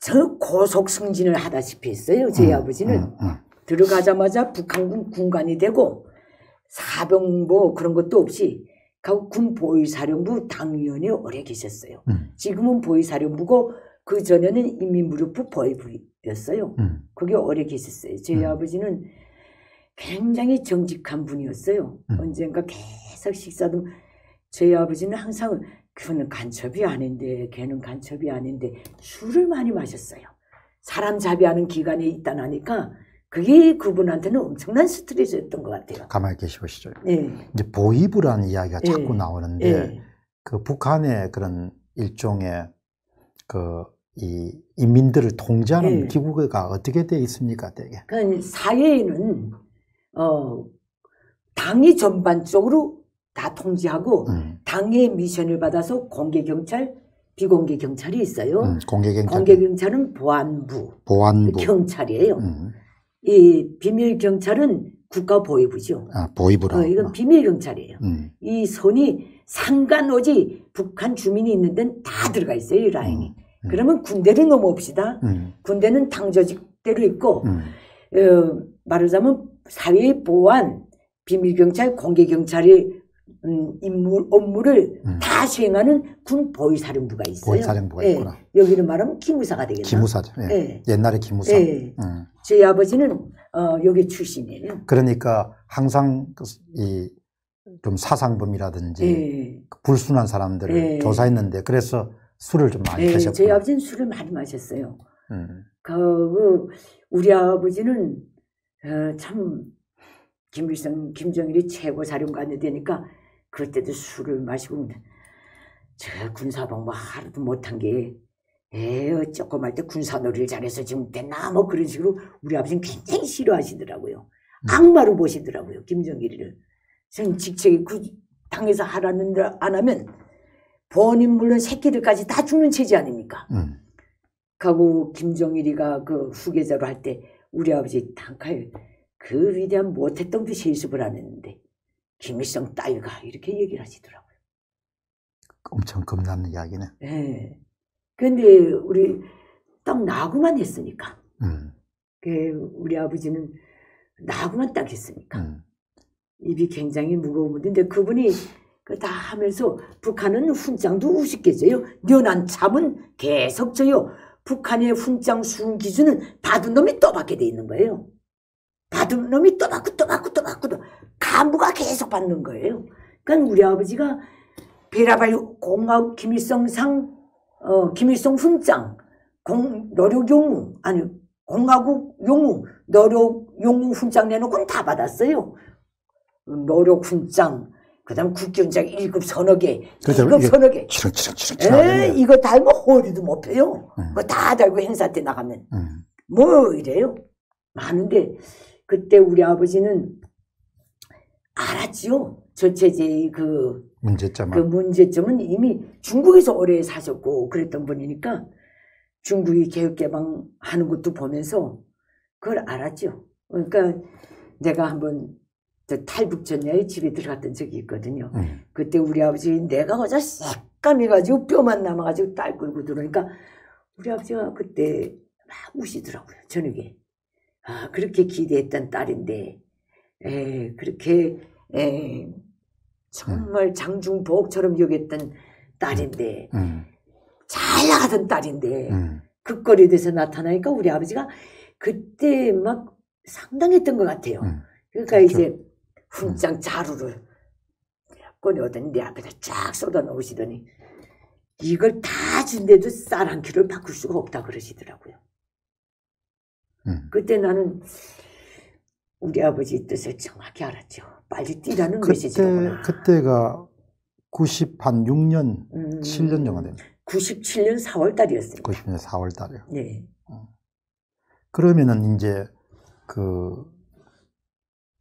저 고속 승진을 하다시피 했어요. 저희 응, 아버지는 응, 응. 들어가자마자 북한군 군관이 되고 사병뭐 그런 것도 없이 그군 보위사령부 당위원회 오래 계셨어요. 응, 지금은 보위사령부고 그 전에는 인민무력부 보위부였어요. 응. 거기 오래 계셨어요. 저희 음. 아버지는 굉장히 정직한 분이었어요. 음. 언젠가 계속 식사도 저희 아버지는 항상 그는 간첩이 아닌데 걔는 간첩이 아닌데 술을 많이 마셨어요. 사람 자비하는 기간에 있다 나니까 그게 그분한테는 엄청난 스트레스였던 것 같아요. 가만히 계시보시죠. 예. 이제 보이부라는 이야기가 예. 자꾸 나오는데 예. 그 북한의 그런 일종의 그 이 인민들을 통제하는 예. 기구가 어떻게 돼 있습니까, 되게? 그러니까 사회에는 어 당이 전반적으로 다 통제하고 음, 당의 미션을 받아서 공개 경찰, 비공개 경찰이 있어요. 음, 공개 경찰, 공개 경찰은 보안부, 보안부, 경찰이에요. 음, 이 비밀 경찰은 국가 보위부죠. 아, 보이부라. 어, 이건 비밀 경찰이에요. 음, 이 선이 상관오지 북한 주민이 있는 데는 다 들어가 있어요, 이 라인이. 음. 그러면 군대를 넘어옵시다. 음, 군대는 당조직대로 있고, 음, 어, 말하자면 사회의 보안, 비밀 경찰, 공개 경찰의 음, 임무 업무를 음. 다 수행하는 군 보위사령부가 있어요. 보위사령부가 예. 있구나. 여기는 말하면 기무사가 되겠나? 기무사죠. 예. 예. 옛날에 기무사. 예. 음. 저희 아버지는 어, 여기 출신이에요. 그러니까 항상 그이좀 사상범이라든지 예. 불순한 사람들을 예. 조사했는데 그래서 술을 좀 많이 예, 저희. 아버지는 술을 많이 마셨어요. 음. 그, 그 우리 아버지는 어, 참 김일성, 김정일이 최고 사령관이 되니까 그때도 술을 마시고 저 군사복 뭐 하루도 못한 게 에, 어쩌고 말때 군사놀이를 잘해서 지금 됐나 뭐 그런 식으로 우리 아버지는 굉장히 싫어하시더라고요. 음. 악마로 보시더라고요. 김정일이를. 전 직책이 그 당에서 하라는 대로 안 하면 본인 물론 새끼들까지 다 죽는 체제 아닙니까? 음. 하고 김정일이가 그 후계자로 할 때 우리 아버지 단칼 그 위대한 못했던 그 세습을 안 했는데 김일성 따위가 이렇게 얘기를 하시더라고요. 엄청 겁나는 이야기네. 예. 근데 우리 딱 나고만 했으니까 음. 그 우리 아버지는 나고만 딱 했으니까 음. 입이 굉장히 무거운 분인데 그분이 그다 하면서 북한은 훈장도 우습게 져요. 연한 참은 계속 져요. 북한의 훈장 수응 기준은 받은 놈이 또 받게 돼 있는 거예요. 받은 놈이 또 받고 또 받고 또 받고 또 간부가 계속 받는 거예요. 그러니까 우리 아버지가 베라발 공화국 김일성상 어, 김일성 훈장 공 노력 용우 아니 공화국 용우 노력 용우 훈장 내놓고는 다 받았어요. 노력 훈장 그다음 국기훈장 1급 서너 개, 그죠, 2급 이게 서너 개. 치렁치렁치렁 에. 이거 달고 허리도 못 펴요. 음. 그거 다 달고 행사 때 나가면 음. 뭐 이래요. 많은데 그때 우리 아버지는 알았지요. 저체제의 그, 문제점은 그 문제점은 이미 중국에서 오래 사셨고 그랬던 분이니까 중국이 개혁개방하는 것도 보면서 그걸 알았죠. 그러니까 내가 한번 저 탈북전야에 집에 들어갔던 적이 있거든요. 음. 그때 우리 아버지 내가 어자 새까매가지고 뼈만 남아가지고 딸 끌고 들어오니까 우리 아버지가 그때 막 우시더라고요 저녁에 아 그렇게 기대했던 딸인데 에 그렇게 에 정말 장중복처럼 여겼던 딸인데 음. 잘 나가던 딸인데 음. 극거리에 대해서 나타나니까 우리 아버지가 그때 막 상당했던 것 같아요. 음. 그러니까 그렇죠. 이제 훈장 자루를 꺼내오더니 내 앞에다 쫙 쏟아 놓으시더니 이걸 다 준데도 쌀한 킬로를 바꿀 수가 없다 그러시더라고요. 음. 그때 나는 우리 아버지 뜻을 정확히 알았죠. 빨리 뛰라는 그때 메시지로구나. 그때가 90한 6년, 음, 7년 정도 됩니다. 97년 4월 달이었어요. 90년 4월 달에요. 네. 그러면은 이제 그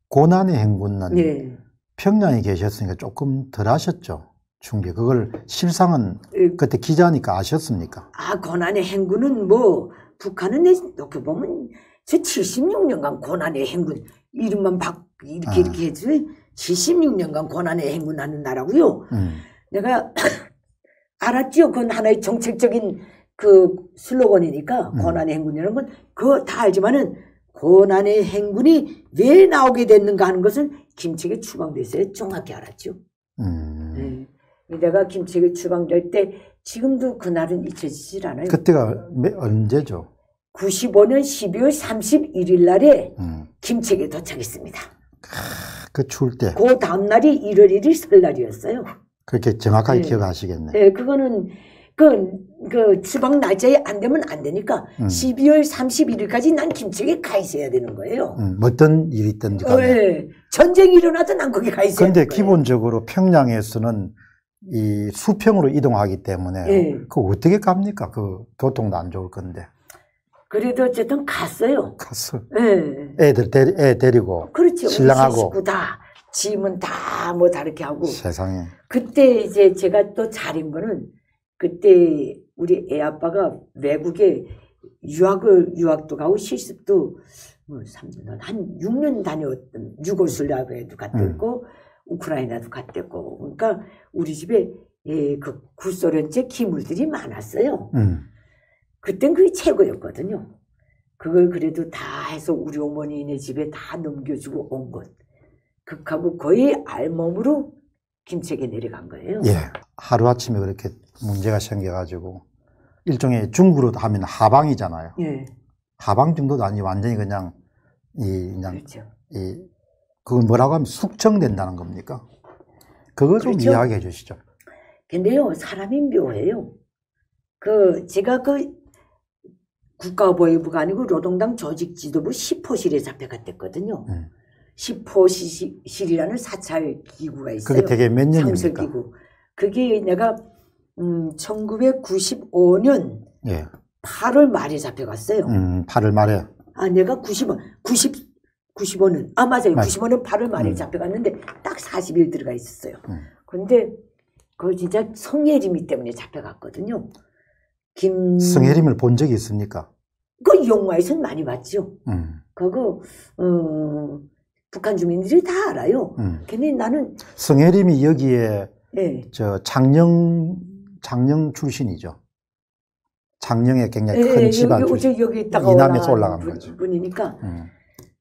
고난의 행군은 네. 평양에 계셨으니까 조금 덜 하셨죠. 충격. 그걸 실상은 에, 그때 기자니까 아셨습니까? 아, 고난의 행군은 뭐, 북한은 내, 놓고 보면, 저 76년간 고난의 행군, 이름만 바, 이렇게, 아. 이렇게 해서 76년간 고난의 행군하는 나라고요 음. 내가 알았죠. 그건 하나의 정책적인 그 슬로건이니까, 음. 고난의 행군이라는 건, 그거 다 알지만은, 고난의 행군이 왜 나오게 됐는가 하는 것은 김책에 추방돼서 정확히 알았죠. 음. 네. 내가 김책에 추방될 때, 지금도 그날은 잊혀지질 않아요. 그때가 매- 언제죠? 95년 12월 31일 날에 음. 김책에 도착했습니다. 그 추울 때 그 다음날이 1월 1일 설날이었어요. 그렇게 정확하게 네. 기억하시겠네. 네, 그거는 그, 그 추방 날짜에 안 되면 안 되니까 음. 12월 31일까지 난 김책에 가 있어야 되는 거예요. 음, 어떤 일이 있든지 어, 간에. 예. 전쟁이 일어나도 난 거기 가 있어야 근데 되는 거예요. 기본적으로 평양에서는 이 수평으로 이동하기 때문에 예. 그 어떻게 갑니까? 그 교통도 안 좋을 건데 그래도 어쨌든 갔어요. 가서 예. 애들 데리, 애 데리고 그렇죠. 신랑하고. 다 짐은 다 뭐 다르게 하고 세상에 그때 이제 제가 또 잘인 거는 그때 우리 애 아빠가 외국에 유학을 유학도 가고 실습도 뭐 3년 한 6년 다녀왔던 유고슬라비아도 갔다 음. 우크라이나도 갔다 있고 그러니까 우리 집에 예, 그 구소련제 기물들이 많았어요. 음. 그땐 그게 최고였거든요. 그걸 그래도 다 해서 우리 어머니네 집에 다 넘겨주고 온 것. 극하고 거의 알몸으로 김책에 내려간 거예요. 예 하루아침에 그렇게 문제가 생겨가지고 일종의 중국으로 하면 하방이잖아요. 예, 하방 정도도 아니 완전히 그냥 이 그냥 그렇죠. 이 그걸 뭐라고 하면 숙청된다는 겁니까? 그거 좀 그렇죠? 이야기해 주시죠. 근데요, 사람이 묘해요. 그, 제가 그, 국가보위부가 아니고 노동당 조직지도부 10호실에 잡혀갔댔거든요. 음. 10호실이라는 사찰 기구가 있어요. 그게 되게 몇 년입니까? 상설기구. 그게 내가, 음, 1995년 예. 8월 말에 잡혀갔어요. 음, 8월 말에. 아, 내가 90원, 90, 95년, 아, 맞아요. 맞- 95년 8월 말에 음. 잡혀갔는데 딱 40일 들어가 있었어요. 음. 근데 그거 진짜 성예림이 때문에 잡혀갔거든요. 김, 성혜림을 본 적이 있습니까? 그 영화에서는 많이 봤죠. 음, 그거, 어, 북한 주민들이 다 알아요. 음. 근데 나는, 성혜림이 여기에 예, 저 장령 장령 출신이죠. 장령에 굉장히 예, 큰 예, 집안 여기, 출신. 저, 여기 있다가 이남에서 올라간 올라간 분- 거죠. 분이니까. 음,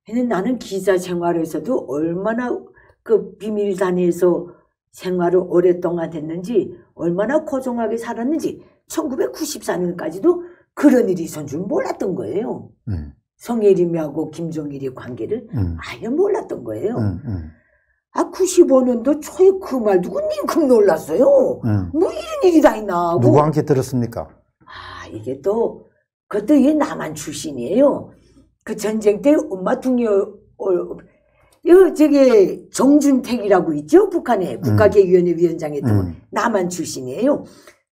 근데 나는 기자 생활에서도 얼마나 그 비밀단에서 생활을 오랫동안 했는지 얼마나 고정하게 살았는지 1994년까지도 그런 일이 있었는 줄 몰랐던 거예요. 음, 성예림하고 김종일의 관계를 음, 아예 몰랐던 거예요. 음, 음, 아 95년도 초에 그말 듣고 닝큼 놀랐어요. 음. 뭐 이런 일이 다 있나 하고 누구 함께 들었습니까? 아, 이게 또, 그것도 이게 남한 출신이에요. 그 전쟁 때 엄마 둥이, 어, 어, 이 저기 정준택이라고 있죠? 북한에 국가계위원회 위원장 했던 음. 남한 출신이에요.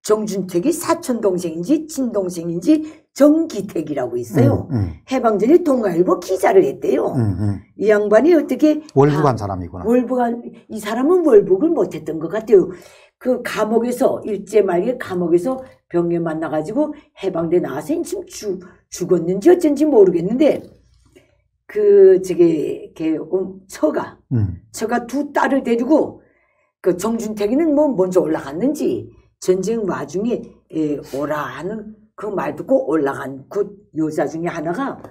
정준택이 사촌 동생인지 친동생인지 정기택이라고 있어요. 음, 음, 해방전에 동아일보 기자를 했대요. 음, 음. 이 양반이 어떻게 월북한 아, 사람이구나. 월북한 이 사람은 월북을 못했던 것 같아요. 그 감옥에서 일제 말기에 감옥에서 병에 만나가지고 해방돼 나와서 지금 죽 죽었는지 어쩐지 모르겠는데 그 저기 걔 음, 처가 음, 처가 두 딸을 데리고 그 정준택이는 뭐 먼저 올라갔는지 전쟁 와중에 예, 오라 하는 그 말 듣고 올라간 그 여자 중에 하나가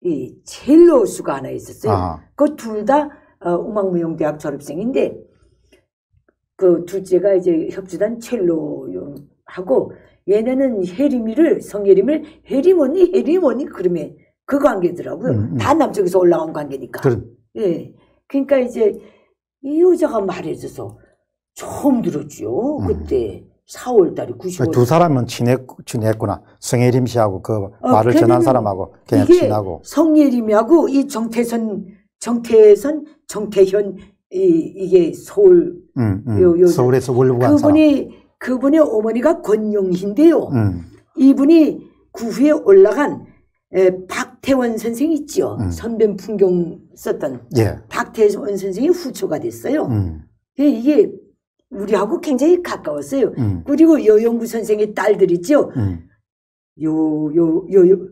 이 첼로 수가 하나 있었어요. 아, 그둘 다 어, 음악무용대학 졸업생인데 그 둘째가 이제 협주단 첼로하고 얘네는 혜림이를 성혜림을 혜림 언니 혜림 언니 그러면 그 관계더라고요. 음, 음. 다 남쪽에서 올라온 관계니까. 그런 예. 그러니까 이제 이 여자가 말해줘서 처음 들었죠. 음. 그때 4월 달에 95년. 두 사람은 친했, 친했구나. 성혜림 씨하고 그 어, 말을 전한 사람하고 그냥 친하고. 성예림하고 이 정태선, 정태선, 정태현 이, 이게 서울 음, 음. 요- 요- 서울에서 사람. 그분이 그분의 어머니가 권용희인데요. 음, 이분이 구후에 올라간 에, 박태원 선생 있죠. 음. 선변 풍경 썼던 예. 박태원 선생이 후초가 됐어요. 음, 예, 이게 우리하고 굉장히 가까웠어요. 음, 그리고 여영구 선생의 딸들 있죠. 음. 요, 요, 요, 요,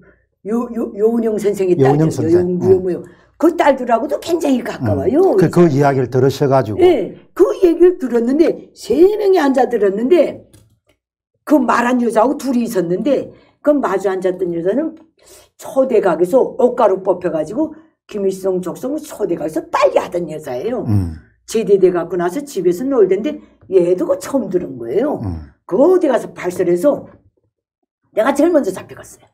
요, 요, 요은영 선생의 딸들. 선생. 여영구, 음. 뭐요. 그 딸들하고도 굉장히 가까워요. 그, 그 이야기를 들으셔가지고. 예, 그 얘기를 들었는데, 세 명이 앉아 들었는데, 그 말한 여자하고 둘이 있었는데, 그 마주 앉았던 여자는 초대각에서 옷가루 뽑혀가지고, 김일성 족성 초대각에서 빨리 하던 여자예요. 음, 제대돼 갖고 나서 집에서 놀던데, 얘도 그 처음 들은 거예요. 음, 그 어디 가서 발설해서 내가 제일 먼저 잡혀갔어요.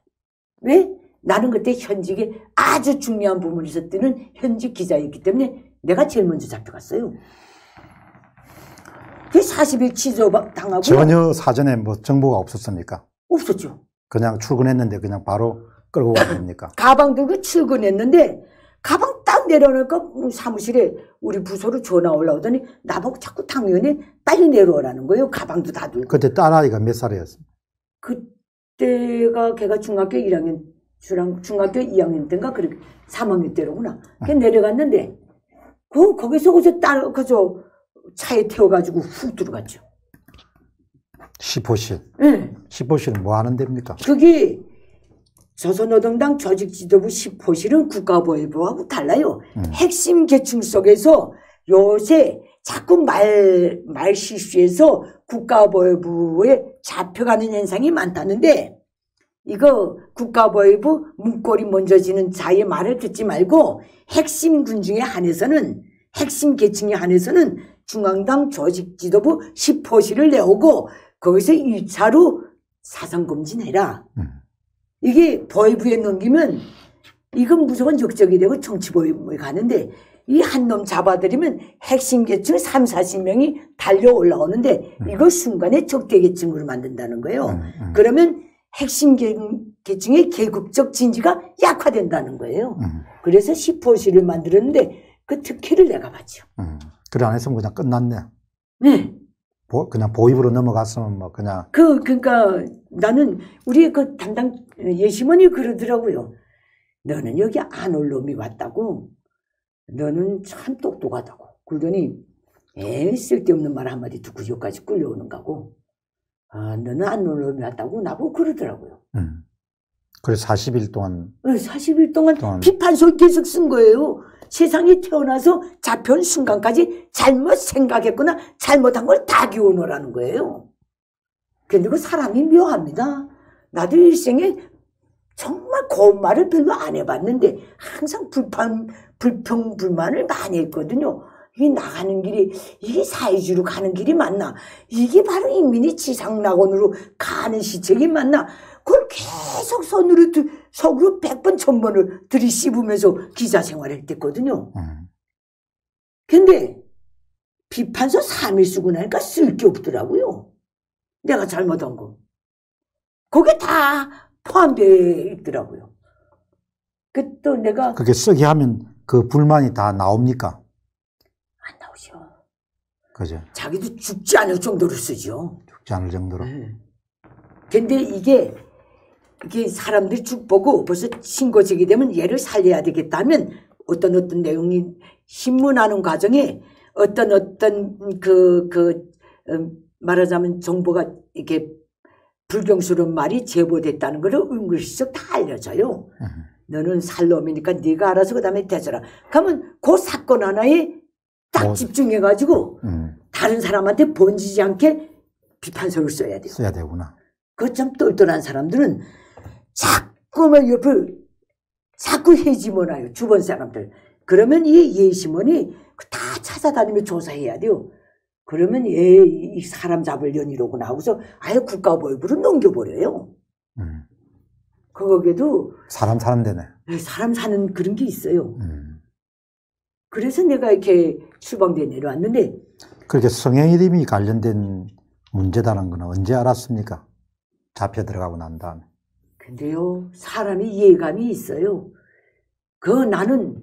왜? 나는 그때 현직에 아주 중요한 부문에 있었던 현직 기자였기 때문에 내가 제일 먼저 잡혀갔어요. 그 40일 취조 당하고 전혀 사전에 뭐 정보가 없었습니까? 없었죠. 그냥 출근했는데 그냥 바로 끌고 간 겁니까? 가방 들고 출근했는데 가방 딱 내려놓으니까 사무실에 우리 부서로 전화 올라오더니 나보고 자꾸 당연히 빨리 내려오라는 거예요. 가방도 다 들고. 그때 딸아이가 몇 살이었습니까? 그때가 걔가 중학교 1학년, 중학- 중학교 2학년 때인가 그렇게 3학년 때로구나. 걔 내려갔는데 그 거기서 그저 딸 그저 차에 태워가지고 훅 들어갔죠. 10호실. 예. 10호실은 뭐 하는 데입니까? 그게 조선노동당 조직지도부 10호실은 국가보위부하고 달라요. 음. 핵심 계층 속에서 요새 자꾸 말, 말 실수해서 국가보위부에 잡혀가는 현상이 많다는데 이거 국가보위부 문고리 먼저 지는 자의 말을 듣지 말고 핵심 군중에 한해서는 핵심 계층에 한해서는 중앙당 조직지도부 10호실을 내오고 거기서 1차로 사상검진해라. 음. 이게 보위부에 넘기면 이건 무조건 역적이 되고 정치보위부에 가는데 이 한 놈 잡아들이면 핵심 계층 3, 40명이 달려 올라오는데 음. 이걸 순간에 적대 계층으로 만든다는 거예요. 음, 음, 그러면 핵심 계- 계층의 계급적 진지가 약화된다는 거예요. 음, 그래서 시포시를 만들었는데 그 특혜를 내가 받죠. 음. 그래 안 했으면 그냥 끝났네. 네. 보, 그냥 보입으로 넘어갔으면 뭐 그냥 그, 그러니까 나는 우리 그 담당 예심원이 그러더라고요. 너는 여기 안 올 놈이 왔다고. 너는 참 똑똑하다고. 그러더니 에 쓸데없는 말 한마디 듣고 여기까지 끌려오는 거고. 아, 너는 안 올 놈이 왔다고 나보고 그러더라고요. 음. 그래서 40일 동안 40일 동안 동안. 비판서 계속 쓴 거예요. 세상에 태어나서 잡혀온 순간까지 잘못 생각했거나 잘못한 걸 다 기워놓으라는 거예요. 근데 그 사람이 묘합니다. 나도 일생에 정말 고운 말을 별로 안 해봤는데 항상 불판, 불평, 불만을 많이 했거든요. 이게 나가는 길이, 이게 사회주의로 가는 길이 맞나? 이게 바로 인민이 지상낙원으로 가는 시책이 맞나? 그걸 계속 손으로, 들- 속으로 백 번, 천 번을 들이씹으면서 기자 생활을 했댔거든요. 음. 근데 비판서 3일 쓰고 나니까 쓸 게 없더라고요. 내가 잘못한 거. 그게 다 포함되어 있더라고요. 그 또 내가 그게 쓰게 하면 그 불만이 다 나옵니까? 안 나오죠. 그죠? 자기도 죽지 않을 정도로 쓰죠. 죽지 않을 정도로. 네. 근데 이게 이게 사람들이 쭉 보고 벌써 신고 제기되면 얘를 살려야 되겠다면 어떤 어떤 내용이 신문하는 과정에 어떤 어떤 그, 그, 음, 말하자면 정보가 이렇게 불경스러운 말이 제보됐다는 걸 은근슬쩍 다 알려져요. 음. 너는 살놈이니까 네가 알아서 그 다음에 대처라. 그러면 그 사건 하나에 딱 뭐. 집중해가지고 음. 다른 사람한테 번지지 않게 비판서를 써야 돼요. 써야 되구나. 그좀 똘똘한 사람들은 자꾸만 옆을 자꾸 해지문하요 주변 사람들. 그러면 이 예심원이 다 찾아다니며 조사해야 돼요. 그러면 얘, 이 사람 잡을 년이로구나 하고서 아예 국가보육으로 넘겨버려요. 음. 거기에도 사람 사는 데네. 사람 사는 그런 게 있어요. 음. 그래서 내가 이렇게 추방돼 내려왔는데 그렇게 성형 이름이 관련된 문제다는 건 언제 알았습니까? 잡혀 들어가고 난 다음에. 근데요, 사람이 이해감이 있어요. 그 나는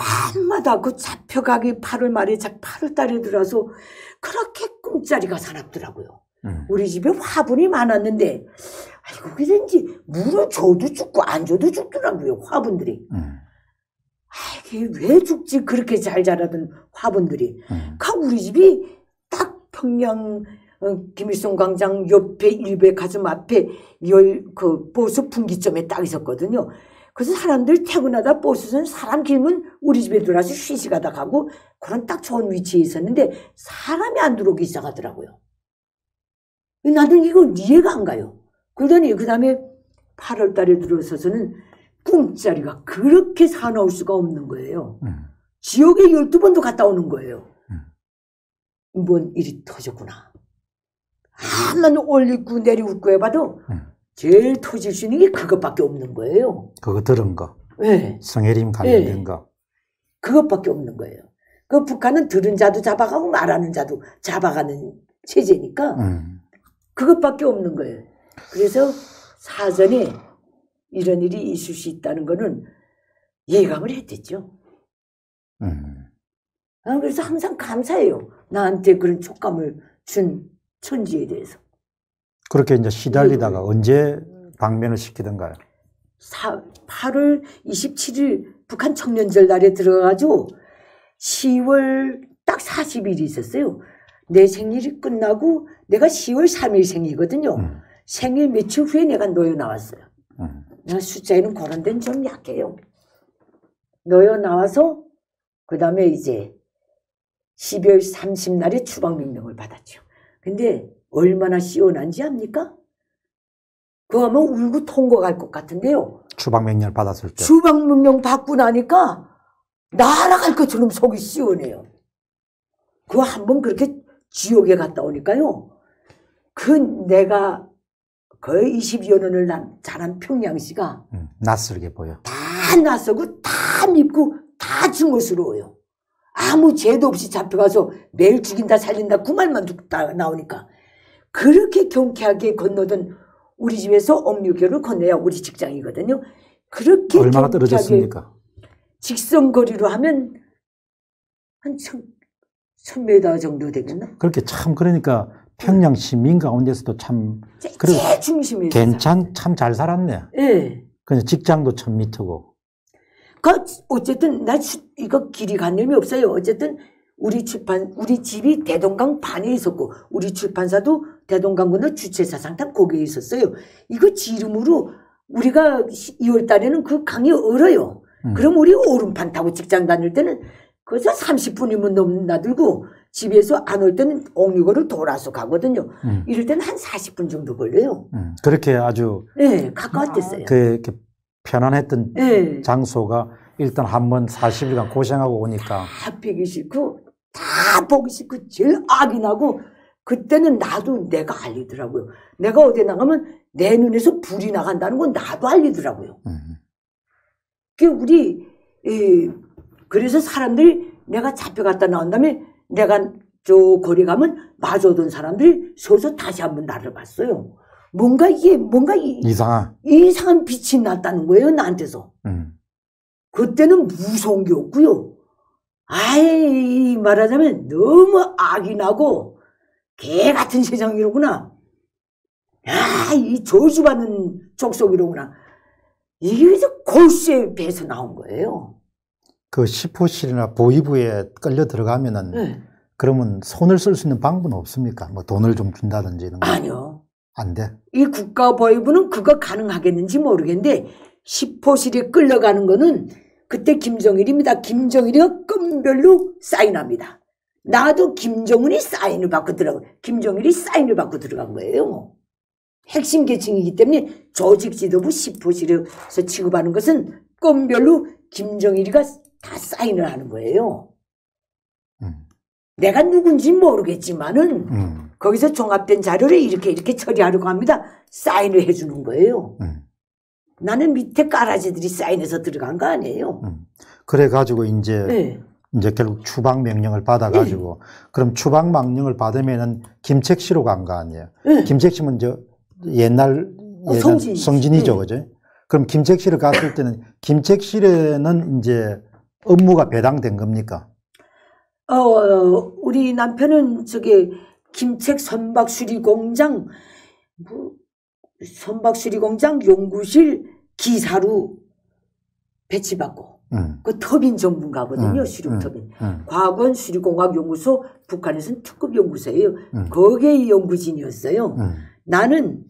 밤마다 그 잡혀가기 8월 말에 8월 달에 들어서 그렇게 꿈자리가 사납더라고요. 음. 우리 집에 화분이 많았는데, 아이고, 그런지 물을 줘도 죽고 안 줘도 죽더라고요, 화분들이. 음. 아, 이게 왜 죽지? 그렇게 잘 자라던 화분들이. 음. 그 우리 집이 딱 평양 어, 김일성 광장 옆에 일베 가슴 앞에 열 그 보수 분기점에 딱 있었거든요. 그래서 사람들 퇴근하다 버스는 사람 길면 우리 집에 들어와서 쉬시가다 가고 그런 딱 좋은 위치에 있었는데 사람이 안 들어오기 시작하더라고요. 나는 이거 이해가 안 가요. 그러더니 그 다음에 8월 달에 들어서서는 꿈자리가 그렇게 사나울 수가 없는 거예요. 음. 지역에 12번도 갔다 오는 거예요. 음. 이번 일이 터졌구나. 한만 올리고 내리웃고 해봐도 음. 제일 터질 수 있는 게 그것밖에 없는 거예요. 그거 들은 거. 네. 성혜림 관련된 네. 거. 그것밖에 없는 거예요. 그 북한은 들은 자도 잡아가고 말하는 자도 잡아가는 체제니까 음. 그것밖에 없는 거예요. 그래서 사전에 이런 일이 있을 수 있다는 거는 예감을 했댔죠. 음. 아, 그래서 항상 감사해요. 나한테 그런 촉감을 준 천지에 대해서. 그렇게 이제 시달리다가 네. 언제 방면을 시키던가요? 사, 8월 27일 북한 청년절 날에 들어가가지고 10월 딱 40일이 있었어요. 내 생일이 끝나고 내가 10월 3일 생이거든요. 음. 생일 며칠 후에 내가 놓여 나왔어요. 음. 내가 숫자에는 그런 데는 좀 약해요. 놓여 나와서 그 다음에 이제 12월 30날에 추방명령을 받았죠. 근데 얼마나 시원한지 압니까? 그거 하면 울고 통곡할 것 같은데요. 추방 명령을 받았을 때. 추방명령 받고 나니까 날아갈 것처럼 속이 시원해요. 그거 한 번 그렇게 지옥에 갔다 오니까요. 그 내가 거의 20여 년을 난 자란 평양시가 음. 낯설게 보여. 다 낯서고 다 밉고 다 증오스러워요. 아무 죄도 없이 잡혀가서 매일 죽인다 살린다 그 말만 듣다 나오니까 그렇게 경쾌하게 건너던 우리 집에서 옥류교를 건너야 우리 직장이거든요. 그렇게 얼마나 떨어졌습니까? 직선 거리로 하면 한 천, 천 메다 정도 되겠나? 그렇게 참 그러니까 평양 시민 가운데서도 참 제, 그래, 중심에. 괜찮 참 잘 살았네. 예. 그냥 직장도 천 미터고. 그 어쨌든 나 주- 이거 길이 간념이 없어요. 어쨌든 우리 출판 우리 집이 대동강 반에 있었고 우리 출판사도 대동강 건너 주최사 상탑 거기에 있었어요. 이거 지름으로 우리가 2월 달에는 그 강이 얼어요. 음. 그럼 우리 오름판 타고 직장 다닐 때는 그래서 30분이면 넘 나들고 집에서 안 올 때는 옥류거를 돌아서 가거든요. 음, 이럴 때는 한 40분 정도 걸려요. 음. 그렇게 아주 네, 가까웠댔어요. 그 이렇게 편안했던 네. 장소가 일단 한 번 40일간 고생하고 오니까 다 빼기 싫고 다 보기 싫고 제일 악이 나고 그때는 나도 내가 알리더라고요. 내가 어디 나가면 내 눈에서 불이 나간다는 건 나도 알리더라고요. 음, 그 우리 이, 그래서 사람들이 내가 잡혀갔다 나온 다음에 내가 저 거리 가면 마주오던 사람들이 서서 다시 한번 나를 봤어요. 뭔가 이게 뭔가 이, 이상한. 이상한 빛이 났다는 거예요 나한테서. 음, 그때는 무서운 게 없고요. 아이 말하자면 너무 악이 나고 개 같은 세상이로구나. 아, 이 저주받는 족속이로구나. 이게 그래서 골수에 배서 나온 거예요. 그 시포실이나 보이부에 끌려 들어가면은 네. 그러면 손을 쓸 수 있는 방법은 없습니까? 뭐 돈을 좀 준다든지 이런 거. 아니요. 안 돼. 이 국가보위부는 그거 가능하겠는지 모르겠는데 시포실에 끌려가는 거는 그때 김정일입니다. 김정일이가 건별로 사인합니다. 나도 김정은이 사인을 받고 들어가 김정일이 사인을 받고 들어간 거예요. 핵심 계층이기 때문에 조직 지도부 시포실에서 취급하는 것은 건별로 김정일이가 다 사인을 하는 거예요. 음, 내가 누군지 모르겠지만은 음, 거기서 종합된 자료를 이렇게 이렇게 처리하려고 합니다. 사인을 해주는 거예요. 음, 나는 밑에 까라지들이 사인해서 들어간 거 아니에요. 음. 그래 가지고 이제 네. 이제 결국 추방 명령을 받아 가지고 그럼 추방 명령을 받으면은 김책시로 간 거 아니에요? 네. 김책시면 저 옛날 어, 옛날 성진이지. 성진이죠, 네. 그죠? 그럼 김책시를 갔을 때는 김책실에는 이제 업무가 배당된 겁니까? 어, 우리 남편은 저기 김책 선박 수리 공장, 뭐, 선박수리 공장 연구실 기사로 배치받고, 음, 그 터빈 전문가거든요, 음, 수륙 음. 터빈. 음, 과학원 수리공학 연구소, 북한에서는 특급 연구소예요. 음. 거기에 연구진이었어요. 음, 나는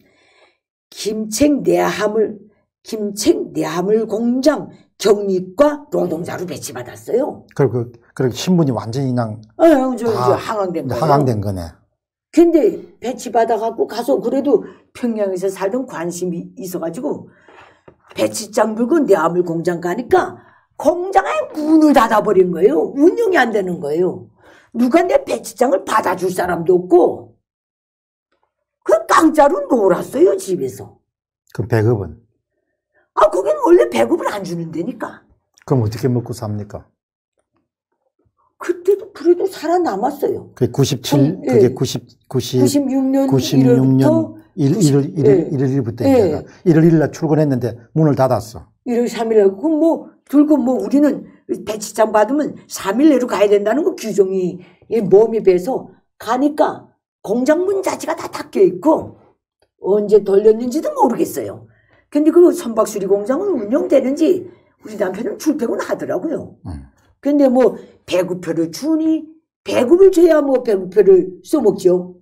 김책 내화물 김책 내화물 공장 경리과 노동자로 배치받았어요. 그리고 그 신분이 완전히 그냥 어, 저, 저 아, 항항된 거예요. 하강된 거네. 근데 배치 받아 갖고 가서 그래도 평양에서 살던 관심이 있어가지고 배치장 들고 내화물 공장 가니까 공장에 문을 닫아버린 거예요. 운영이 안 되는 거예요. 누가 내 배치장을 받아줄 사람도 없고 그 깡짜로 놀았어요 집에서. 그 배급은 아, 거긴 원래 배급을 안 주는 데니까. 그럼 어떻게 먹고 삽니까? 그래도 살아남았어요. 그게 97, 음, 예. 그게 90, 90, 96년 96년 1월 1일, 1일, 예. 1일 1일부터 예. 이제 1월 1일 날 출근했는데 문을 닫았어. 1월 3일 하고 뭐 들고 뭐 우리는 배치장 받으면 3일 내로 가야 된다는 거 규정이 이 몸이 배서 가니까 공장 문 자체가 다 닫혀 있고 언제 돌렸는지도 모르겠어요. 근데 그 선박수리 공장은 운영되는지 우리 남편은 출퇴근 하더라고요. 음. 근데 뭐 배구표를 주니 배급을 줘야 뭐 배구표를 써먹죠.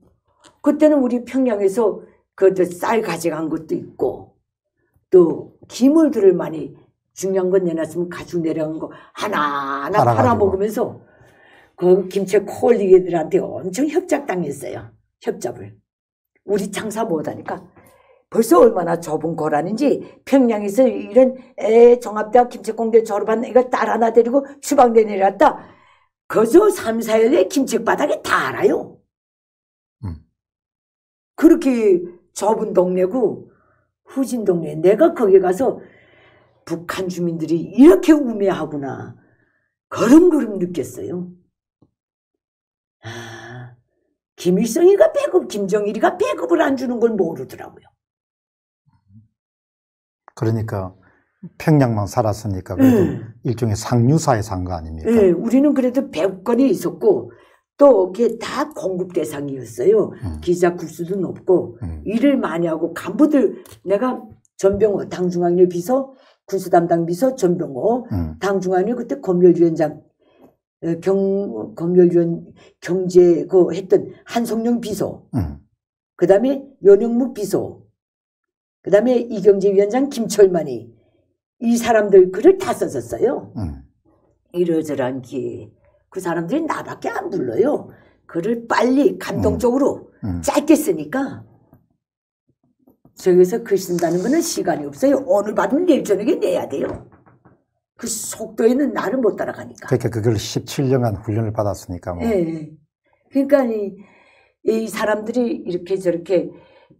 그때는 우리 평양에서 그쌀 가져간 것도 있고 또 기물들을 많이 중요한 건 내놨으면 가지고 내려간 거 하나하나. 팔아먹으면서 그 김치 콜리게들한테 엄청 협작당했어요. 협잡을. 우리 장사 못하니까 벌써 얼마나 좁은 거라는지 평양에서 이런 에 종합대학 김책공대 졸업한 애가 딸 하나 데리고 추방대 내려왔다. 그저 3, 4일 내 김책 바닥에 다 알아요. 음. 그렇게 좁은 동네고 후진 동네 내가 거기 가서 북한 주민들이 이렇게 우매하구나. 걸음걸음 느꼈어요. 아, 김일성이가 배급, 김정일이가 배급을 안 주는 걸 모르더라고요. 그러니까 평양만 살았으니까 그래도 네. 일종의 상류사에 산 거 아닙니까? 네, 우리는 그래도 배권이 있었고 또 그게 다 공급 대상이었어요. 음. 기자 구수도 높고 음. 일을 많이 하고 간부들 내가 전병호 당중앙일 비서 군수 담당 비서 전병호 음. 당중앙일 그때 검열위원장 어, 경 검열위원 경제 그 했던 한성룡 비서 음. 그다음에 연영무 비서 그다음에 이경재 위원장 김철만이 이 사람들 글을 다 썼었어요. 음. 이러저러한 기회에 그 사람들이 나밖에 안 불러요. 글을 빨리 감동적으로 음. 짧게 쓰니까 저기서 글 쓴다는 거는 시간이 없어요. 오늘 받으면 내일 저녁에 내야 돼요. 그 속도에는 나를 못 따라가니까. 그러니까 그걸 17년간 훈련을 받았으니까 뭐. 예. 그러니까 이, 이 사람들이 이렇게 저렇게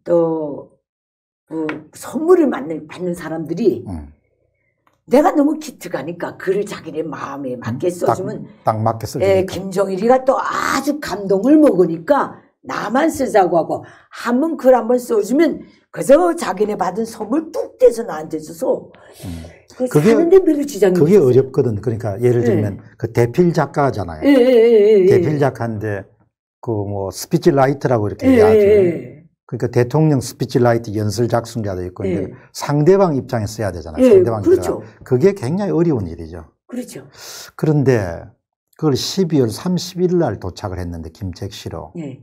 또 그 선물을 받는, 받는 사람들이 음. 내가 너무 기특하니까 글을 자기네 마음에 맞게 써주면 딱, 딱 맞게 예, 써주니까. 김정일이가 또 아주 감동을 먹으니까 나만 쓰자고 하고 한 번 글 한 번 써주면 그저 자기네 받은 선물 뚝 떼서 나한테 줘서 그 음. 그게- 사는데 별로 지장이 그게. 어렵거든. 그러니까 예를 들면 그 대필 작가잖아요. 예, 예, 예, 예. 대필 작가인데 그 뭐 speech writer라고 이렇게 예. 예, 그러니까 대통령 speech writer 연설 작성자도 있고 예. 이제 상대방 입장에 써야 되잖아요. 예, 상대방 그렇죠. 들어가. 그게 굉장히 어려운 일이죠. 그렇죠. 그런데 그걸 12월 30일 날 도착을 했는데 김책시로 예.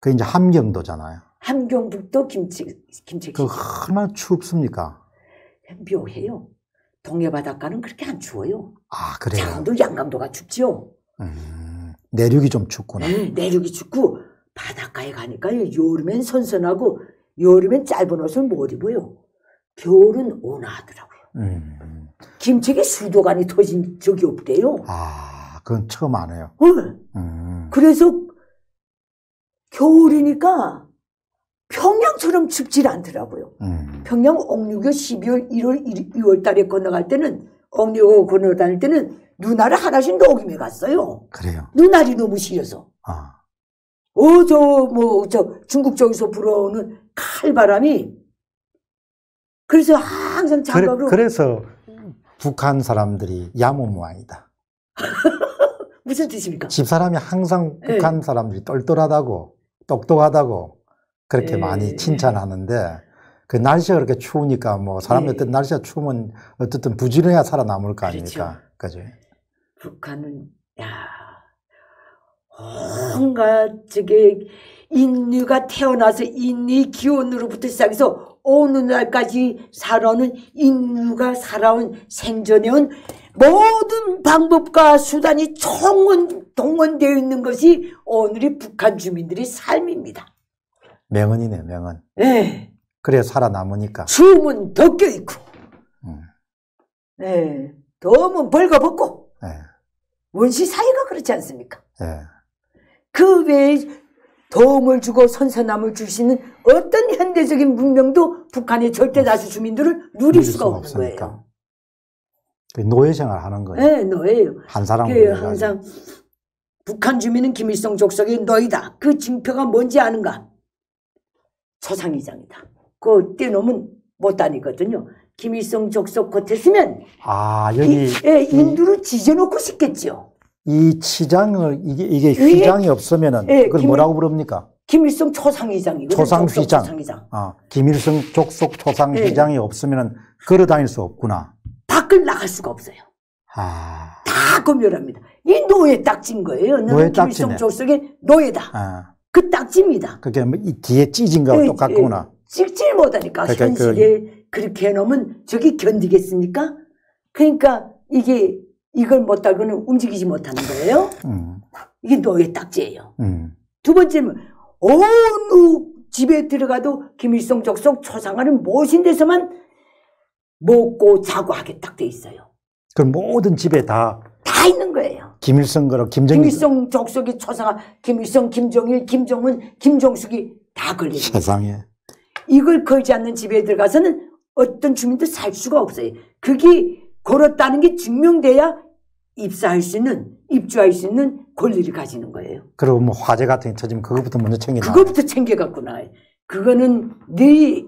그 이제 함경도잖아요. 함경북도 김치 김치 그 얼마나 춥습니까? 묘해요. 동해 바닷가는 그렇게 안 추워요. 아 그래요. 강원도 양감도가 춥지요. 음, 내륙이 좀 춥구나. 네, 내륙이 춥고 바닷가에 가니까 여름엔 선선하고 여름엔 짧은 옷을 못 입어요. 겨울은 온화하더라고요. 음, 김책에 수도관이 터진 적이 없대요. 아 그건 처음 아네요. 어, 음, 그래서 겨울이니까 평양처럼 춥질 않더라고요. 음, 평양 옥류교 12월 1월 2월 달에 건너갈 때는 옥류교 건너 다닐 때는 누나를 하나씩 녹임해 갔어요. 그래요. 누나리 너무 싫어서. 아, 어, 저, 뭐, 저, 중국 쪽에서 불어오는 칼바람이. 그래서 항상 그래, 장갑으로. 그래 서 북한 사람들이 야무무왕이다. 무슨 뜻입니까? 집 사람이 항상 네. 북한 사람들이 똘똘하다고 똑똑하다고 그렇게 네. 많이 칭찬하는데 그 날씨가 그렇게 추우니까 뭐 사람들 네. 어떤 날씨가 추우면 어쨌든 부지런해야 살아남을 거 그렇죠. 아닙니까? 그죠? 북한은, 야, 온갖, 저게, 인류가 태어나서 인류 기원으로부터 시작해서 어느 날까지 살아오는 인류가 살아온 생존해온 모든 방법과 수단이 총원, 동원되어 있는 것이 오늘의 북한 주민들의 삶입니다. 명언이네, 명언. 예. 그래 살아남으니까. 추우면 덮여 있고, 음, 예. 더우면 벌거벗고, 예, 원시 사회가 그렇지 않습니까? 예. 그 외에 도움을 주고 선선함을 줄수 있는 어떤 현대적인 문명도 북한의 절대 다수 주민들을 누릴 수가 없는 거예요. 그 노예 생활 하는 거예요. 네, 너예요. 한 사람 그 항상 북한 주민은 김일성 족속의 너희다. 그 징표가 뭔지 아는가? 초상이장이다. 그 떼놓으면 못 다니거든요. 김일성 족속 겉했으면 아 여기 이, 예, 인두를 지져놓고 싶겠지요. 이 치장을 이게 이게 휘장이 없으면은 예, 그걸 김일- 뭐라고 부릅니까? 김일성 초상이장이거든요. 초상 족속 휘장. 초상이장. 아 김일성 족속 초상 예. 휘장이 없으면은 걸어 다닐 수 없구나. 밖을 나갈 수가 없어요. 아, 다 검열합니다. 이 노예 딱지인 거예요. 노예 딱지네. 김일성 족속의 노예다. 아 그 딱지입니다. 그게 뭐이 뒤에 찢은 거하고 예, 똑같구나. 찍질 못하니까 그러니까 현실에 그렇게 해놓으면 저기 견디겠습니까? 그러니까 이게 이걸 못하고는 움직이지 못하는 거예요. 음, 이게 노예 딱지예요. 음, 두 번째는 어느 집에 들어가도 김일성 족속 초상화는 무엇인 데서만 먹고 자고 하게 딱 돼 있어요. 그 모든 집에 다 다 있는 거예요. 김일성 거로 김정일 김일성 족속이 초상화, 김일성, 김정일, 김정은, 김종숙이 다 거예요. 세상에 이걸 걸지 않는 집에 들어가서는 어떤 주민도 살 수가 없어요. 그게 걸었다는 게 증명돼야 입사할 수 있는 입주할 수 있는 권리를 가지는 거예요. 그리고 뭐 화재 같은 게 터지면 그것부터 먼저 챙긴다. 그것부터 챙겨갖구나. 그거는 네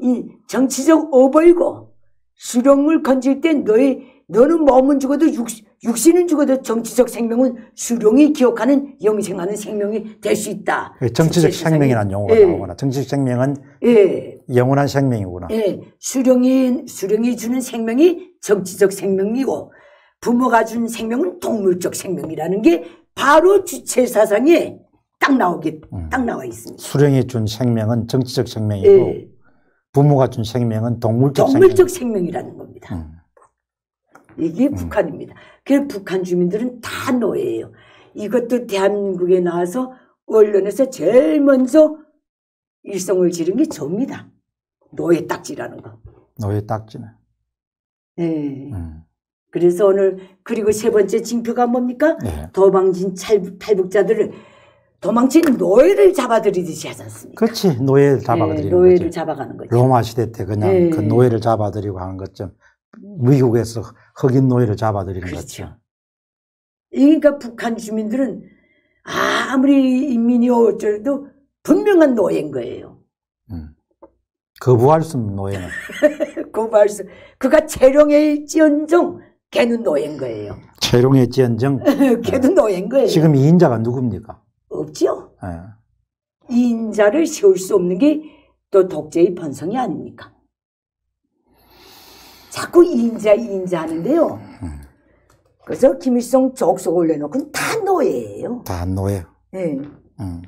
정치적 오벌이고 수령을 건질 때 너의 너는 몸은 죽어도 육, 육신은 죽어도 정치적 생명은 수령이 기억하는 영생하는 생명이 될 수 있다. 그 정치적 생명이라는 용어가 예. 나오거나 정치적 생명은 예, 영원한 생명이구나. 예, 수령이 수령이 주는 생명이 정치적 생명이고 부모가 준 생명은 동물적 생명이라는 게 바로 주체 사상에 딱 나오게 음. 딱 나와 있습니다. 수령이 준 생명은 정치적 생명이고 예, 부모가 준 생명은 동물적, 동물적 생명. 생명이라는 겁니다. 음. 이게 북한입니다. 그래서 북한 주민들은 다 노예예요. 이것도 대한민국에 나와서 언론에서 제일 먼저 일성을 지른 게 저입니다. 노예 딱지라는 거. 노예 딱지네. 네. 음. 그래서 오늘 그리고 세 번째 징표가 뭡니까? 네. 도망친 탈북, 탈북자들을 도망친 노예를 잡아들이듯이 하지 않습니까? 그렇지 노예를 네, 잡아들이는 노예를 거지. 잡아가는 거죠. 로마 시대 때 그냥 네. 그 노예를 잡아들이고 하는 것좀 미국에서 흑인 노예를 잡아들이는 그렇죠. 거죠. 그러니까 북한 주민들은 아무리 인민이 어쩌도 분명한 노예인 거예요. 음. 거부할 수 없는 노예는 고발 수 그가 재령일지언정 걔는 노예인 거예요. 채룡의지언정 걔도 노예인 거예요. 지금 이 인자가 누굽니까? 없죠. 예. 이 인자를 세울 수 없는 게 또 독재의 번성이 아닙니까? 자꾸 이 인자 이 인자 하는데요. 그래서 김일성 족속 올려놓고는 다 노예예요. 다 노예. 예. 음.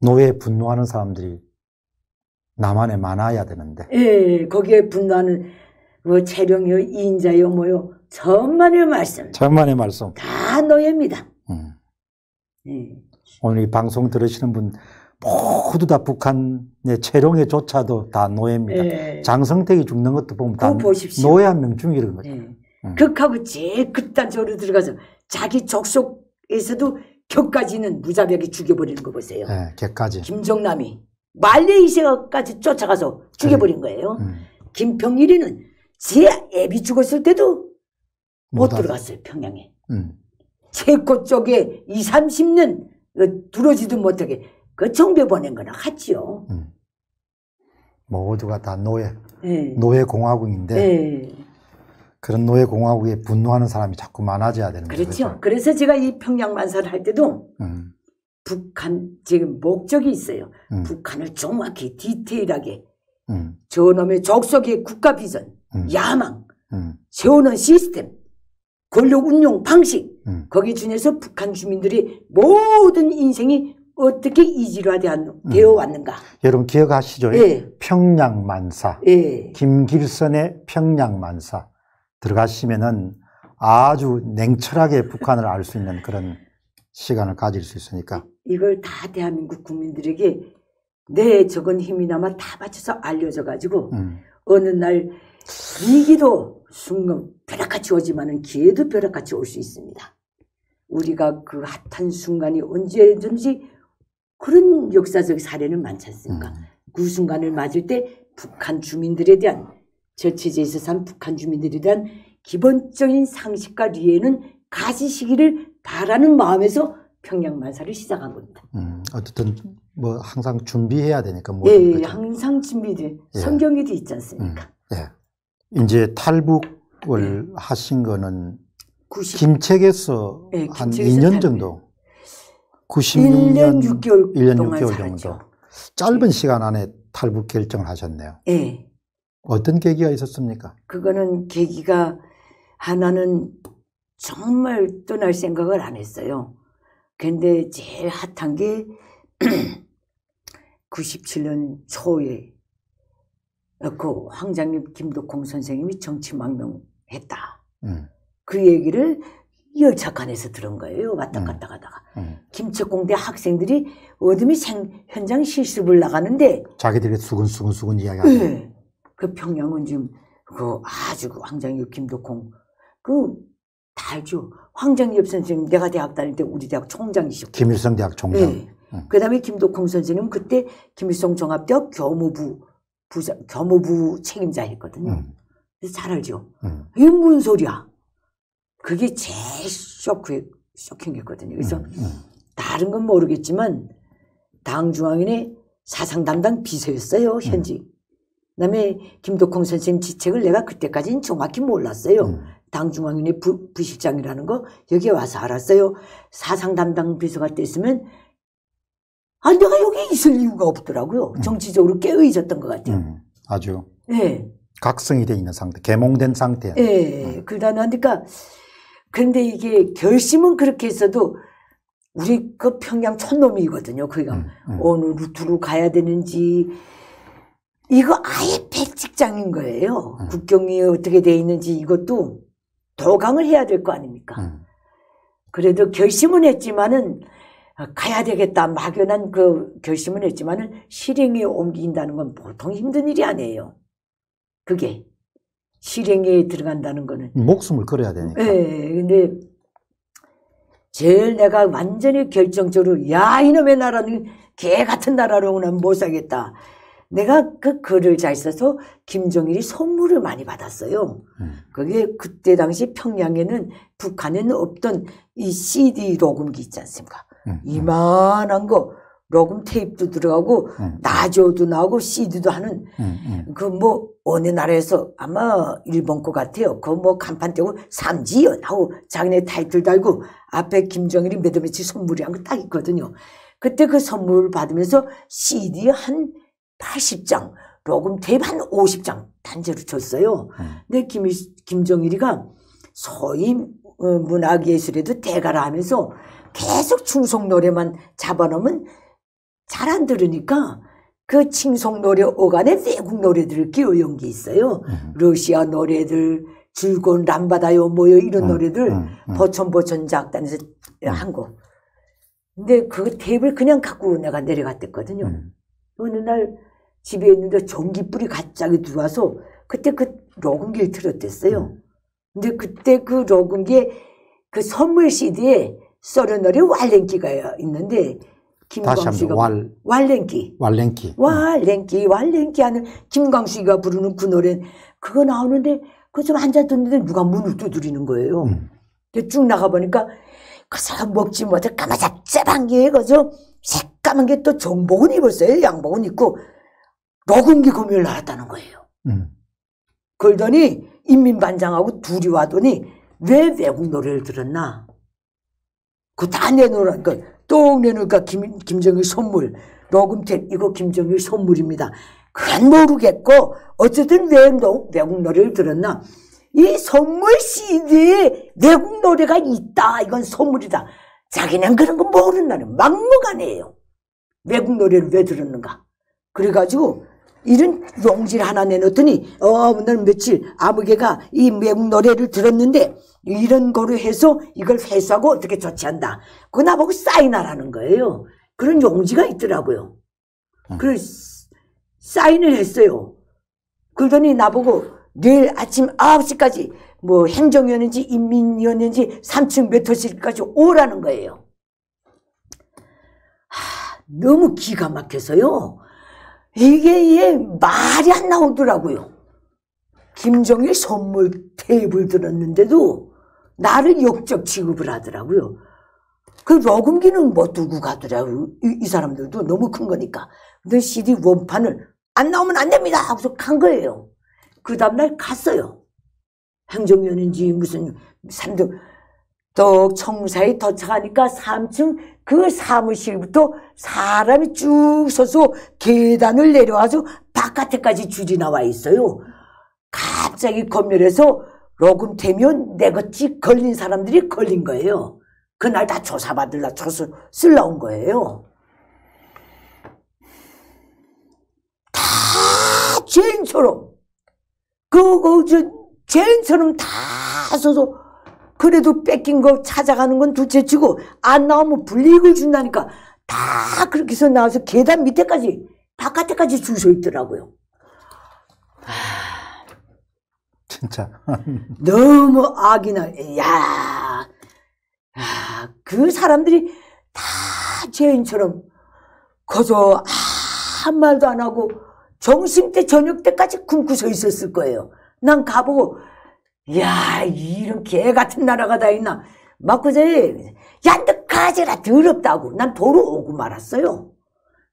노예에 분노하는 사람들이 남한에 많아야 되는데 예, 거기에 분노하는 뭐 재령이요, 인자요, 뭐요, 천만의 말씀 천만의 말씀. 다 노예입니다. 음. 예. 오늘 이 방송 들으시는 분 모두 다 북한의 채룡에 조차도 다 노예입니다. 예. 장성택이 죽는 것도 보면 다 보십시오. 노예 한 명 죽이는 거죠. 예. 음. 극하고 제일 극단적으로 들어가서 자기 족속에서도 격까지는 무자비하게 죽여버리는 거 보세요. 예, 걔까지. 김정남이 말레이시아까지 쫓아가서 죽여버린 거예요. 음. 김평일이는 제 애비 죽었을 때도 못 못 들어갔어요, 평양에. 음. 체코 쪽에 2, 30년 들어지도 못하게 그 정배 보낸 거나 같지요. 음. 모두가 다 노예, 예. 노예 공화국인데 예. 그런 노예 공화국에 분노하는 사람이 자꾸 많아져야 되는 거죠. 그렇죠. 그래서 제가 이 평양 만사를 할 때도 음. 북한 지금 목적이 있어요. 음. 북한을 정확히 디테일하게 음. 저놈의 족속의 국가 비전, 음. 야망, 음. 세우는 시스템, 권력 운용 방식 음. 거기 중에서 북한 주민들의 모든 인생이 어떻게 이질화되어 왔는가. 여러분 기억하시죠? 예, 평양 만사. 예, 김길선의 평양 만사 들어가시면은 아주 냉철하게 북한을 알 수 있는 그런 시간을 가질 수 있으니까 이걸 다 대한민국 국민들에게 내 적은 힘이나마 다 바쳐서 알려져 가지고 음. 어느 날 위기도 순간 벼락같이 오지만은 기회도 벼락같이 올 수 있습니다. 우리가 그 핫한 순간이 언제든지 그런 역사적 사례는 많지 않습니까? 음. 그 순간을 맞을 때 북한 주민들에 대한 저체제에서 산 북한 주민들에 대한 기본적인 상식과 리에는 가지시기를 바라는 마음에서 평양 만사를 시작한 겁니다. 음. 어쨌든 뭐 항상 준비해야 되니까 예, 예. 항상 준비돼. 예. 성경에도 있지 않습니까? 예. 이제 탈북을 하신 거는 90, 김책에서 예, 한 김책에서 2년 탈북. 정도 96년 96년 6개월 1년 동안 6개월 살았죠. 정도 짧은 시간 안에 탈북 결정을 하셨네요. 예. 어떤 계기가 있었습니까? 그거는 계기가 하나는 정말 떠날 생각을 안 했어요. 근데 제일 핫한 게 97년 초에 그 황장립 김덕홍 선생님이 정치망명했다. 음. 그 얘기를 열차칸에서 들은 거예요. 왔다 음. 갔다 가다가. 음. 김책공대 학생들이 어둠이 생, 현장 실습을 나가는데 자기들이 수근수근수근 이야기하는 네. 그 평양은 지금 그 아주 그 황장엽 김덕홍 그다 알죠. 황장엽 선생님 내가 대학 다닐 때 우리 대학 총장이셨고. 김일성 대학 총장. 네. 음. 그 다음에 김덕홍 선생님 그때 김일성 종합대학 교무부 부사, 교무부 책임자 했거든요. 음. 그래서 잘 알죠. 음. 이게 무슨 소리야? 그게 제일 쇼크, 쇼킹했거든요. 그래서 다른 건 모르겠지만 당 중앙위원회 사상 담당 비서였어요, 현직. 그다음에 김덕홍 선생님 지책을 내가 그때까지는 정확히 몰랐어요. 음. 당중앙위원회 부, 부실장이라는 거 여기 와서 알았어요. 사상 담당 비서가 됐으면 아 내가 여기 있을 이유가 없더라고요. 정치적으로 깨어 있었던 것 같아요. 음, 아주 예, 각성이 돼 있는 상태, 개몽된 상태. 예. 그러다 나니까 근데 이게 결심은 그렇게 했어도 우리 그 평양 촌놈이거든요. 그니까 음, 음. 어느 루트로 가야 되는지 이거 아예 백직장인 거예요. 음. 국경이 어떻게 돼 있는지 이것도 도강을 해야 될 거 아닙니까? 음, 그래도 결심은 했지만은 아, 가야 되겠다 막연한 그 결심은 했지만은 실행에 옮긴다는 건 보통 힘든 일이 아니에요. 그게 실행에 들어간다는 거는 목숨을 걸어야 되니까. 예, 근데 제일 내가 완전히 결정적으로 야 이놈의 나라는 개 같은 나라로는 못 살겠다. 내가 그 글을 잘 써서 김정일이 선물을 많이 받았어요. 음. 그게 그때 당시 평양에는 북한에는 없던 이 CD 녹음기 있지 않습니까? 음, 음, 이만한 거 녹음 테이프도 들어가고 음, 라디오도 나오고 CD도 하는. 그 뭐 어느 나라에서 아마 일본 거 같아요. 그 뭐 간판 떼고 삼지연 하고 자기네 타이틀 달고 앞에 김정일이 몇월 며칠 선물이 한 거 딱 있거든요. 그때 그 선물을 받으면서 CD 한 80장, 녹음 테이프 한 50장 단체로 줬어요. 음. 근데 김, 김정일이가 소위 어, 문학예술에도 대가라 하면서 계속 충성 노래만 잡아놓으면 잘 안 들으니까 그 칭송 노래 어간에 외국 노래들을 끼워 연 게 있어요. 음. 러시아 노래들, 즐거운 람바다요 뭐요 이런 음, 노래들 음, 음. 버천버천 작단에서 한 거. 근데 그 테이프를 그냥 갖고 내가 내려갔댔거든요. 음. 어느 날 집에 있는데 전기불이 갑자기 들어와서 그때 그 녹음기를 틀었댔어요. 음. 근데 그때 그 녹음기에 그 선물 CD에 썰어너리 왈랭기가 있는데 한번 왈, 왈랭기 왈랭키. 왈랭기 왈랭기 하는 김광수가 부르는 그 노래 그거 나오는데 그거 좀 앉아 듣는데 누가 문을 두드리는 거예요. 음. 근데 쭉 나가 보니까 그 사람 먹지 못해 까마잡잡한 게 그죠? 새까만 게 또 정복은 입었어요. 양복은 입고 녹음기 구매를 나왔다는 거예요. 음. 그러더니 인민반장하고 둘이 와더니 왜 외국 노래를 들었나? 그거 다 내놓으라니까 또 내놓으니까 김, 김정일 선물 녹음택 이거 김정일 선물입니다. 그건 모르겠고 어쨌든 왜 노- 외국 노래를 들었나? 이 선물 CD에 외국 노래가 있다. 이건 선물이다. 자기는 그런 거 모른다는 막무가내예요. 외국 노래를 왜 들었는가? 그래가지고 이런 용지를 하나 내놓더니 어 오늘 며칠 아무개가 이 외국 노래를 들었는데 이런 거로 해서 이걸 회수하고 어떻게 조치한다. 그거 나보고 사인하라는 거예요. 그런 용지가 있더라고요. 음. 그래서 사인을 했어요. 그러더니 나보고 내일 아침 9시까지 뭐 행정위원인지 인민위원인지 3층 몇 호실까지 오라는 거예요. 하, 너무 기가 막혀서요. 이게 얘 말이 안 나오더라고요. 김정일 선물 테이블 들었는데도 나를 역적 취급을 하더라고요. 그 녹음기는 뭐 두고 가더라고요. 이, 이 사람들도 너무 큰 거니까. 근데 CD 원판을 안 나오면 안 됩니다. 하고서 간 거예요. 그 다음날 갔어요. 행정위원인지 무슨 산등 또 청사에 도착하니까 3층 그 사무실부터 사람이 쭉 서서 계단을 내려와서 바깥에까지 줄이 나와 있어요. 갑자기 건멸해서 로금태면 내것이 걸린 사람들이 걸린 거예요. 그날 다 조사받으려 조서 쓸라 온 거예요. 다 죄인처럼 그, 그, 저, 죄인처럼 다 서서 그래도 뺏긴 거 찾아가는 건 둘째 치고 안 나오면 불이익을 준다니까 다 그렇게 해서 나와서 계단 밑에까지 바깥에까지 줄 서 있더라고요. 진짜. 너무 악이나 야, 야, 그 사람들이 다 죄인처럼 거저 한 말도 안 하고 점심 때 저녁 때까지 굶고 서 있었을 거예요. 난 가보고 야, 이런 개 같은 나라가 다 있나. 막 그제, 가지라 더럽다고. 난 도로 오고 말았어요.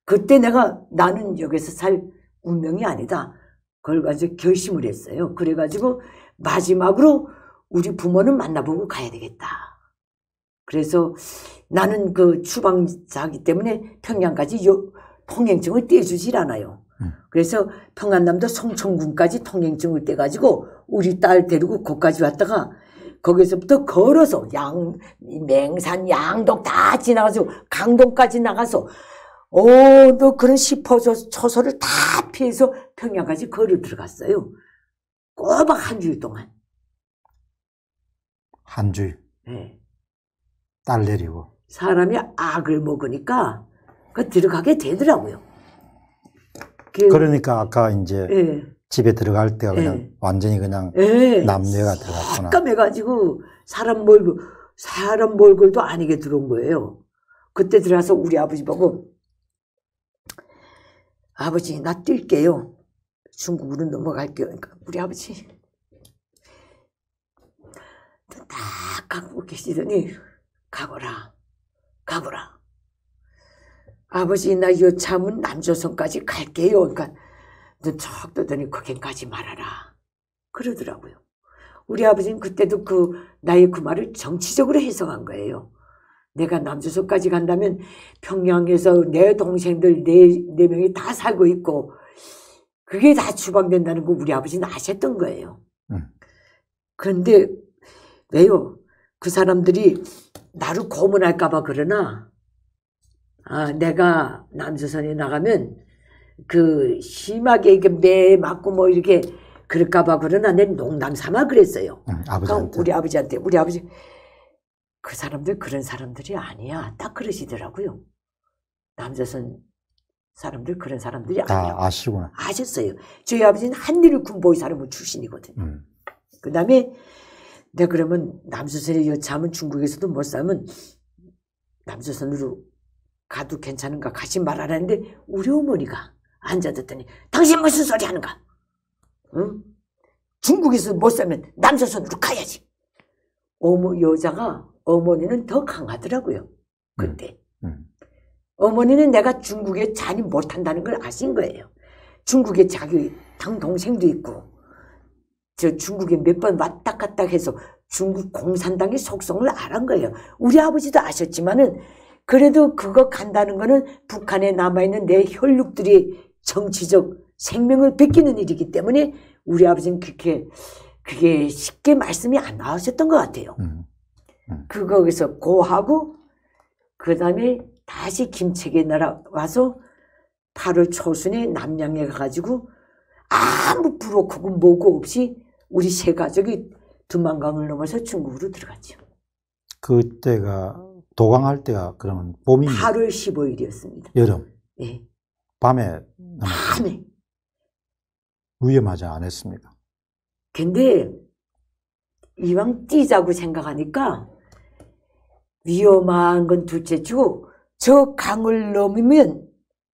그때 내가 나는 여기서 살 운명이 아니다. 그걸 가지고 결심을 했어요. 그래가지고 마지막으로 우리 부모는 만나보고 가야 되겠다. 그래서 나는 그 추방자기 때문에 평양까지 요, 통행증을 떼주질 않아요. 음. 그래서 평안남도 성천군까지 통행증을 떼가지고 우리 딸 데리고 거기까지 왔다가 거기서부터 걸어서 양, 맹산, 양덕 다 지나가서 강동까지 나가서 어, 너 그런 시퍼저 처소를 다 피해서 평양까지 걸어 들어갔어요. 꼬박 한 주일 동안. 한 주일 예. 딸 내리고 사람이 악을 먹으니까 그 들어가게 되더라고요. 그, 그러니까 아까 이제 예, 집에 들어갈 때가 그냥 예. 완전히 그냥 예. 남녀가 들어갔구나. 깜깜해가지고 사람 몰골, 사람 몰골도 아니게 들어온 거예요. 그때 들어가서 우리 아버지 보고 아버지 나 뛸게요. 중국으로 넘어갈게요. 그러니까 우리 아버지 딱 갖고 계시더니 가거라 가거라 아버지 나 여참은 남조선까지 갈게요. 그러니까 눈척 뜨더니 거긴까지 말아라 그러더라고요. 우리 아버지는 그때도 그 나의 그 말을 정치적으로 해석한 거예요. 내가 남조선까지 간다면 평양에서 내 동생들 네, 네 명이 다 살고 있고 그게 다 추방된다는 거 우리 아버지는 아셨던 거예요. 음. 그런데 왜요? 그 사람들이 나를 고문할까봐 그러나 아, 내가 남조선에 나가면 그 심하게 이게 매 맞고 뭐 이렇게 그럴까봐 그러나 내 농담 삼아 그랬어요. 응, 그럼 아버지한테. 우리 아버지한테 우리 아버지 그 사람들 그런 사람들이 아니야. 딱 그러시더라고요. 남조선 사람들 그런 사람들이 다 아니라고 아시구나. 아셨어요. 저희 아버지는 한일 군보의 사람은 출신이거든요. 음. 그 다음에 내가 그러면 남조선에 여차하면 중국에서도 못 살면 남조선으로 가도 괜찮은가 가지 말아라는데 우리 어머니가 앉아듣더니 당신 무슨 소리 하는가? 응? 중국에서 못 살면 남조선으로 가야지. 어머 여자가 어머니는 더 강하더라고요. 그때. 음. 어머니는 내가 중국에 잔이 못한다는 걸 아신 거예요. 중국에 자기 당 동생도 있고 저 중국에 몇 번 왔다 갔다 해서 중국 공산당의 속성을 알은 거예요. 우리 아버지도 아셨지만은 그래도 그거 간다는 거는 북한에 남아있는 내 혈육들이 정치적 생명을 뺏기는 일이기 때문에 우리 아버지는 그렇게 그게 쉽게 말씀이 안 나오셨던 것 같아요. 음. 그거에서 고하고 그 다음에 다시 김책에 날아와서 8월 초순에 남양에 가가지고 아무 부록하고 뭐고 없이 우리 세 가족이 두만강을 넘어서 중국으로 들어갔죠. 그때가 도강할 때가 그러면 봄입니다. 8월 15일이었습니다. 여름 예. 밤에 밤에. 위험하지 않았습니까? 근데 이왕 뛰자고 생각하니까 위험한 건 둘째치고 저 강을 넘으면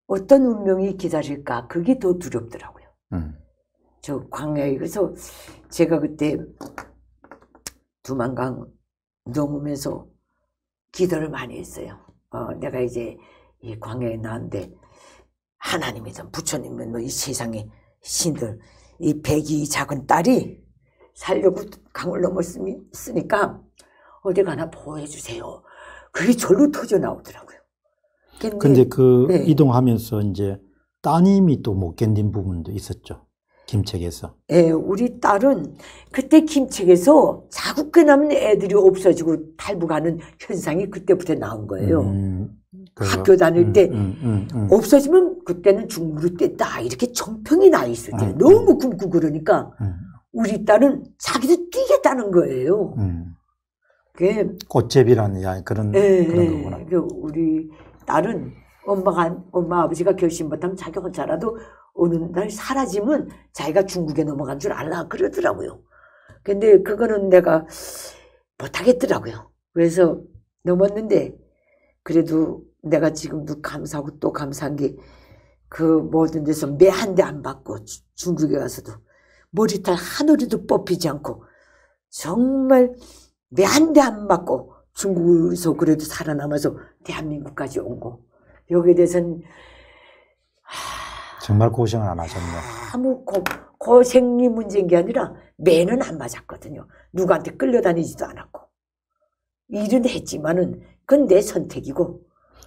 어떤 운명이 기다릴까 그게 더 두렵더라고요. 음. 저 광야에 그래서 제가 그때 두만강 넘으면서 기도를 많이 했어요. 어, 내가 이제 이 광야에 나왔는데 하나님이든 부처님이든 뭐 이 세상에 신들 이 백이 이 작은 딸이 살려고 강을 넘었으니까 어디 가나 보호해 주세요. 그게 절로 터져 나오더라고요. 근데 그 네. 이동하면서 이제 따님이 또 못 견딘 부분도 있었죠. 김책에서. 예, 우리 딸은 그때 김책에서 자꾸 끝나면 애들이 없어지고 탈북하는 현상이 그때부터 나온 거예요. 음, 그, 학교 다닐 때 음, 음, 음, 없어지면 그때는 중국으로 뗐다 이렇게 정평이 나 있을 때 음, 너무 굶고 그러니까 음, 우리 딸은 자기도 뛰겠다는 거예요. 음. 그게 꽃제비라는 야 그런 예, 그런 예. 거구나. 그 우리 딸은 엄마가 엄마 아버지가 결심 못하면 자기 혼자라도 어느 날 사라지면 자기가 중국에 넘어간 줄 알라 그러더라고요. 근데 그거는 내가 못하겠더라고요. 그래서 넘었는데 그래도 내가 지금도 감사하고 또 감사한 게 그 모든 데서 매 한 대 안 받고 주- 중국에 가서도 머리털 하늘에도 뽑히지 않고 정말 매 한 대 안 맞고 중국에서 그래도 살아남아서 대한민국까지 온 거. 여기에 대해서는 정말 고생을 안 하셨네. 아무 고, 고생이 문제인 게 아니라 매는 안 맞았거든요. 누구한테 끌려다니지도 않았고. 일은 했지만은 그건 내 선택이고.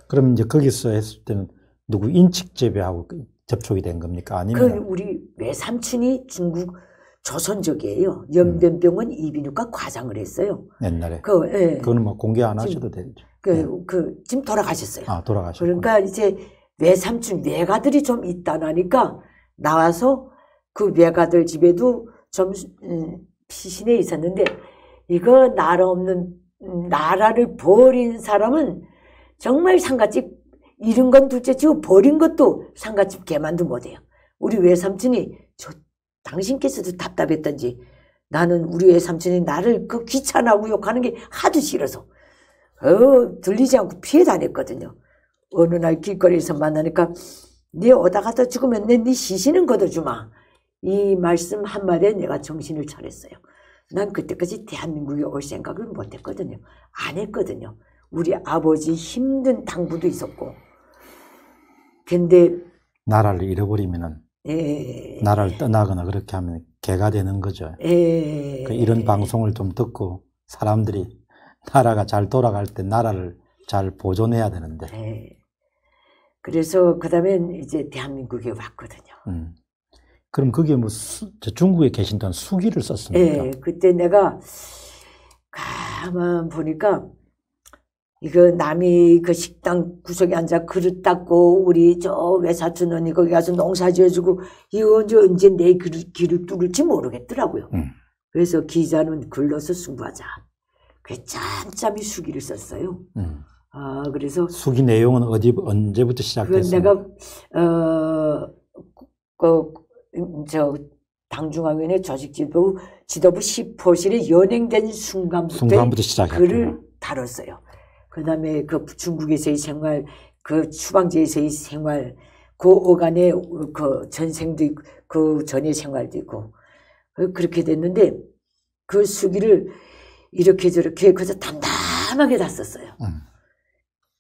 그럼 이제 거기서 했을 때는 누구 인칙재배하고 접촉이 된 겁니까? 그 아니면 우리 외삼촌이 중국 조선족이에요. 연변병원 이비인후과 과장을 했어요. 옛날에 그, 예. 그거는 뭐 공개 안 하셔도 되죠. 그, 그, 지금 돌아가셨어요. 아 돌아가셨고. 그러니까 이제 외삼촌 외가들이 좀 있다나니까 나와서 그 외가들 집에도 좀 음, 피신해 있었는데 이거 나라 없는 음, 나라를 버린 사람은 정말 상가집 잃은 건 둘째치고 버린 것도 상가집 개만도 못해요. 우리 외삼촌이 저 당신께서도 답답했던지 나는 우리 외삼촌이 나를 그 귀찮아하고 욕하는 게 하도 싫어서 어 들리지 않고 피해 다녔거든요. 어느 날 길거리에서 만나니까 네 오다 가다 죽으면 내네 시신은 걷어주마. 이 말씀 한마디에 내가 정신을 차렸어요. 난 그때까지 대한민국에 올 생각을 못했거든요. 안 했거든요. 우리 아버지 힘든 당부도 있었고. 근데 나라를 잃어버리면은 에, 나라를 떠나거나 그렇게 하면 개가 되는 거죠. 에, 그 이런 방송을 좀 듣고 사람들이 나라가 잘 돌아갈 때 나라를 잘 보존해야 되는데. 에. 그래서 그다음엔 이제 대한민국에 왔거든요. 음. 그럼 그게 뭐 수, 저 중국에 계신 동안 수기를 썼습니까? 예, 그때 내가 가만 보니까 이거 남이 그 식당 구석에 앉아 그릇 닦고 우리 저 외사촌 언니 거기 가서 농사 지어주고 이거 언제 언제 내 그릇 길을 뚫을지 모르겠더라고요. 음. 그래서 기자는 글러서 승부하자. 그 짬짬이 수기를 썼어요. 음. 아 그래서 수기 내용은 어디 언제부터 그 시작됐습니까? 내가 어그저 당중앙위원회 조직 지도부 지도부 10호실에 연행된 순간부터 순간부터. 글을 다뤘어요. 그 다음에 그 중국에서의 생활, 그 추방지에서의 생활, 그 어간의 그 전생도 있고, 그 전의 생활도 있고 어, 그렇게 됐는데 그 수기를 이렇게 저렇게 그저 담담하게 다 썼어요. 음.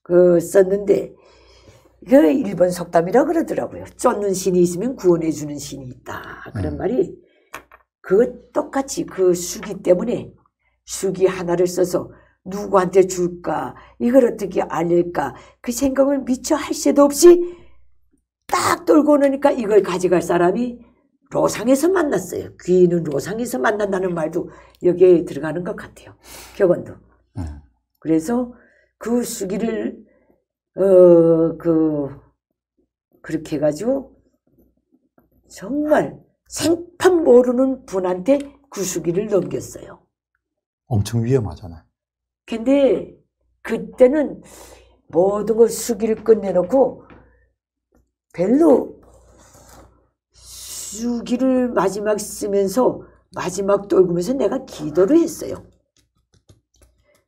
그 썼는데 그 일본 속담이라 그러더라고요. 쫓는 신이 있으면 구원해 주는 신이 있다. 그런 음. 말이 그 똑같이 그 수기 때문에 수기 하나를 써서 누구한테 줄까 이걸 어떻게 알릴까 그 생각을 미처 할 새도 없이 딱 돌고 오니까 이걸 가져갈 사람이 로상에서 만났어요. 귀인은 로상에서 만난다는 말도 여기에 들어가는 것 같아요. 격언도. 음. 그래서 그 수기를 어 그 그렇게 해가지고 정말 생판 모르는 분한테 그 수기를 넘겼어요. 엄청 위험하잖아. 근데 그때는 모든 걸 수기를 끝내놓고 별로 수기를 마지막 쓰면서 마지막 떨구면서 내가 기도를 했어요.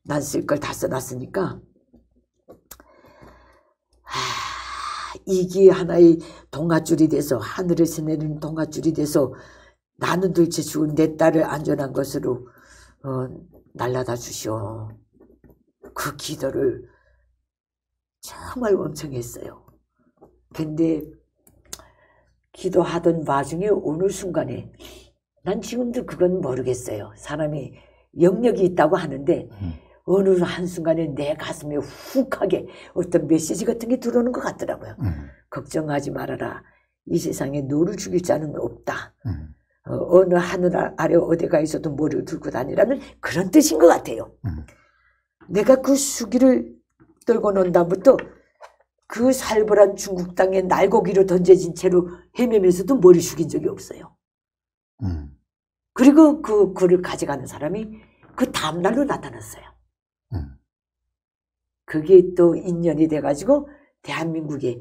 난 쓸 걸 다 써놨으니까. 아, 이게 하나의 동아줄이 돼서 하늘에서 내리는 동아줄이 돼서 나는 도대체 죽은 내 딸을 안전한 것으로 어, 날라다 주시오. 그 기도를 정말 엄청 했어요. 근데 기도하던 와중에 어느 순간에 난 지금도 그건 모르겠어요. 사람이 영역이 있다고 하는데 음. 어느 한순간에 내 가슴에 훅하게 어떤 메시지 같은 게 들어오는 것 같더라고요. 음. 걱정하지 말아라. 이 세상에 너를 죽일 자는 없다. 음. 어, 느 하늘 아- 아래 어디가 있어도 머리를 들고 다니라는 그런 뜻인 것 같아요. 음. 내가 그 수기를 떨고 논 다음부터 그 살벌한 중국 땅에 날고기로 던져진 채로 헤매면서도 머리 숙인 적이 없어요. 음. 그리고 그 글을 가져가는 사람이 그 다음날로 나타났어요. 음. 그게 또 인연이 돼가지고 대한민국에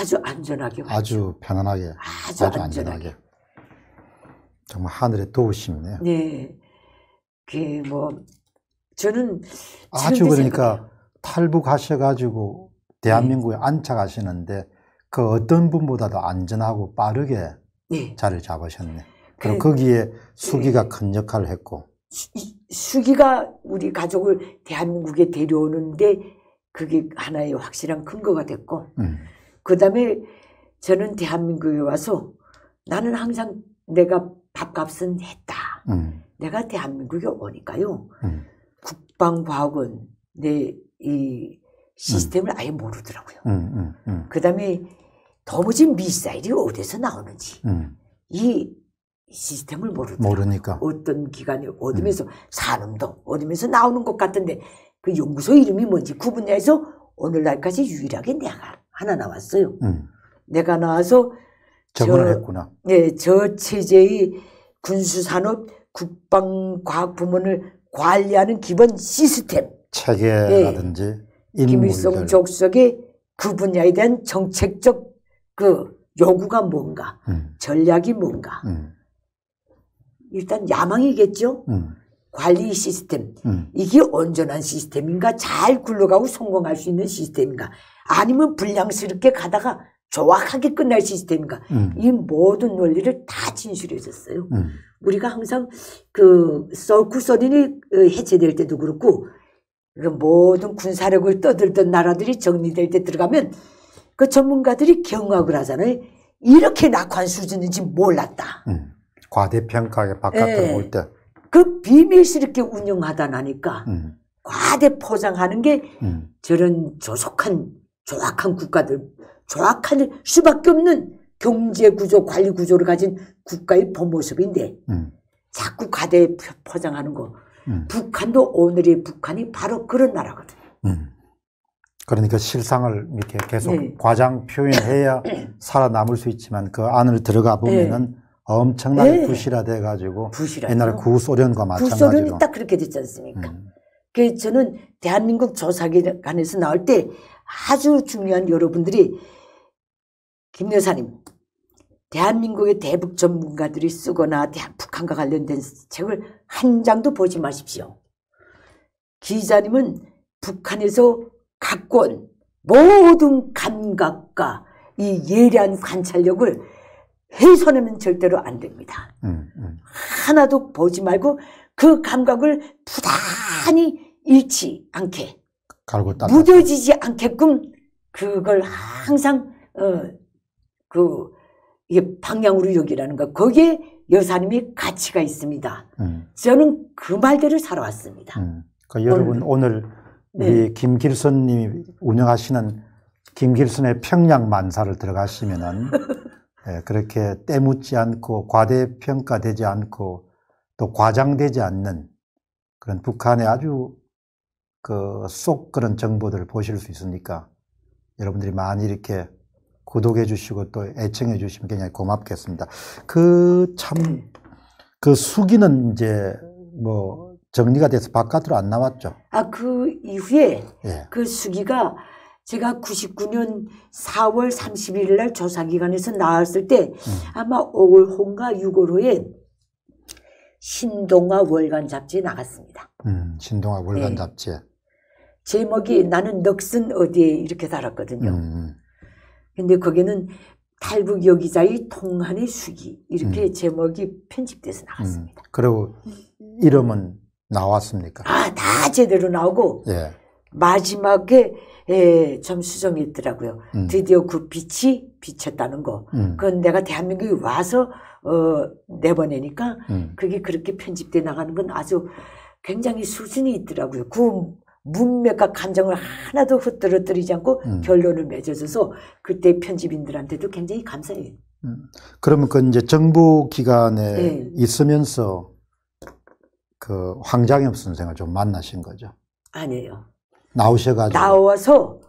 아주 안전하게 왔죠. 아주 편안하게, 아주, 아주 안전하게. 안전하게. 정말 하늘의 도우심이네요. 네. 그뭐 저는 아주 그러니까 탈북하셔가지고 대한민국에 안착하시는데 그 어떤 분보다도 안전하고 빠르게 네. 자리를 잡으셨네. 그리고 그- 거기에 수기가 큰 역할을 했고, 수, 기가 우리 가족을 대한민국에 데려오는데 그게 하나의 확실한 근거가 됐고 음. 그 다음에 저는 대한민국에 와서 나는 항상 내가 밥값은 했다. 음. 내가 대한민국에 오니까요. 음. 국방과학은 내 이 시스템을 아예 모르더라고요. 음, 음, 그 다음에 도무지 미사일이 어디서 나오는지 이 시스템을 모르더라고요. 모르니까. 어떤 기관이 어디면서 산업도 어디면서 나오는 것 같은데 그 연구소 이름이 뭔지 구분해서 오늘날까지 유일하게 내가 하나 나왔어요. 내가 나와서 적응을 저, 했구나. 네, 저 체제의 군수산업 국방과학부문을 관리하는 기본 시스템. 체계라든지 네. 김일성 족속의 그 분야에 대한 정책적 그 요구가 뭔가, 음. 전략이 뭔가. 음. 일단 야망이겠죠. 음. 관리 시스템. 음. 이게 온전한 시스템인가, 잘 굴러가고 성공할 수 있는 시스템인가, 아니면 불량스럽게 가다가 정확하게 끝날 시스템인가. 음. 이 모든 논리를 다 진술해 줬어요. 음. 우리가 항상 그 서쿠소린이 어, 해체될 때도 그렇고 그 모든 군사력을 떠들던 나라들이 정리될 때 들어가면 그 전문가들이 경악을 하잖아요. 이렇게 낙한 수준인지 몰랐다. 음. 과대평가에 바깥으로 예. 올 때. 그 비밀스럽게 운영하다 나니까 음. 과대 포장하는 게 음. 저런 조속한 조악한 국가들 조악할 수밖에 없는 경제 구조, 관리 구조를 가진 국가의 본모습인데 음. 자꾸 과대 포장하는 거. 음. 북한도 오늘의 북한이 바로 그런 나라거든요. 음. 그러니까 실상을 이렇게 계속 네. 과장 표현해야 살아남을 수 있지만 그 안을 들어가 보면은 네. 엄청나게 네. 부실화돼 가지고 옛날 구소련과 마찬가지로 구소련이 딱 그렇게 됐지 않습니까? 음. 그 저는 대한민국 조사기관에서 나올 때 아주 중요한 여러분들이 김 여사님, 대한민국의 대북 전문가들이 쓰거나 북한과 관련된 책을 한 장도 보지 마십시오. 기자님은 북한에서 갖고 온 모든 감각과 이 예리한 관찰력을 훼손하면 절대로 안 됩니다. 음, 음. 하나도 보지 말고 그 감각을 부단히 잃지 않게 무뎌지지 않게끔 그걸 항상 어, 그 이게 방향으로 여기라는 거 거기에 여사님이 가치가 있습니다. 음. 저는 그 말대로 살아왔습니다. 음. 그러니까 여러분 오늘 우리 네. 김길선님이 운영하시는 김길선의 평양 만사를 들어가시면은 예, 그렇게 때묻지 않고 과대평가되지 않고 또 과장되지 않는 그런 북한의 아주 그 속 그런 정보들을 보실 수 있으니까 여러분들이 많이 이렇게 구독해 주시고 또 애청해 주시면 굉장히 고맙겠습니다. 그 참, 그 수기는 이제 뭐 정리가 돼서 바깥으로 안 나왔죠. 아, 그 이후에 예. 그 수기가 제가 99년 4월 31일 날 조사기관에서 나왔을 때 음. 아마 5월 호인가 6월 후에 신동아 월간 잡지에 나갔습니다. 음, 신동아 월간 네. 잡지에. 제목이 나는 넋은 어디에 이렇게 달았거든요. 음. 음. 근데 거기는 탈북 여기자의 통한의 수기 이렇게 음. 제목이 편집돼서 나왔습니다. 음. 그리고 이름은 나왔습니까? 아, 다 제대로 나오고 예. 마지막에 예, 좀 수정했더라고요. 음. 드디어 그 빛이 비쳤다는 거. 음. 그건 내가 대한민국에 와서 어, 내보내니까 음. 그게 그렇게 편집돼 나가는 건 아주 굉장히 수준이 있더라고요. 그 문맥과 감정을 하나도 흩뜨러뜨리지 않고 음. 결론을 맺어줘서 그때 편집인들한테도 굉장히 감사해요. 음. 그러면 그 이제 정부 기관에 네. 있으면서 그 황장엽 선생을 좀 만나신 거죠? 아니에요. 나오셔가지고 나와서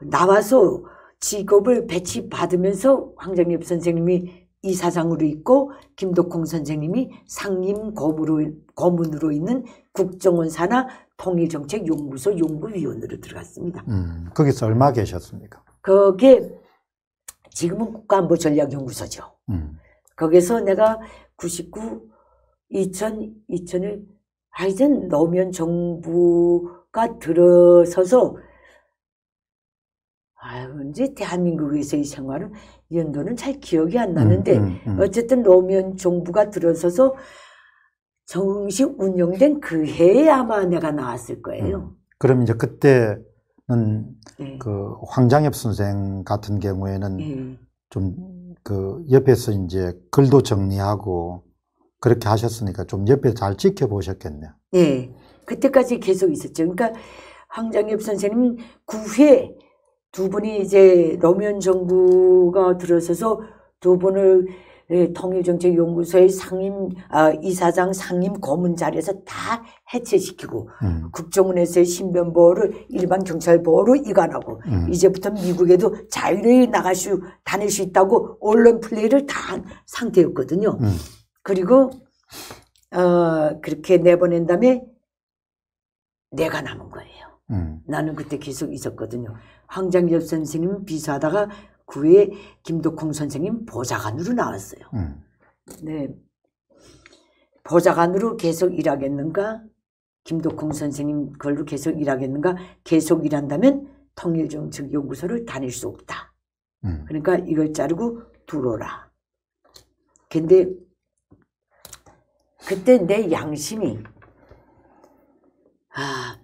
나와서 직업을 배치 받으면서 황장엽 선생님이 이사장으로 있고 김덕홍 선생님이 상임 고문으로, 고문으로 있는 국정원 산하 통일정책연구소 연구위원으로 들어갔습니다. 음, 거기서 얼마 계셨습니까? 거기에 지금은 국가안보전략연구소죠. 음. 거기서 내가 99, 2000, 2000을 하여튼 노무현 정부 가 들어서서 아유, 이제 대한민국에서의 생활은 연도는 잘 기억이 안 나는데 음, 음, 음. 어쨌든 노무현 정부가 들어서서 정식 운영된 그 해에 아마 내가 나왔을 거예요. 음. 그럼 이제 그때는 네. 그 황장엽 선생 같은 경우에는 네. 좀그 옆에서 이제 글도 정리하고 그렇게 하셨으니까 좀 옆에 잘 지켜보셨겠네요. 네. 그때까지 계속 있었죠. 그러니까 황장엽 선생님 9회 두 분이 이제 노무현 정부가 들어서서 두 분을 예, 통일정책연구소의 상임 아, 이사장 상임 고문 자리에서 다 해체시키고 음, 국정원에서의 신변 보호를 일반 경찰 보호로 이관하고 음. 이제부터 미국에도 자유로이 나갈 수 다닐 수 있다고 언론 플레이를 다 한 상태였거든요. 음, 그리고 어 그렇게 내보낸 다음에 내가 남은 거예요. 음, 나는 그때 계속 있었거든요. 황장엽 선생님 비서하다가 그 후에 김덕홍 선생님 보좌관으로 나왔어요. 음, 네. 보좌관으로 계속 일하겠는가? 김덕홍 선생님 그걸로 계속 일하겠는가? 계속 일한다면 통일정책연구소를 다닐 수 없다. 음, 그러니까 이걸 자르고 들어오라. 근데 그때 내 양심이 아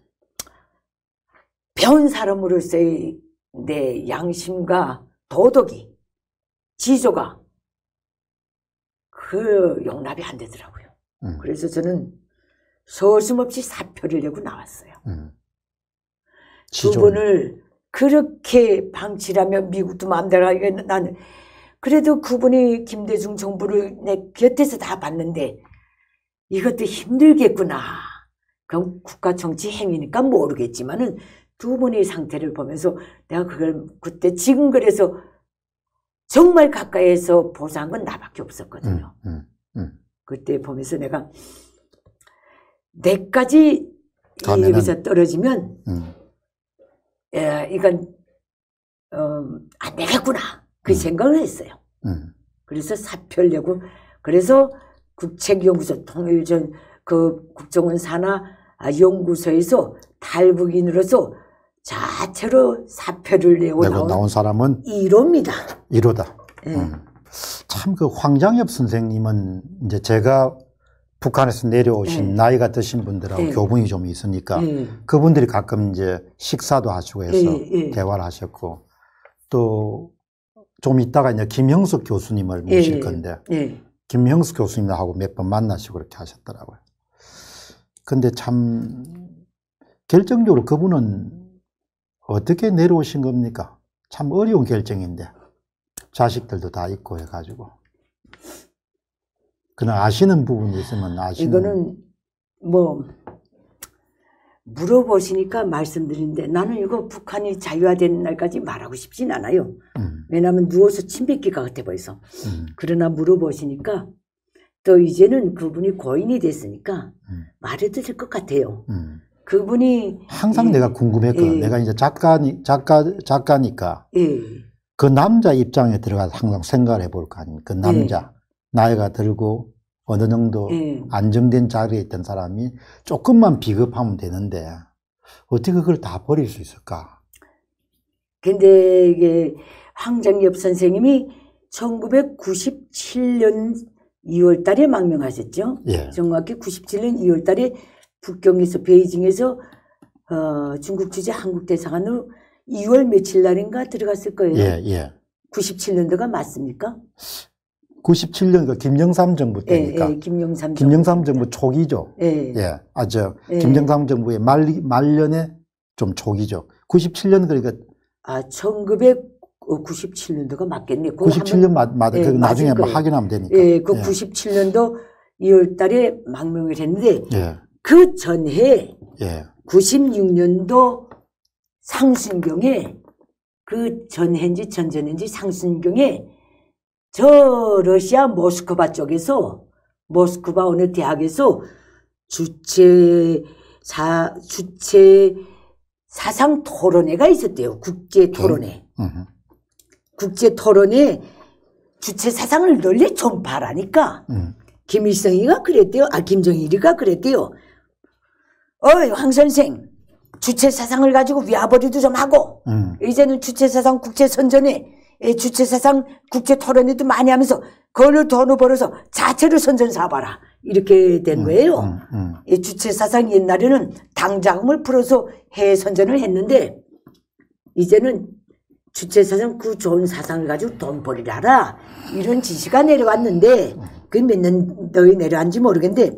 배운 사람으로서의 내 양심과 도덕이 지조가 그 용납이 안 되더라고요. 음, 그래서 저는 서슴없이 사표를 내고 나왔어요. 음. 두. 분을 그렇게 방치하며 미국도 마음대로 하게 나는 그래도 그분이 김대중 정부를 내 곁에서 다 봤는데 이것도 힘들겠구나. 그럼 국가 정치 행위니까 모르겠지만은 두 분의 상태를 보면서 내가 그걸 그때 지금 그래서 정말 가까이에서 보상한 건 나밖에 음, 없었거든요. 음, 음. 그때 보면서 내가 내까지 가면은- 여기서 떨어지면 음, 예, 이건 어, 안 되겠구나 그 음. 생각을 했어요. 음, 그래서 사표를 내고 그래서 국책연구소 통일전 그 국정원 산하 아, 연구소에서 탈북인으로서 자체로 사표를 내고 내고 나온 사람은 1호입니다. 1호다. 예. 음. 참그 황장엽 선생님은 이제 제가 북한에서 내려오신 네. 나이가 드신 분들하고 네. 교분이 좀 있으니까 예. 그분들이 가끔 이제 식사도 하시고 해서. 대화를 하셨고 또 좀 이따가 이제 김형숙 교수님을 모실 예. 건데 예. 김형숙 교수님하고 몇 번 만나시고 그렇게 하셨더라고요. 근데 참 결정적으로 그분은 어떻게 내려오신 겁니까? 참 어려운 결정인데 자식들도 다 있고 해가지고 그냥 아시는 부분이 있으면 아시는 이거는 뭐 물어보시니까 말씀드리는데 나는 이거 북한이 자유화된 날까지 말하고 싶진 않아요. 음, 왜냐하면 누워서 침 뱉기가 같아 보여서. 음, 그러나 물어보시니까 또 이제는 그분이 고인이 됐으니까 음. 말해도 될 것 같아요. 음. 그분이 항상 예. 내가 궁금했거든. 예. 내가 이제 작가니 작가 작가니까 예, 그 남자 입장에 들어가서 항상 생각을 해볼 거 아닙니까? 그 남자 나이가 들고 어느 정도 예. 안정된 자리에 있던 사람이 조금만 비겁하면 되는데 어떻게 그걸 다 버릴 수 있을까? 근데 이게 황정엽 선생님이 1997년 2월 달에 망명하셨죠. 예, 정확히 97년 2월 달에 북경에서 베이징에서 어, 중국 주재 한국 대사관으로 2월 며칠 날인가 들어갔을 거예요. 예, 예. 97년도가 맞습니까? 97년 그 김영삼 정부 예, 때니까 예, 김영삼 김영삼 정부 초기죠. 예. 예, 아저 예. 김영삼 정부의 말 말년에 좀 초기죠. 97년 그러니까 아, 1997년도가 맞겠네. 그거 97년 맞, 맞, 예, 그 나중에 뭐. 확인하면 되니까. 예, 그 97년도 2월 달에 망명을 했는데 예, 그 전해 예, 96년도 상순경에 그 전해인지 전전인지 상순경에 저 러시아 모스크바 쪽에서 모스크바 어느 대학에서 주체 사 주체 사상 토론회가 있었대요. 국제 토론회. 음, 국제 토론회 주체 사상을 널리 전파하니까 음, 김일성이가 그랬대요. 아, 김정일이가 그랬대요. 어이, 황 선생, 주체 사상을 가지고 위아버리도 좀 하고, 음, 이제는 주체 사상 국제 선전에, 예, 주체 사상 국제 토론회도 많이 하면서, 그걸로 돈을 벌어서 자체를 선전 사봐라. 이렇게 된 거예요. 음, 음. 이 주체 사상 옛날에는 당 자금을 풀어서 해외 선전을 했는데 이제는 주체 사상 그 좋은 사상을 가지고 돈 벌이라 이런 지시가 내려왔는데 그 몇 년도에 내려왔는지 모르겠는데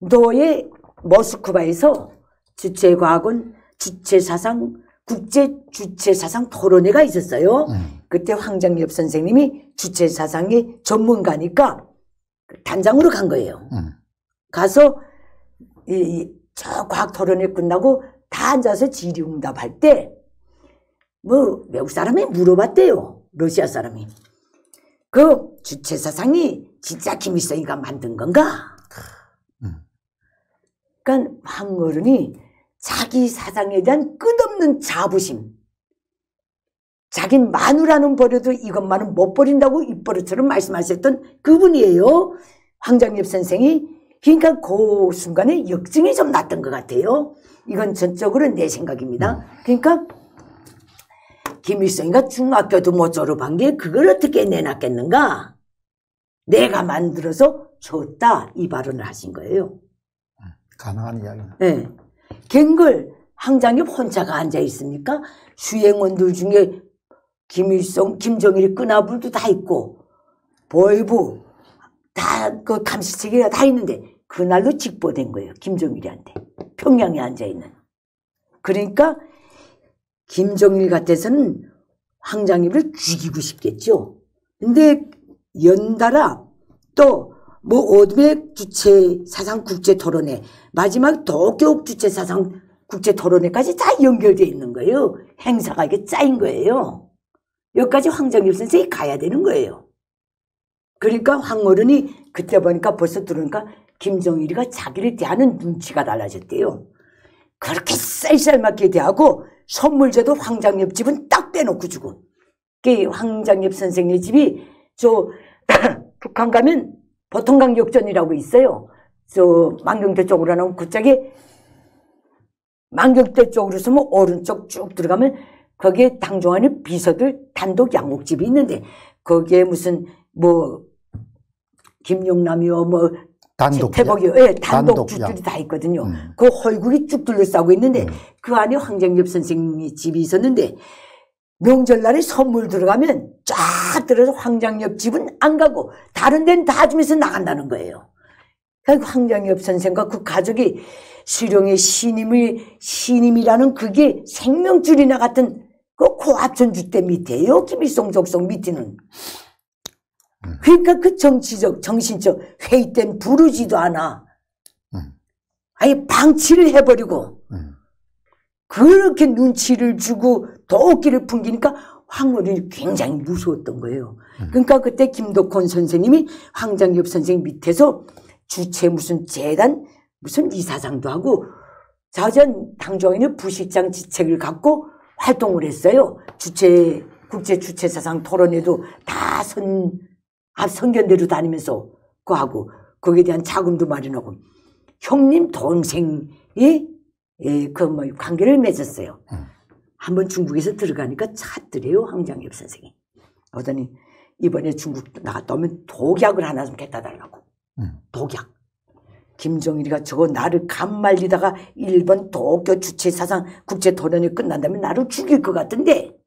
96년도에 모스크바에서 주체과학원 주체사상 국제 주체사상 토론회가 있었어요. 음. 그때 황정엽 선생님이 주체사상의 전문가니까 단장으로 간 거예요. 음. 가서 이, 이, 저 과학 토론회 끝나고 다 앉아서 질의응답할 때 뭐 외국 사람이 물어봤대요. 러시아 사람이. 그 주체 사상이 진짜 김일성이가 만든 건가? 음. 그러니까 황어른이 자기 사상에 대한 끝없는 자부심. 자기 마누라는 버려도 이것만은 못 버린다고 입버릇처럼 말씀하셨던 그분이에요. 황장엽 선생이. 그러니까 그 순간에 역증이 좀 났던 것 같아요. 이건 전적으로 내 생각입니다. 그러니까 김일성이가 중학교도 못 졸업한 게 그걸 어떻게 내놨겠는가? 내가 만들어서 줬다 이 발언을 하신 거예요. 가능한 이야기는. 예. 갱글 황장엽 혼자가 앉아 있습니까? 수행원들 중에 김일성, 김정일이 끄나불도 다 있고 보이부 다 그 감시체계가 다 있는데 그날로 직보된 거예요. 김정일이한테 평양에 앉아 있는. 그러니까 김정일 같아서는 황장엽을 죽이고 싶겠죠. 근데 연달아 또뭐 어둠의 주체 사상 국제 토론회 마지막 도쿄 주체 사상 국제 토론회까지 다 연결되어 있는 거예요. 행사가 이게 짜인 거예요. 여기까지 황정엽 선생이 가야 되는 거예요. 그러니까 황어른이 그때 보니까 벌써 들으니까 김정일이가 자기를 대하는 눈치가 달라졌대요. 그렇게 쌀쌀맞게 대하고 선물 줘도 황장엽 집은 딱 떼놓고 주고. 그 황장엽 선생의 집이 저 북한 가면 보통강격전이라고 있어요. 저 만경대 쪽으로 하면 그쪽에 만경대 쪽으로 서면 오른쪽 쭉 들어가면 거기에 당종하는 비서들 단독 양옥집이 있는데 거기에 무슨 뭐 김용남이요 뭐 단독. 태복이요 예, 단독 단독 주들이 양. 다 있거든요. 음. 그 헐국이 쭉 둘러싸고 있는데 음. 그 안에 황정엽 선생님이 집이 있었는데 명절날에 선물 들어가면 쫙 들어서 황장엽 집은 안 가고 다른 데는 다 주면서 나간다는 거예요. 그러니까 황장엽 선생과 그 가족이 수령의 신임을 신임이라는 그게 생명줄이나 같은 그 고압천주 대 밑에요. 김일성 족속 밑에는. 그러니까 그 정치적 정신적 회의 땐 부르지도 않아. 음. 아예 방치를 해버리고 음. 그렇게 눈치를 주고 도끼를 풍기니까 황홀이 굉장히 무서웠던 거예요. 그러니까 그때 김덕훈 선생님이 황장엽 선생 밑에서 주체 무슨 재단 무슨 이사장도 하고 자전 당조인의 부실장 지책을 갖고 활동을 했어요. 주체 국제 주체 사상 토론회도 다 선 앞 선견대로 다니면서 그 하고 거기에 대한 자금도 마련하고 형님 동생이 예, 그뭐 관계를 맺었어요. 음. 한번 중국에서 들어가니까 찾더래요 황장엽 선생이. 어더니 이번에 중국 나갔다 오면 독약을 하나 좀 갖다 달라고. 음. 독약. 김정일이가 저거 나를 간말리다가 일본 도쿄 주체 사상 국제 토론이 끝난다면 나를 죽일 것 같은데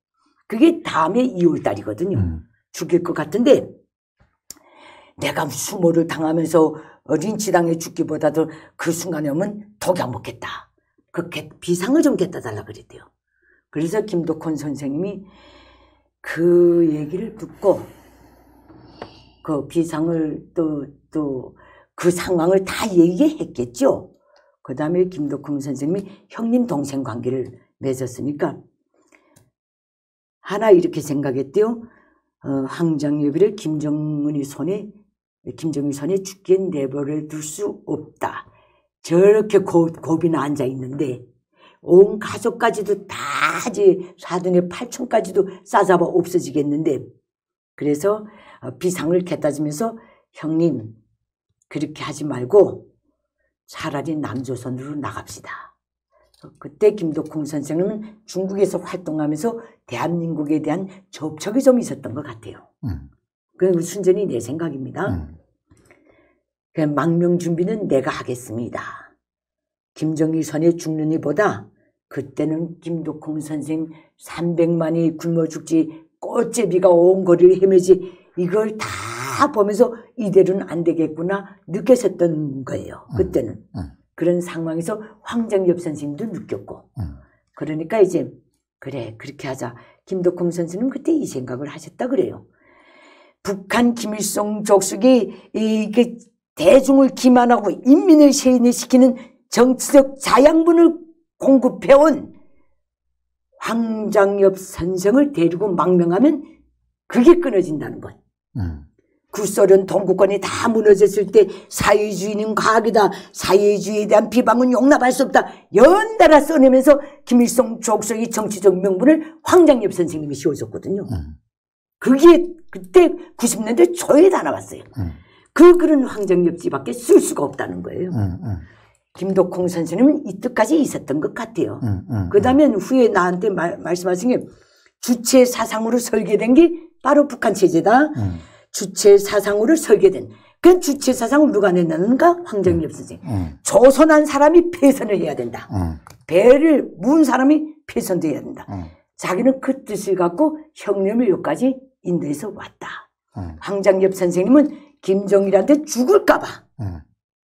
그게 다음에 2월 달이거든요. 음. 죽일 것 같은데 내가 수모를 당하면서 린치당해 죽기보다도 그 순간에 오면 독약 먹겠다. 그 개- 비상을 좀 갖다 달라 그랬대요. 그래서 김덕훈 선생님이 그 얘기를 듣고 그 비상을 또, 또 그 상황을 다 얘기했겠죠. 그 다음에 김덕훈 선생님이 형님 동생 관계를 맺었으니까 하나 이렇게 생각했대요. 어, 황장엽이를 김정은이 손에 김정일 손에 죽게 내버려 둘 수 없다. 저렇게 고, 고비나 앉아 있는데 온 가족까지도 다 이제 사돈의 팔촌까지도 싸잡아 없어지겠는데 그래서 어, 비상을 갖다 주면서 형님 그렇게 하지 말고 차라리 남조선으로 나갑시다. 그때 김덕홍 선생은 중국에서 활동하면서 대한민국에 대한 접촉이 좀 있었던 것 같아요. 음. 그 순전히 내 생각입니다. 음. 그 망명 준비는 내가 하겠습니다. 김정일 선에 죽는 이보다 그때는 김덕홍 선생 300만이 굶어 죽지 꽃제비가 온 거리를 헤매지 이걸 다 보면서 이대로는 안 되겠구나 느꼈었던 거예요. 그때는. 음, 음. 그런 상황에서 황정엽 선생님도 느꼈고. 음. 그러니까 이제 그래 그렇게 하자. 김덕홍 선생님 그때 이 생각을 하셨다 그래요. 북한 김일성 족속이 이게 대중을 기만하고 인민을 세뇌시키는 정치적 자양분을 공급해온 황장엽 선생을 데리고 망명하면 그게 끊어진다는 것. 음. 구소련 동구권이 다 무너졌을 때 사회주의는 과학이다. 사회주의에 대한 비방은 용납할 수 없다. 연달아 써내면서 김일성 족속의 정치적 명분을 황장엽 선생님이 씌워줬거든요. 음. 그게 그때 90년대 초에 다 나왔어요. 음. 그 글은 황장엽지밖에 쓸 수가 없다는 거예요. 음, 음, 김덕홍 선생님은 이 뜻까지 있었던 것 같아요. 음, 음, 그 다음에 후에 나한테 말, 말씀하신 게 주체 사상으로 설계된 게 바로 북한 체제다. 음, 주체 사상으로 설계된. 그 주체 사상을 누가 냈는가? 황정엽 선생. 음, 조선한 사람이 폐선을 해야 된다. 음, 배를 문 사람이 폐선돼야 된다. 음, 자기는 그 뜻을 갖고 형님을 여기까지 인도에서 왔다. 음, 황장엽 선생님은 김정일한테 죽을까봐. 음,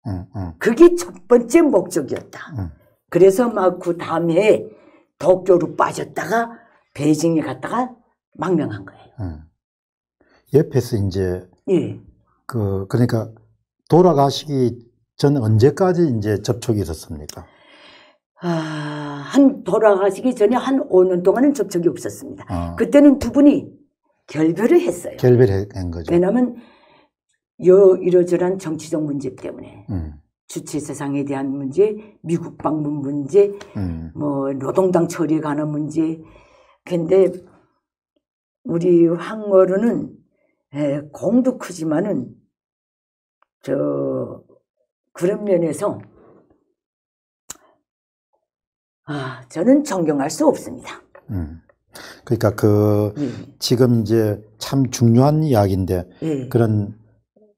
음, 음, 그게 첫 번째 목적이었다. 음. 그래서 막 그 다음 해에 도쿄로 빠졌다가 베이징에 갔다가 망명한 거예요. 음. 옆에서 이제 예. 그 그러니까 돌아가시기 전 언제까지 이제 접촉이 있었습니까? 아, 한 돌아가시기 전에 한 5년 동안은 접촉이 없었습니다. 어, 그때는 두 분이 결별을 했어요. 결별한 거죠. 왜냐하면 여 이러저러한 정치적 문제 때문에 음, 주체 세상에 대한 문제, 미국 방문 문제, 음, 뭐 노동당 처리에 관한 문제. 근데 우리 황어른은 에, 공도 크지만은 저 그런 면에서 아 저는 존경할 수 없습니다. 음. 그러니까 그 예, 지금 이제 참 중요한 이야기인데 예, 그런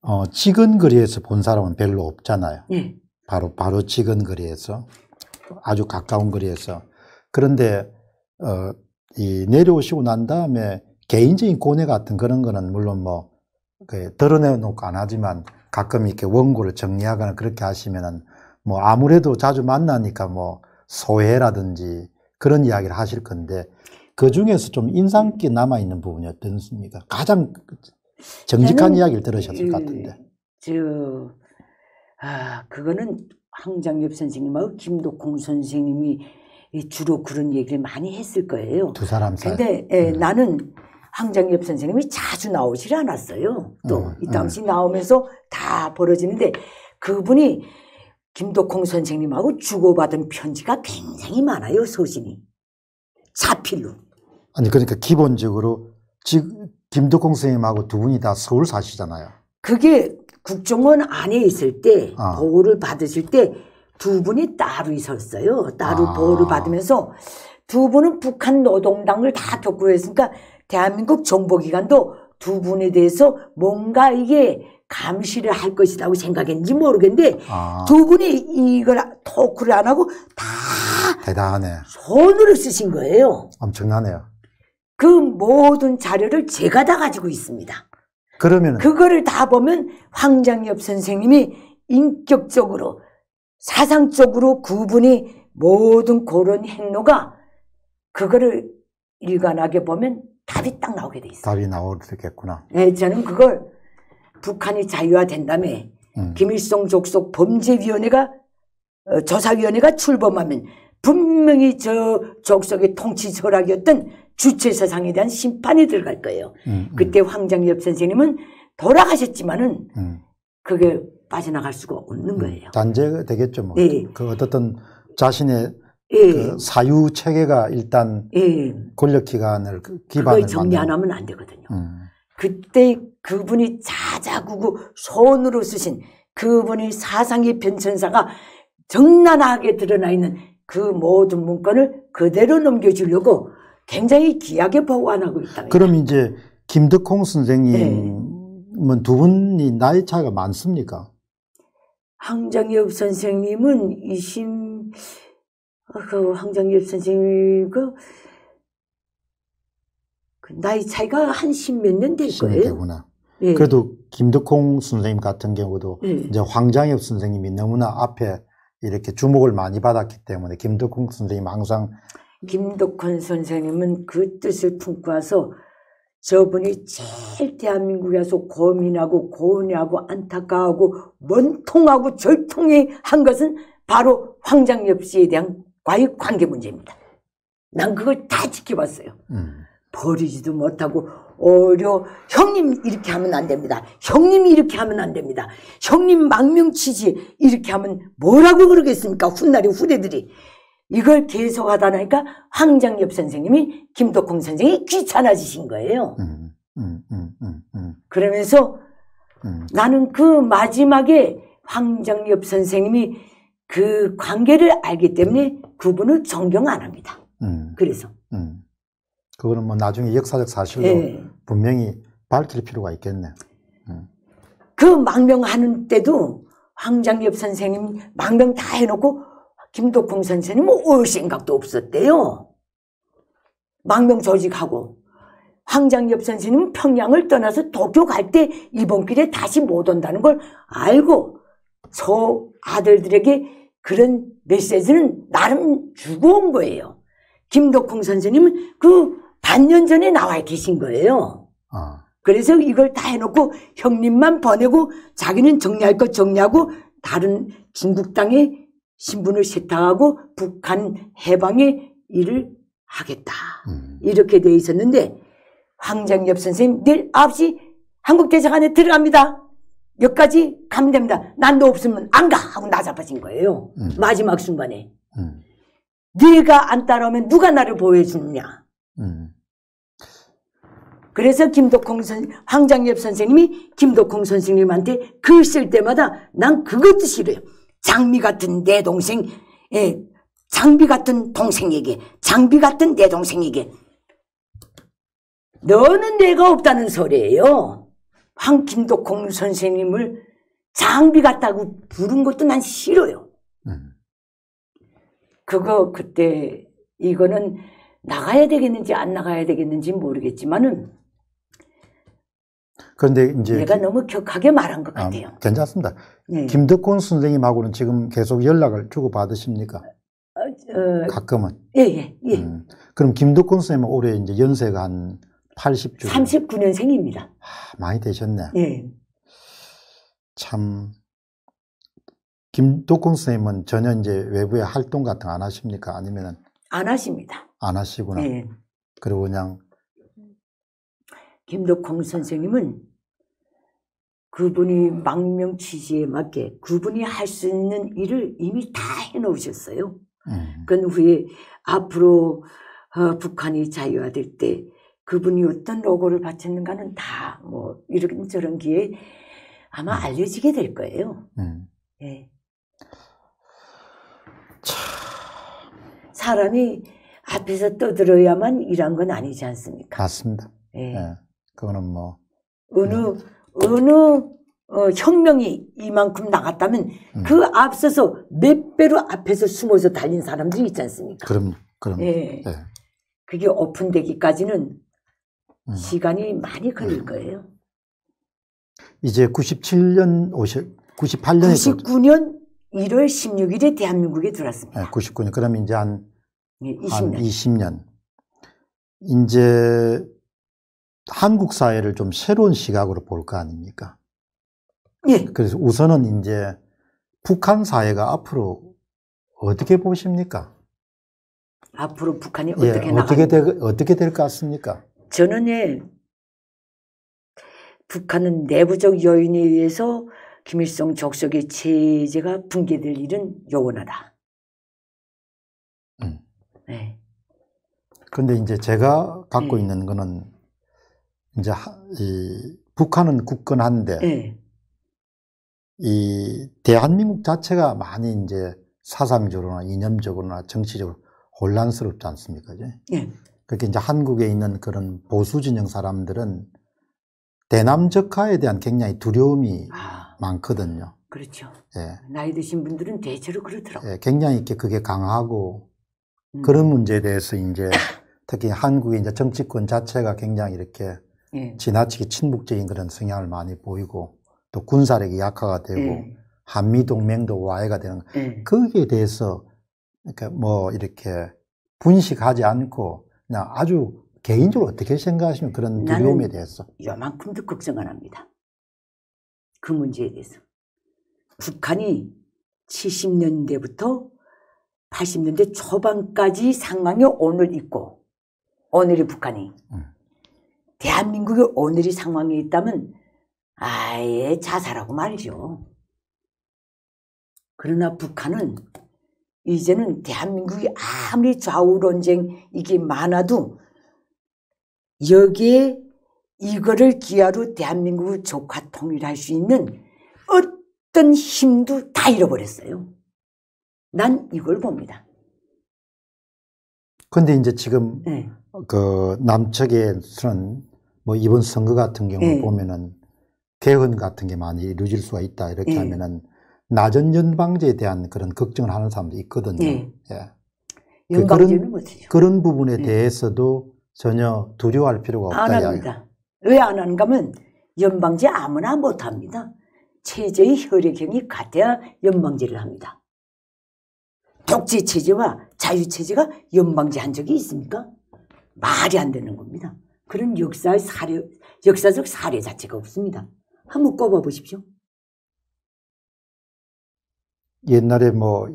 어, 직은거리에서 본 사람은 별로 없잖아요. 예, 바로 바로 직은거리에서 아주 가까운 거리에서. 그런데 어, 이 내려오시고 난 다음에 개인적인 고뇌 같은 그런 거는 물론 뭐 그 드러내놓고 안 하지만 가끔 이렇게 원고를 정리하거나 그렇게 하시면은 뭐 아무래도 자주 만나니까 뭐 소외라든지 그런 이야기를 하실 건데 그 중에서 좀 인상 깊게 남아 있는 부분이 어떻습니까? 가장 정직한 이야기를 들으셨을 것 그, 같은데. 저, 아, 그거는 황장엽 선생님하고 김덕홍 선생님이 이 주로 그런 얘기를 많이 했을 거예요. 두 사람 사이. 근데 예, 음. 나는 황장엽 선생님이 자주 나오질 않았어요. 또 음, 이 당시 나오면서 다 벌어지는데 그분이 김덕홍 선생님하고 주고받은 편지가 굉장히 많아요. 소신이. 자필로. 아니 그러니까 기본적으로 지금 김덕홍 선생님하고 두 분이 다 서울 사시잖아요. 그게 국정원 안에 있을 때 아. 보호를 받으실 때 두 분이 따로 있었어요. 따로 아. 보호를 받으면서 두 분은 북한 노동당을 다 독구했으니까 대한민국 정보기관도 두 분에 대해서 뭔가 이게 감시를 할 것이라고 생각했는지 모르겠는데 아, 두 분이 이걸 토크를 안 하고 다 대단하네. 손으로 쓰신 거예요. 엄청나네요. 그 모든 자료를 제가 다 가지고 있습니다. 그러면 그거를 다 보면 황장엽 선생님이 인격적으로 사상적으로 그분이 모든 그런 행로가 그거를 일관하게 보면 답이 딱 나오게 돼 있어요. 답이 나오겠구나. 네, 저는 그걸 북한이 자유화된 다음에 음. 김일성 족속 범죄위원회가 어, 조사위원회가 출범하면 분명히 저 족속의 통치 철학이었던 주체 사상에 대한 심판이 들어갈 거예요. 음, 음, 그때 황장엽 선생님은 돌아가셨지만은 음, 그게 빠져나갈 수가 없는 거예요. 단죄가 되겠죠. 뭐. 네. 그 어떻든 자신의 예, 그 사유 체계가 일단 예. 권력 기관을 그 기반을 정리 안 하면 안 되거든요. 음, 그때 그분이 자자구구 손으로 쓰신 그분의 사상의 변천사가 적나라하게 드러나 있는 그 모든 문건을 그대로 넘겨주려고 굉장히 귀하게 보관하고 있다. 그럼 이제 김덕홍 네. 선생님은 두 분이 나이 차이가 많습니까? 황장엽 선생님은 20, 어, 그 황장엽 선생님 그, 그 나이 차이가 한 십 몇 년 될 거예요. 되구나. 예. 그래도 김덕홍 선생님 같은 경우도 예. 이제 황장엽 선생님이 너무나 앞에 이렇게 주목을 많이 받았기 때문에 김덕홍 선생님 항상 김덕헌 선생님은 그 뜻을 품고 와서 저분이 제일 대한민국에서 고민하고 고뇌하고 안타까워하고 원통하고 절통해 한 것은 바로 황장엽 씨에 대한 과의 관계 문제입니다. 난 그걸 다 지켜봤어요. 음, 버리지도 못하고 어려 형님 이렇게 하면 안 됩니다. 형님이 이렇게 하면 안 됩니다. 형님 망명치지 이렇게 하면 뭐라고 그러겠습니까? 훗날의 후대들이 이걸 계속 하다 보니까 황장엽 선생님이 김덕홍 선생이 귀찮아지신 거예요. 음, 음, 음, 음, 음, 그러면서 음. 나는 그 마지막에 황장엽 선생님이 그 관계를 알기 때문에 그분을 존경 안 합니다. 음, 그래서 음. 그거는 뭐 나중에 역사적 사실로 예. 분명히 밝힐 필요가 있겠네. 그 망명하는 때도 황장엽 선생님 망명 다 해놓고 김덕홍 선생님은 올 생각도 없었대요. 망명 조직하고 황장엽 선생님은 평양을 떠나서 도쿄 갈 때 이번 길에 다시 못 온다는 걸 알고 저 아들들에게 그런 메시지는 나름 주고 온 거예요. 김덕홍 선생님은 그 반년 전에 나와 계신 거예요. 아, 그래서 이걸 다 해놓고 형님만 보내고 자기는 정리할 것 정리하고 다른 중국 땅에 신분을 세탁하고 북한 해방의 일을 하겠다. 음, 이렇게 돼 있었는데 황장엽 선생님 내일 9시 한국대사관에 들어갑니다. 여기까지 가면 됩니다. 난너 없으면 안 가! 하고 나잡아진 거예요. 음. 마지막 순간에. 음, 네가 안 따라오면 누가 나를 보호해 주느냐. 음, 그래서 김덕홍 선, 황장엽 선생님이 김덕홍 선생님한테 글 쓸 때마다 난 그것도 싫어요. 장미 같은 내 동생, 예, 장비 같은 동생에게, 장비 같은 내 동생에게. 너는 내가 없다는 소리예요. 황 김덕홍 선생님을 장비 같다고 부른 것도 난 싫어요. 음. 그거 그때 이거는 나가야 되겠는지 안 나가야 되겠는지 모르겠지만은 그런데 이제 내가 너무 격하게 말한 것 아, 같아요. 괜찮습니다. 네. 김덕곤 선생님하고는 지금 계속 연락을 주고 받으십니까? 어, 가끔은. 예, 예, 예. 음. 그럼 김덕곤 선생님은 올해 이제 연세가 한 80주 39년생입니다. 많이 되셨네. 예. 참 김덕곤 선생님은 전혀 이제 외부에 활동 같은 거 안 하십니까? 아니면은 안 하십니다. 안 하시구나. 예. 그리고 그냥 김덕홍 선생님은 그분이 망명 취지에 맞게 그분이 할 수 있는 일을 이미 다 해놓으셨어요. 음, 그 후에 앞으로 어, 북한이 자유화될 때 그분이 어떤 로고를 바쳤는가는 다 뭐 이런 저런 기에 아마 알려지게 될 거예요. 음. 예. 사람이 앞에서 떠들어야만 일한 건 아니지 않습니까? 맞습니다. 예. 예. 그거는 뭐 어느 어느 어, 혁명이 이만큼 나갔다면 음. 그 앞서서 몇 배로 앞에서 숨어서 달린 사람들이 있지 않습니까? 그럼 그럼 예. 예. 그게 오픈되기까지는 음. 시간이 많이 걸릴 거예요. 이제 97년 오실 98년에 99년 1월 16일에 대한민국에 들어왔습니다. 99년 그러면 이제 한 예, 한 20년. 20년. 이제 한국 사회를 좀 새로운 시각으로 볼 거 아닙니까? 예. 그래서 우선은 이제 북한 사회가 앞으로 어떻게 보십니까? 앞으로 북한이 예, 어떻게 어떻게 나갈 될, 어떻게 될 것 같습니까? 저는 예, 북한은 내부적 요인에 의해서 김일성 족속의 체제가 붕괴될 일은 요원하다. 음. 네. 근데 이제 제가 갖고 예. 있는 거는 이제 하- 이 북한은 굳건한데 예. 이 대한민국 자체가 많이 이제 사상적으로나 이념적으로나 정치적으로 혼란스럽지 않습니까? 이제? 예. 그렇게 이제 한국에 있는 그런 보수 진영 사람들은 대남적화에 대한 굉장히 두려움이 아, 많거든요. 그렇죠. 예, 나이 드신 분들은 대체로 그렇더라고요. 예, 굉장히 이렇게 그게 강하고 음. 그런 문제에 대해서 이제 특히 한국의 이제 정치권 자체가 굉장히 이렇게 예. 지나치게 친북적인 그런 성향을 많이 보이고 또 군사력이 약화가 되고 예. 한미 동맹도 와해가 되는 예. 거기에 대해서 이렇게 뭐 이렇게 분식하지 않고 그냥 아주 개인적으로 어떻게 생각하시면 그런 두려움에 대해서 요만큼도 걱정 안 합니다. 그 문제에 대해서. 북한이 70년대부터 80년대 초반까지 상황이 오늘 있고, 오늘의 북한이. 음. 대한민국의 오늘이 상황에 있다면 아예 자살하고 말이죠. 그러나 북한은 이제는 대한민국이 아무리 좌우 논쟁 이게 많아도 여기에 이거를 기하로 대한민국을 조카 통일할 수 있는 어떤 힘도 다 잃어버렸어요. 난 이걸 봅니다. 근데 이제 지금 네. 그 남측에서는 뭐 이번 선거 같은 경우 예. 보면은 개헌 같은 게 많이 이루어질 수가 있다 이렇게 예. 하면은 나전 연방제에 대한 그런 걱정을 하는 사람도 있거든요. 예. 예. 연방제는 못해요. 그런 부분에 예. 대해서도 전혀 두려워할 필요가 안 없다. 이야기. 합니다. 왜 안 하는가 하면 연방제 아무나 못 합니다. 체제의 혈액형이 같아야 연방제를 합니다. 독재 체제와 자유 체제가 연방제 한 적이 있습니까? 말이 안 되는 겁니다. 그런 역사의 사례, 역사적 사례 자체가 없습니다. 한번 꼽아 보십시오. 옛날에 뭐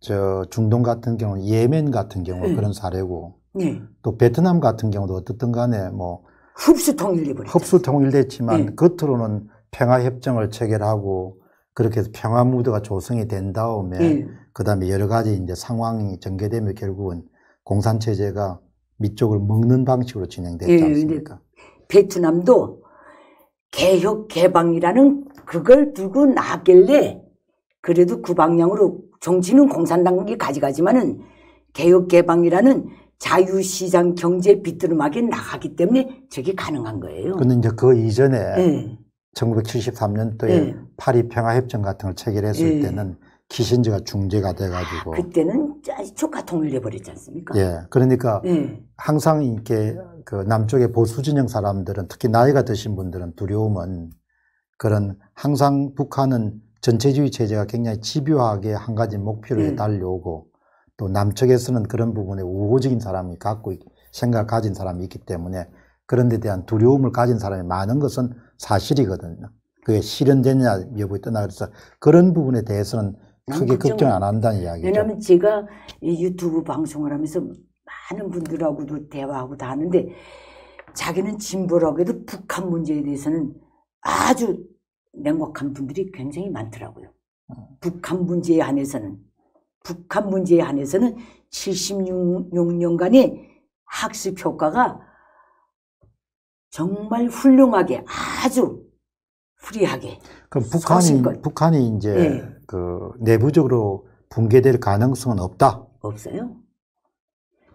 저 중동 같은 경우, 예멘 같은 경우 예. 그런 사례고 네. 또 베트남 같은 경우도 어떻든 간에 뭐 흡수 통일해버렸죠. 흡수 통일됐지만 예. 겉으로는 평화 협정을 체결하고 그렇게 해서 평화 무드가 조성이 된 다음에 예. 그 다음에 여러 가지 이제 상황이 전개되면 결국은 공산 체제가 밑쪽을 먹는 방식으로 진행됐지 예, 않습니까? 베트남도 개혁 개방이라는 그걸 두고 나길래 그래도 그 방향으로 정치는 공산당이 가져가지만은 개혁 개방이라는 자유시장 경제 비트름하게 나가기 때문에 저게 가능한 거예요. 근데 이제 그 이전에 예. 1973년도에 예. 파리 평화협정 같은 걸 체결했을 예. 때는 키신저가 중재가 돼가지고 그때는 조카 통일돼 버렸지 않습니까? 예 그러니까 예. 항상 이렇게 그 남쪽의 보수 진영 사람들은 특히 나이가 드신 분들은 두려움은 그런 항상 북한은 전체주의 체제가 굉장히 집요하게 한 가지 목표를 음. 달려오고 또 남측에서는 그런 부분에 우호적인 사람이 갖고 있- 생각을 가진 사람이 있기 때문에 그런 데 대한 두려움을 가진 사람이 많은 것은 사실이거든요. 그게 실현되느냐 여부에 떠나 그래서 그런 부분에 대해서는 난 크게 걱정- 안 한다는 이야기죠. 왜냐하면 제가 이 유튜브 방송을 하면서 많은 분들하고도 대화하고 다 하는데 자기는 진보라고 해도 북한 문제에 대해서는 아주 냉혹한 분들이 굉장히 많더라고요. 북한 문제에 한해서는 북한 문제에 한해서는 76년간의 학습 효과가 정말 훌륭하게 아주 후리하게 그럼 북한이. 북한이 이제 예. 그 내부적으로 붕괴될 가능성은 없다. 없어요.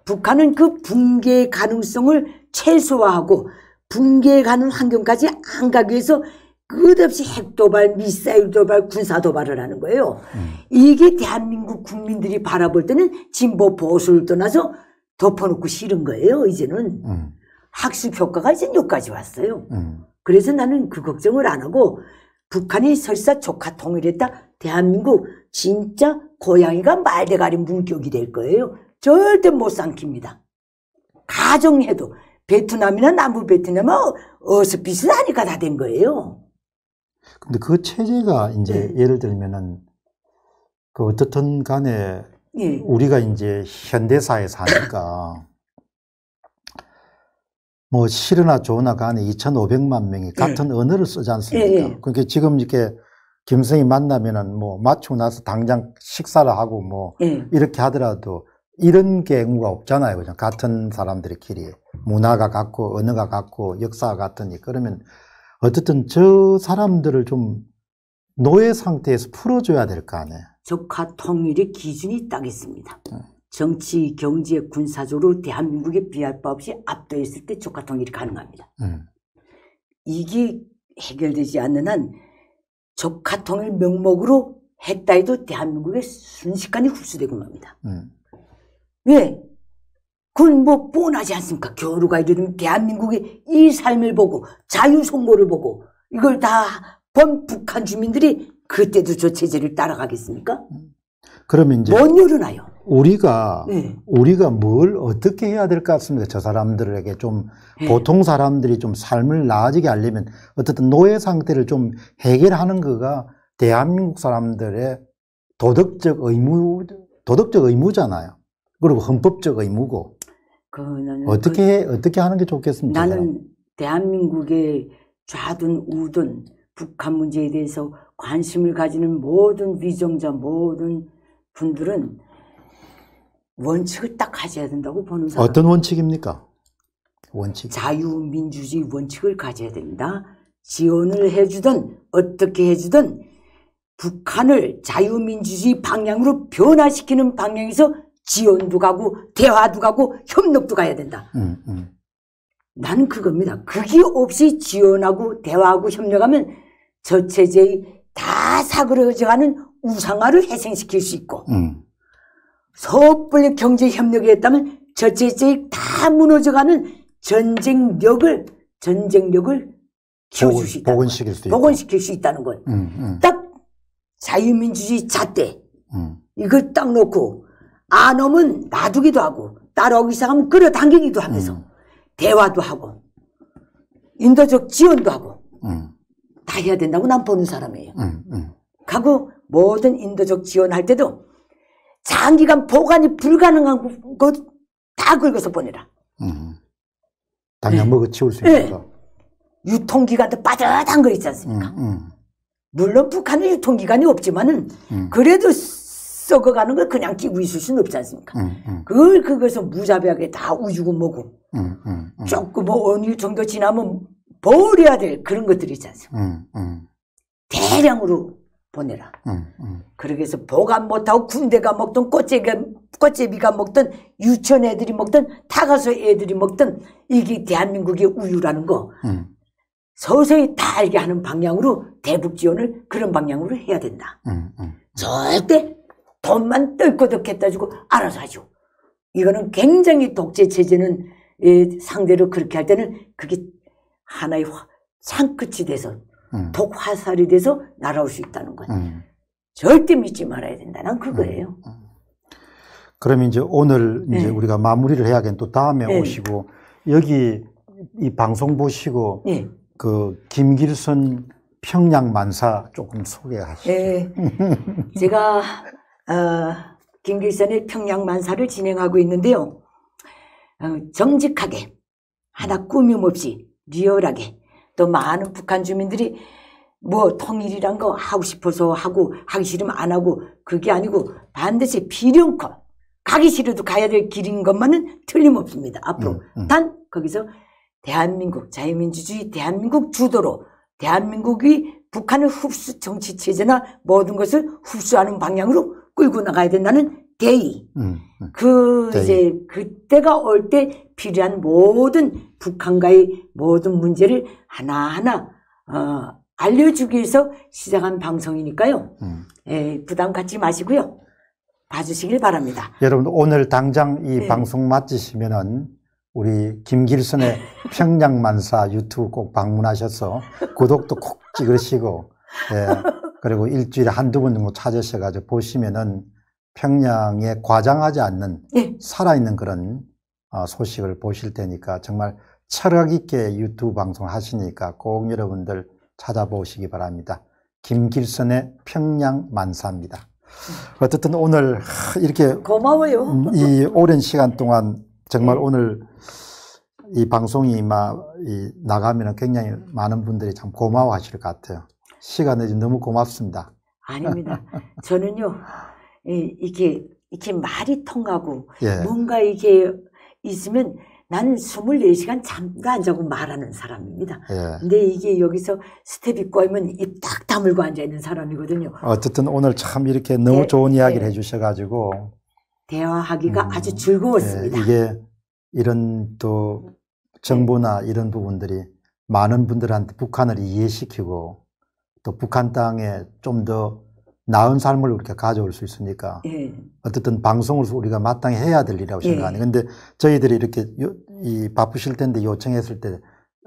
북한은 그 붕괴 가능성을 최소화하고 붕괴 가는 환경까지 안 가기 위해서 끝없이 핵도발, 미사일 도발, 군사 도발을 하는 거예요. 음. 이게 대한민국 국민들이 바라볼 때는 진보 보수를 떠나서 덮어놓고 싫은 거예요, 이제는. 음, 학습 효과가 이제 여기까지 왔어요. 음. 그래서 나는 그 걱정을 안 하고 북한이 설사 조카 통일했다 대한민국 진짜 고양이가 말대가리 물격이 될 거예요. 절대 못 삼킵니다. 가정해도 베트남이나 남부 베트남은 어서 비슷하니까 다 된 거예요. 근데 그 체제가 이제 네. 예를 들면은 그 어떻든 간에 예. 우리가 이제 현대사에 사니까 뭐 싫으나 좋으나 간에 2,500만 명이 같은 언어를 쓰지 않습니까? 예, 예. 그러니까 지금 이렇게 김성이 만나면은 뭐 맞추고 나서 당장 식사를 하고 뭐 예. 이렇게 하더라도 이런 경우가 없잖아요. 그죠? 같은 사람들끼리 문화가 같고 언어가 같고 역사가 같으니 그러면 어쨌든 저 사람들을 좀 노예 상태에서 풀어줘야 될 거 아니에요. 조카 통일의 기준이 딱 있습니다. 네. 정치, 경제, 군사적으로 대한민국에 비할 바 없이 압도했을 때 조카 통일이 가능합니다. 음. 이게 해결되지 않는 한 조카 통일 명목으로 했다 해도 대한민국에 순식간에 흡수되고 맙니다. 음. 왜? 그건 뭐 뻔하지 않습니까? 교류가 이르면 대한민국의 이 삶을 보고 자유선고를 보고 이걸 다 본 북한 주민들이 그때도 저 체제를 따라가겠습니까? 그러면 이제 못 열어놔요. 우리가 네. 우리가 뭘 어떻게 해야 될 것 같습니까? 저 사람들에게 좀 네. 보통 사람들이 좀 삶을 나아지게 하려면 어쨌든 노예 상태를 좀 해결하는 거가 대한민국 사람들의 도덕적 의무 도덕적 의무잖아요. 그리고 헌법적 의무고 그 어떻게 해- 어떻게 하는 게 좋겠습니까? 나는 대한민국의 좌든 우든 북한 문제에 대해서 관심을 가지는 모든 위정자 모든 분들은 원칙을 딱 가져야 된다고 보는 사람. 어떤 원칙입니까? 원칙. 자유민주주의 원칙을 가져야 된다. 지원을 해주든 어떻게 해주든 북한을 자유민주주의 방향으로 변화시키는 방향에서 지원도 가고 대화도 가고 협력도 가야 된다. 음, 음. 나는 그겁니다. 그게 없이 지원하고 대화하고 협력하면 저 체제의 다 사그러져가는 우상화를 해생시킬 수 있고 음. 섣불리 경제 협력을 했다면 저 체제의 다 무너져가는 전쟁력을 전쟁력을 키워줄 수 있다는 복원시킬 수. 복원시킬 수 있다는 것. 음, 음, 딱 자유민주주의 잣대 음. 이걸 딱 놓고 안 오면 놔두기도 하고 따라오기 시작하면 끌어당기기도 하면서 음. 대화도 하고 인도적 지원도 하고 음, 다 해야 된다고 난 보는 사람이에요. 음, 음. 가고 모든 인도적 지원할 때도 장기간 보관이 불가능한 것다 긁어서 보내라. 음. 당장 먹어 치울 수 네. 있어서. 유통기간도 빠듯한 거 있지 않습니까? 음, 음, 물론 북한은 유통기간이 없지만은 음. 그래도 썩어가는 걸 그냥 끼고 있을 수는 없지 않습니까? 음, 음, 그걸 그것을 무자비하게 다 우주고 뭐고 음. 조금 뭐 어느 정도 지나면 버려야 될 그런 것들이 있지 않습니까? 대량으로 보내라. 음, 음. 그러기 위해서 보관 못하고 군대가 먹든 꽃제비가, 꽃제비가 먹든 유치원 애들이 먹든 다 가서 애들이 먹든 이게 대한민국의 우유라는 거 음, 서서히 다 알게 하는 방향으로 대북 지원을 그런 방향으로 해야 된다. 절대 돈만 떨거덕했다 주고 알아서 하죠. 이거는 굉장히 독재 체제는 예, 상대로 그렇게 할 때는 그게 하나의 화- 창끝이 돼서 음, 독화살이 돼서 날아올 수 있다는 것. 음. 절대 믿지 말아야 된다. 난 그거예요. 그럼 이제 오늘 이제 네. 우리가 마무리를 해야겠 또 다음에 네. 오시고 여기 이 방송 보시고 예. 그 김길선 평양 만사 조금 소개하시죠. 예. 제가 어, 김길선의 평양 만사를 진행하고 있는데요. 어, 정직하게 하나 꾸밈 없이 리얼하게 또 많은 북한 주민들이 뭐 통일이란 거 하고 싶어서 하고 하기 싫으면 안 하고 그게 아니고 반드시 필요코 가기 싫어도 가야 될 길인 것만은 틀림없습니다. 앞으로 음, 음. 단 거기서 대한민국 자유민주주의 대한민국 주도로 대한민국이 북한의 흡수 정치 체제나 모든 것을 흡수하는 방향으로 끌고 나가야 된다는 대의. 음, 음. 그 대의. 이제 그때가 올 때 필요한 모든 북한과의 모든 문제를 하나하나 어, 알려주기 위해서 시작한 방송이니까요. 음. 에, 부담 갖지 마시고요. 봐주시길 바랍니다. 여러분 오늘 당장 이 네. 방송 마치시면은 우리 김길선의 평양 만사 유튜브 꼭 방문하셔서 구독도 꼭 찍으시고 예, 그리고 일주일에 한두 번 정도 찾으셔가지고 보시면은 평양에 과장하지 않는 예. 살아있는 그런 어, 소식을 보실 테니까 정말 철학 있게 유튜브 방송 하시니까 꼭 여러분들 찾아보시기 바랍니다. 김길선의 평양 만사입니다. 어쨌든 오늘 하, 이렇게 고마워요. 음, 이 오랜 시간 동안 정말 네. 오늘 이 방송이 막이 나가면 굉장히 많은 분들이 참 고마워하실 것 같아요. 시간 내지 너무 고맙습니다. 아닙니다. 저는요, 이- 이게, 이렇게 말이 통하고, 예. 뭔가 이게 있으면 난 24시간 잠도 안 자고 말하는 사람입니다. 예. 근데 이게 여기서 스텝이 꼬이면 입 딱 다물고 앉아 있는 사람이거든요. 어쨌든 오늘 참 이렇게 너무 네, 좋은 이야기를 네. 해주셔가지고 대화하기가 음, 아주 즐거웠습니다. 예, 이게 이런 또 정부나 이런 부분들이 많은 분들한테 북한을 이해시키고 또 북한 땅에 좀 더 나은 삶을 우리가 가져올 수 있으니까 예. 어쨌든 방송으로서 우리가 마땅히 해야 될 일이라고 예. 생각하네요. 근데 저희들이 이렇게 요- 이 바쁘실 텐데 요청했을 때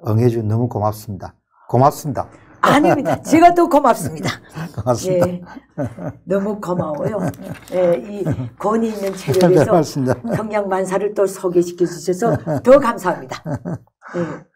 응해주 너무 고맙습니다. 고맙습니다. 아닙니다. 제가 더 고맙습니다. 고맙습니다. 예. 너무 고마워요. 예, 이 권위 있는 네, 체력에서 고맙습니다. 평양 만사를 또 소개시켜 주셔서 더 감사합니다. 예.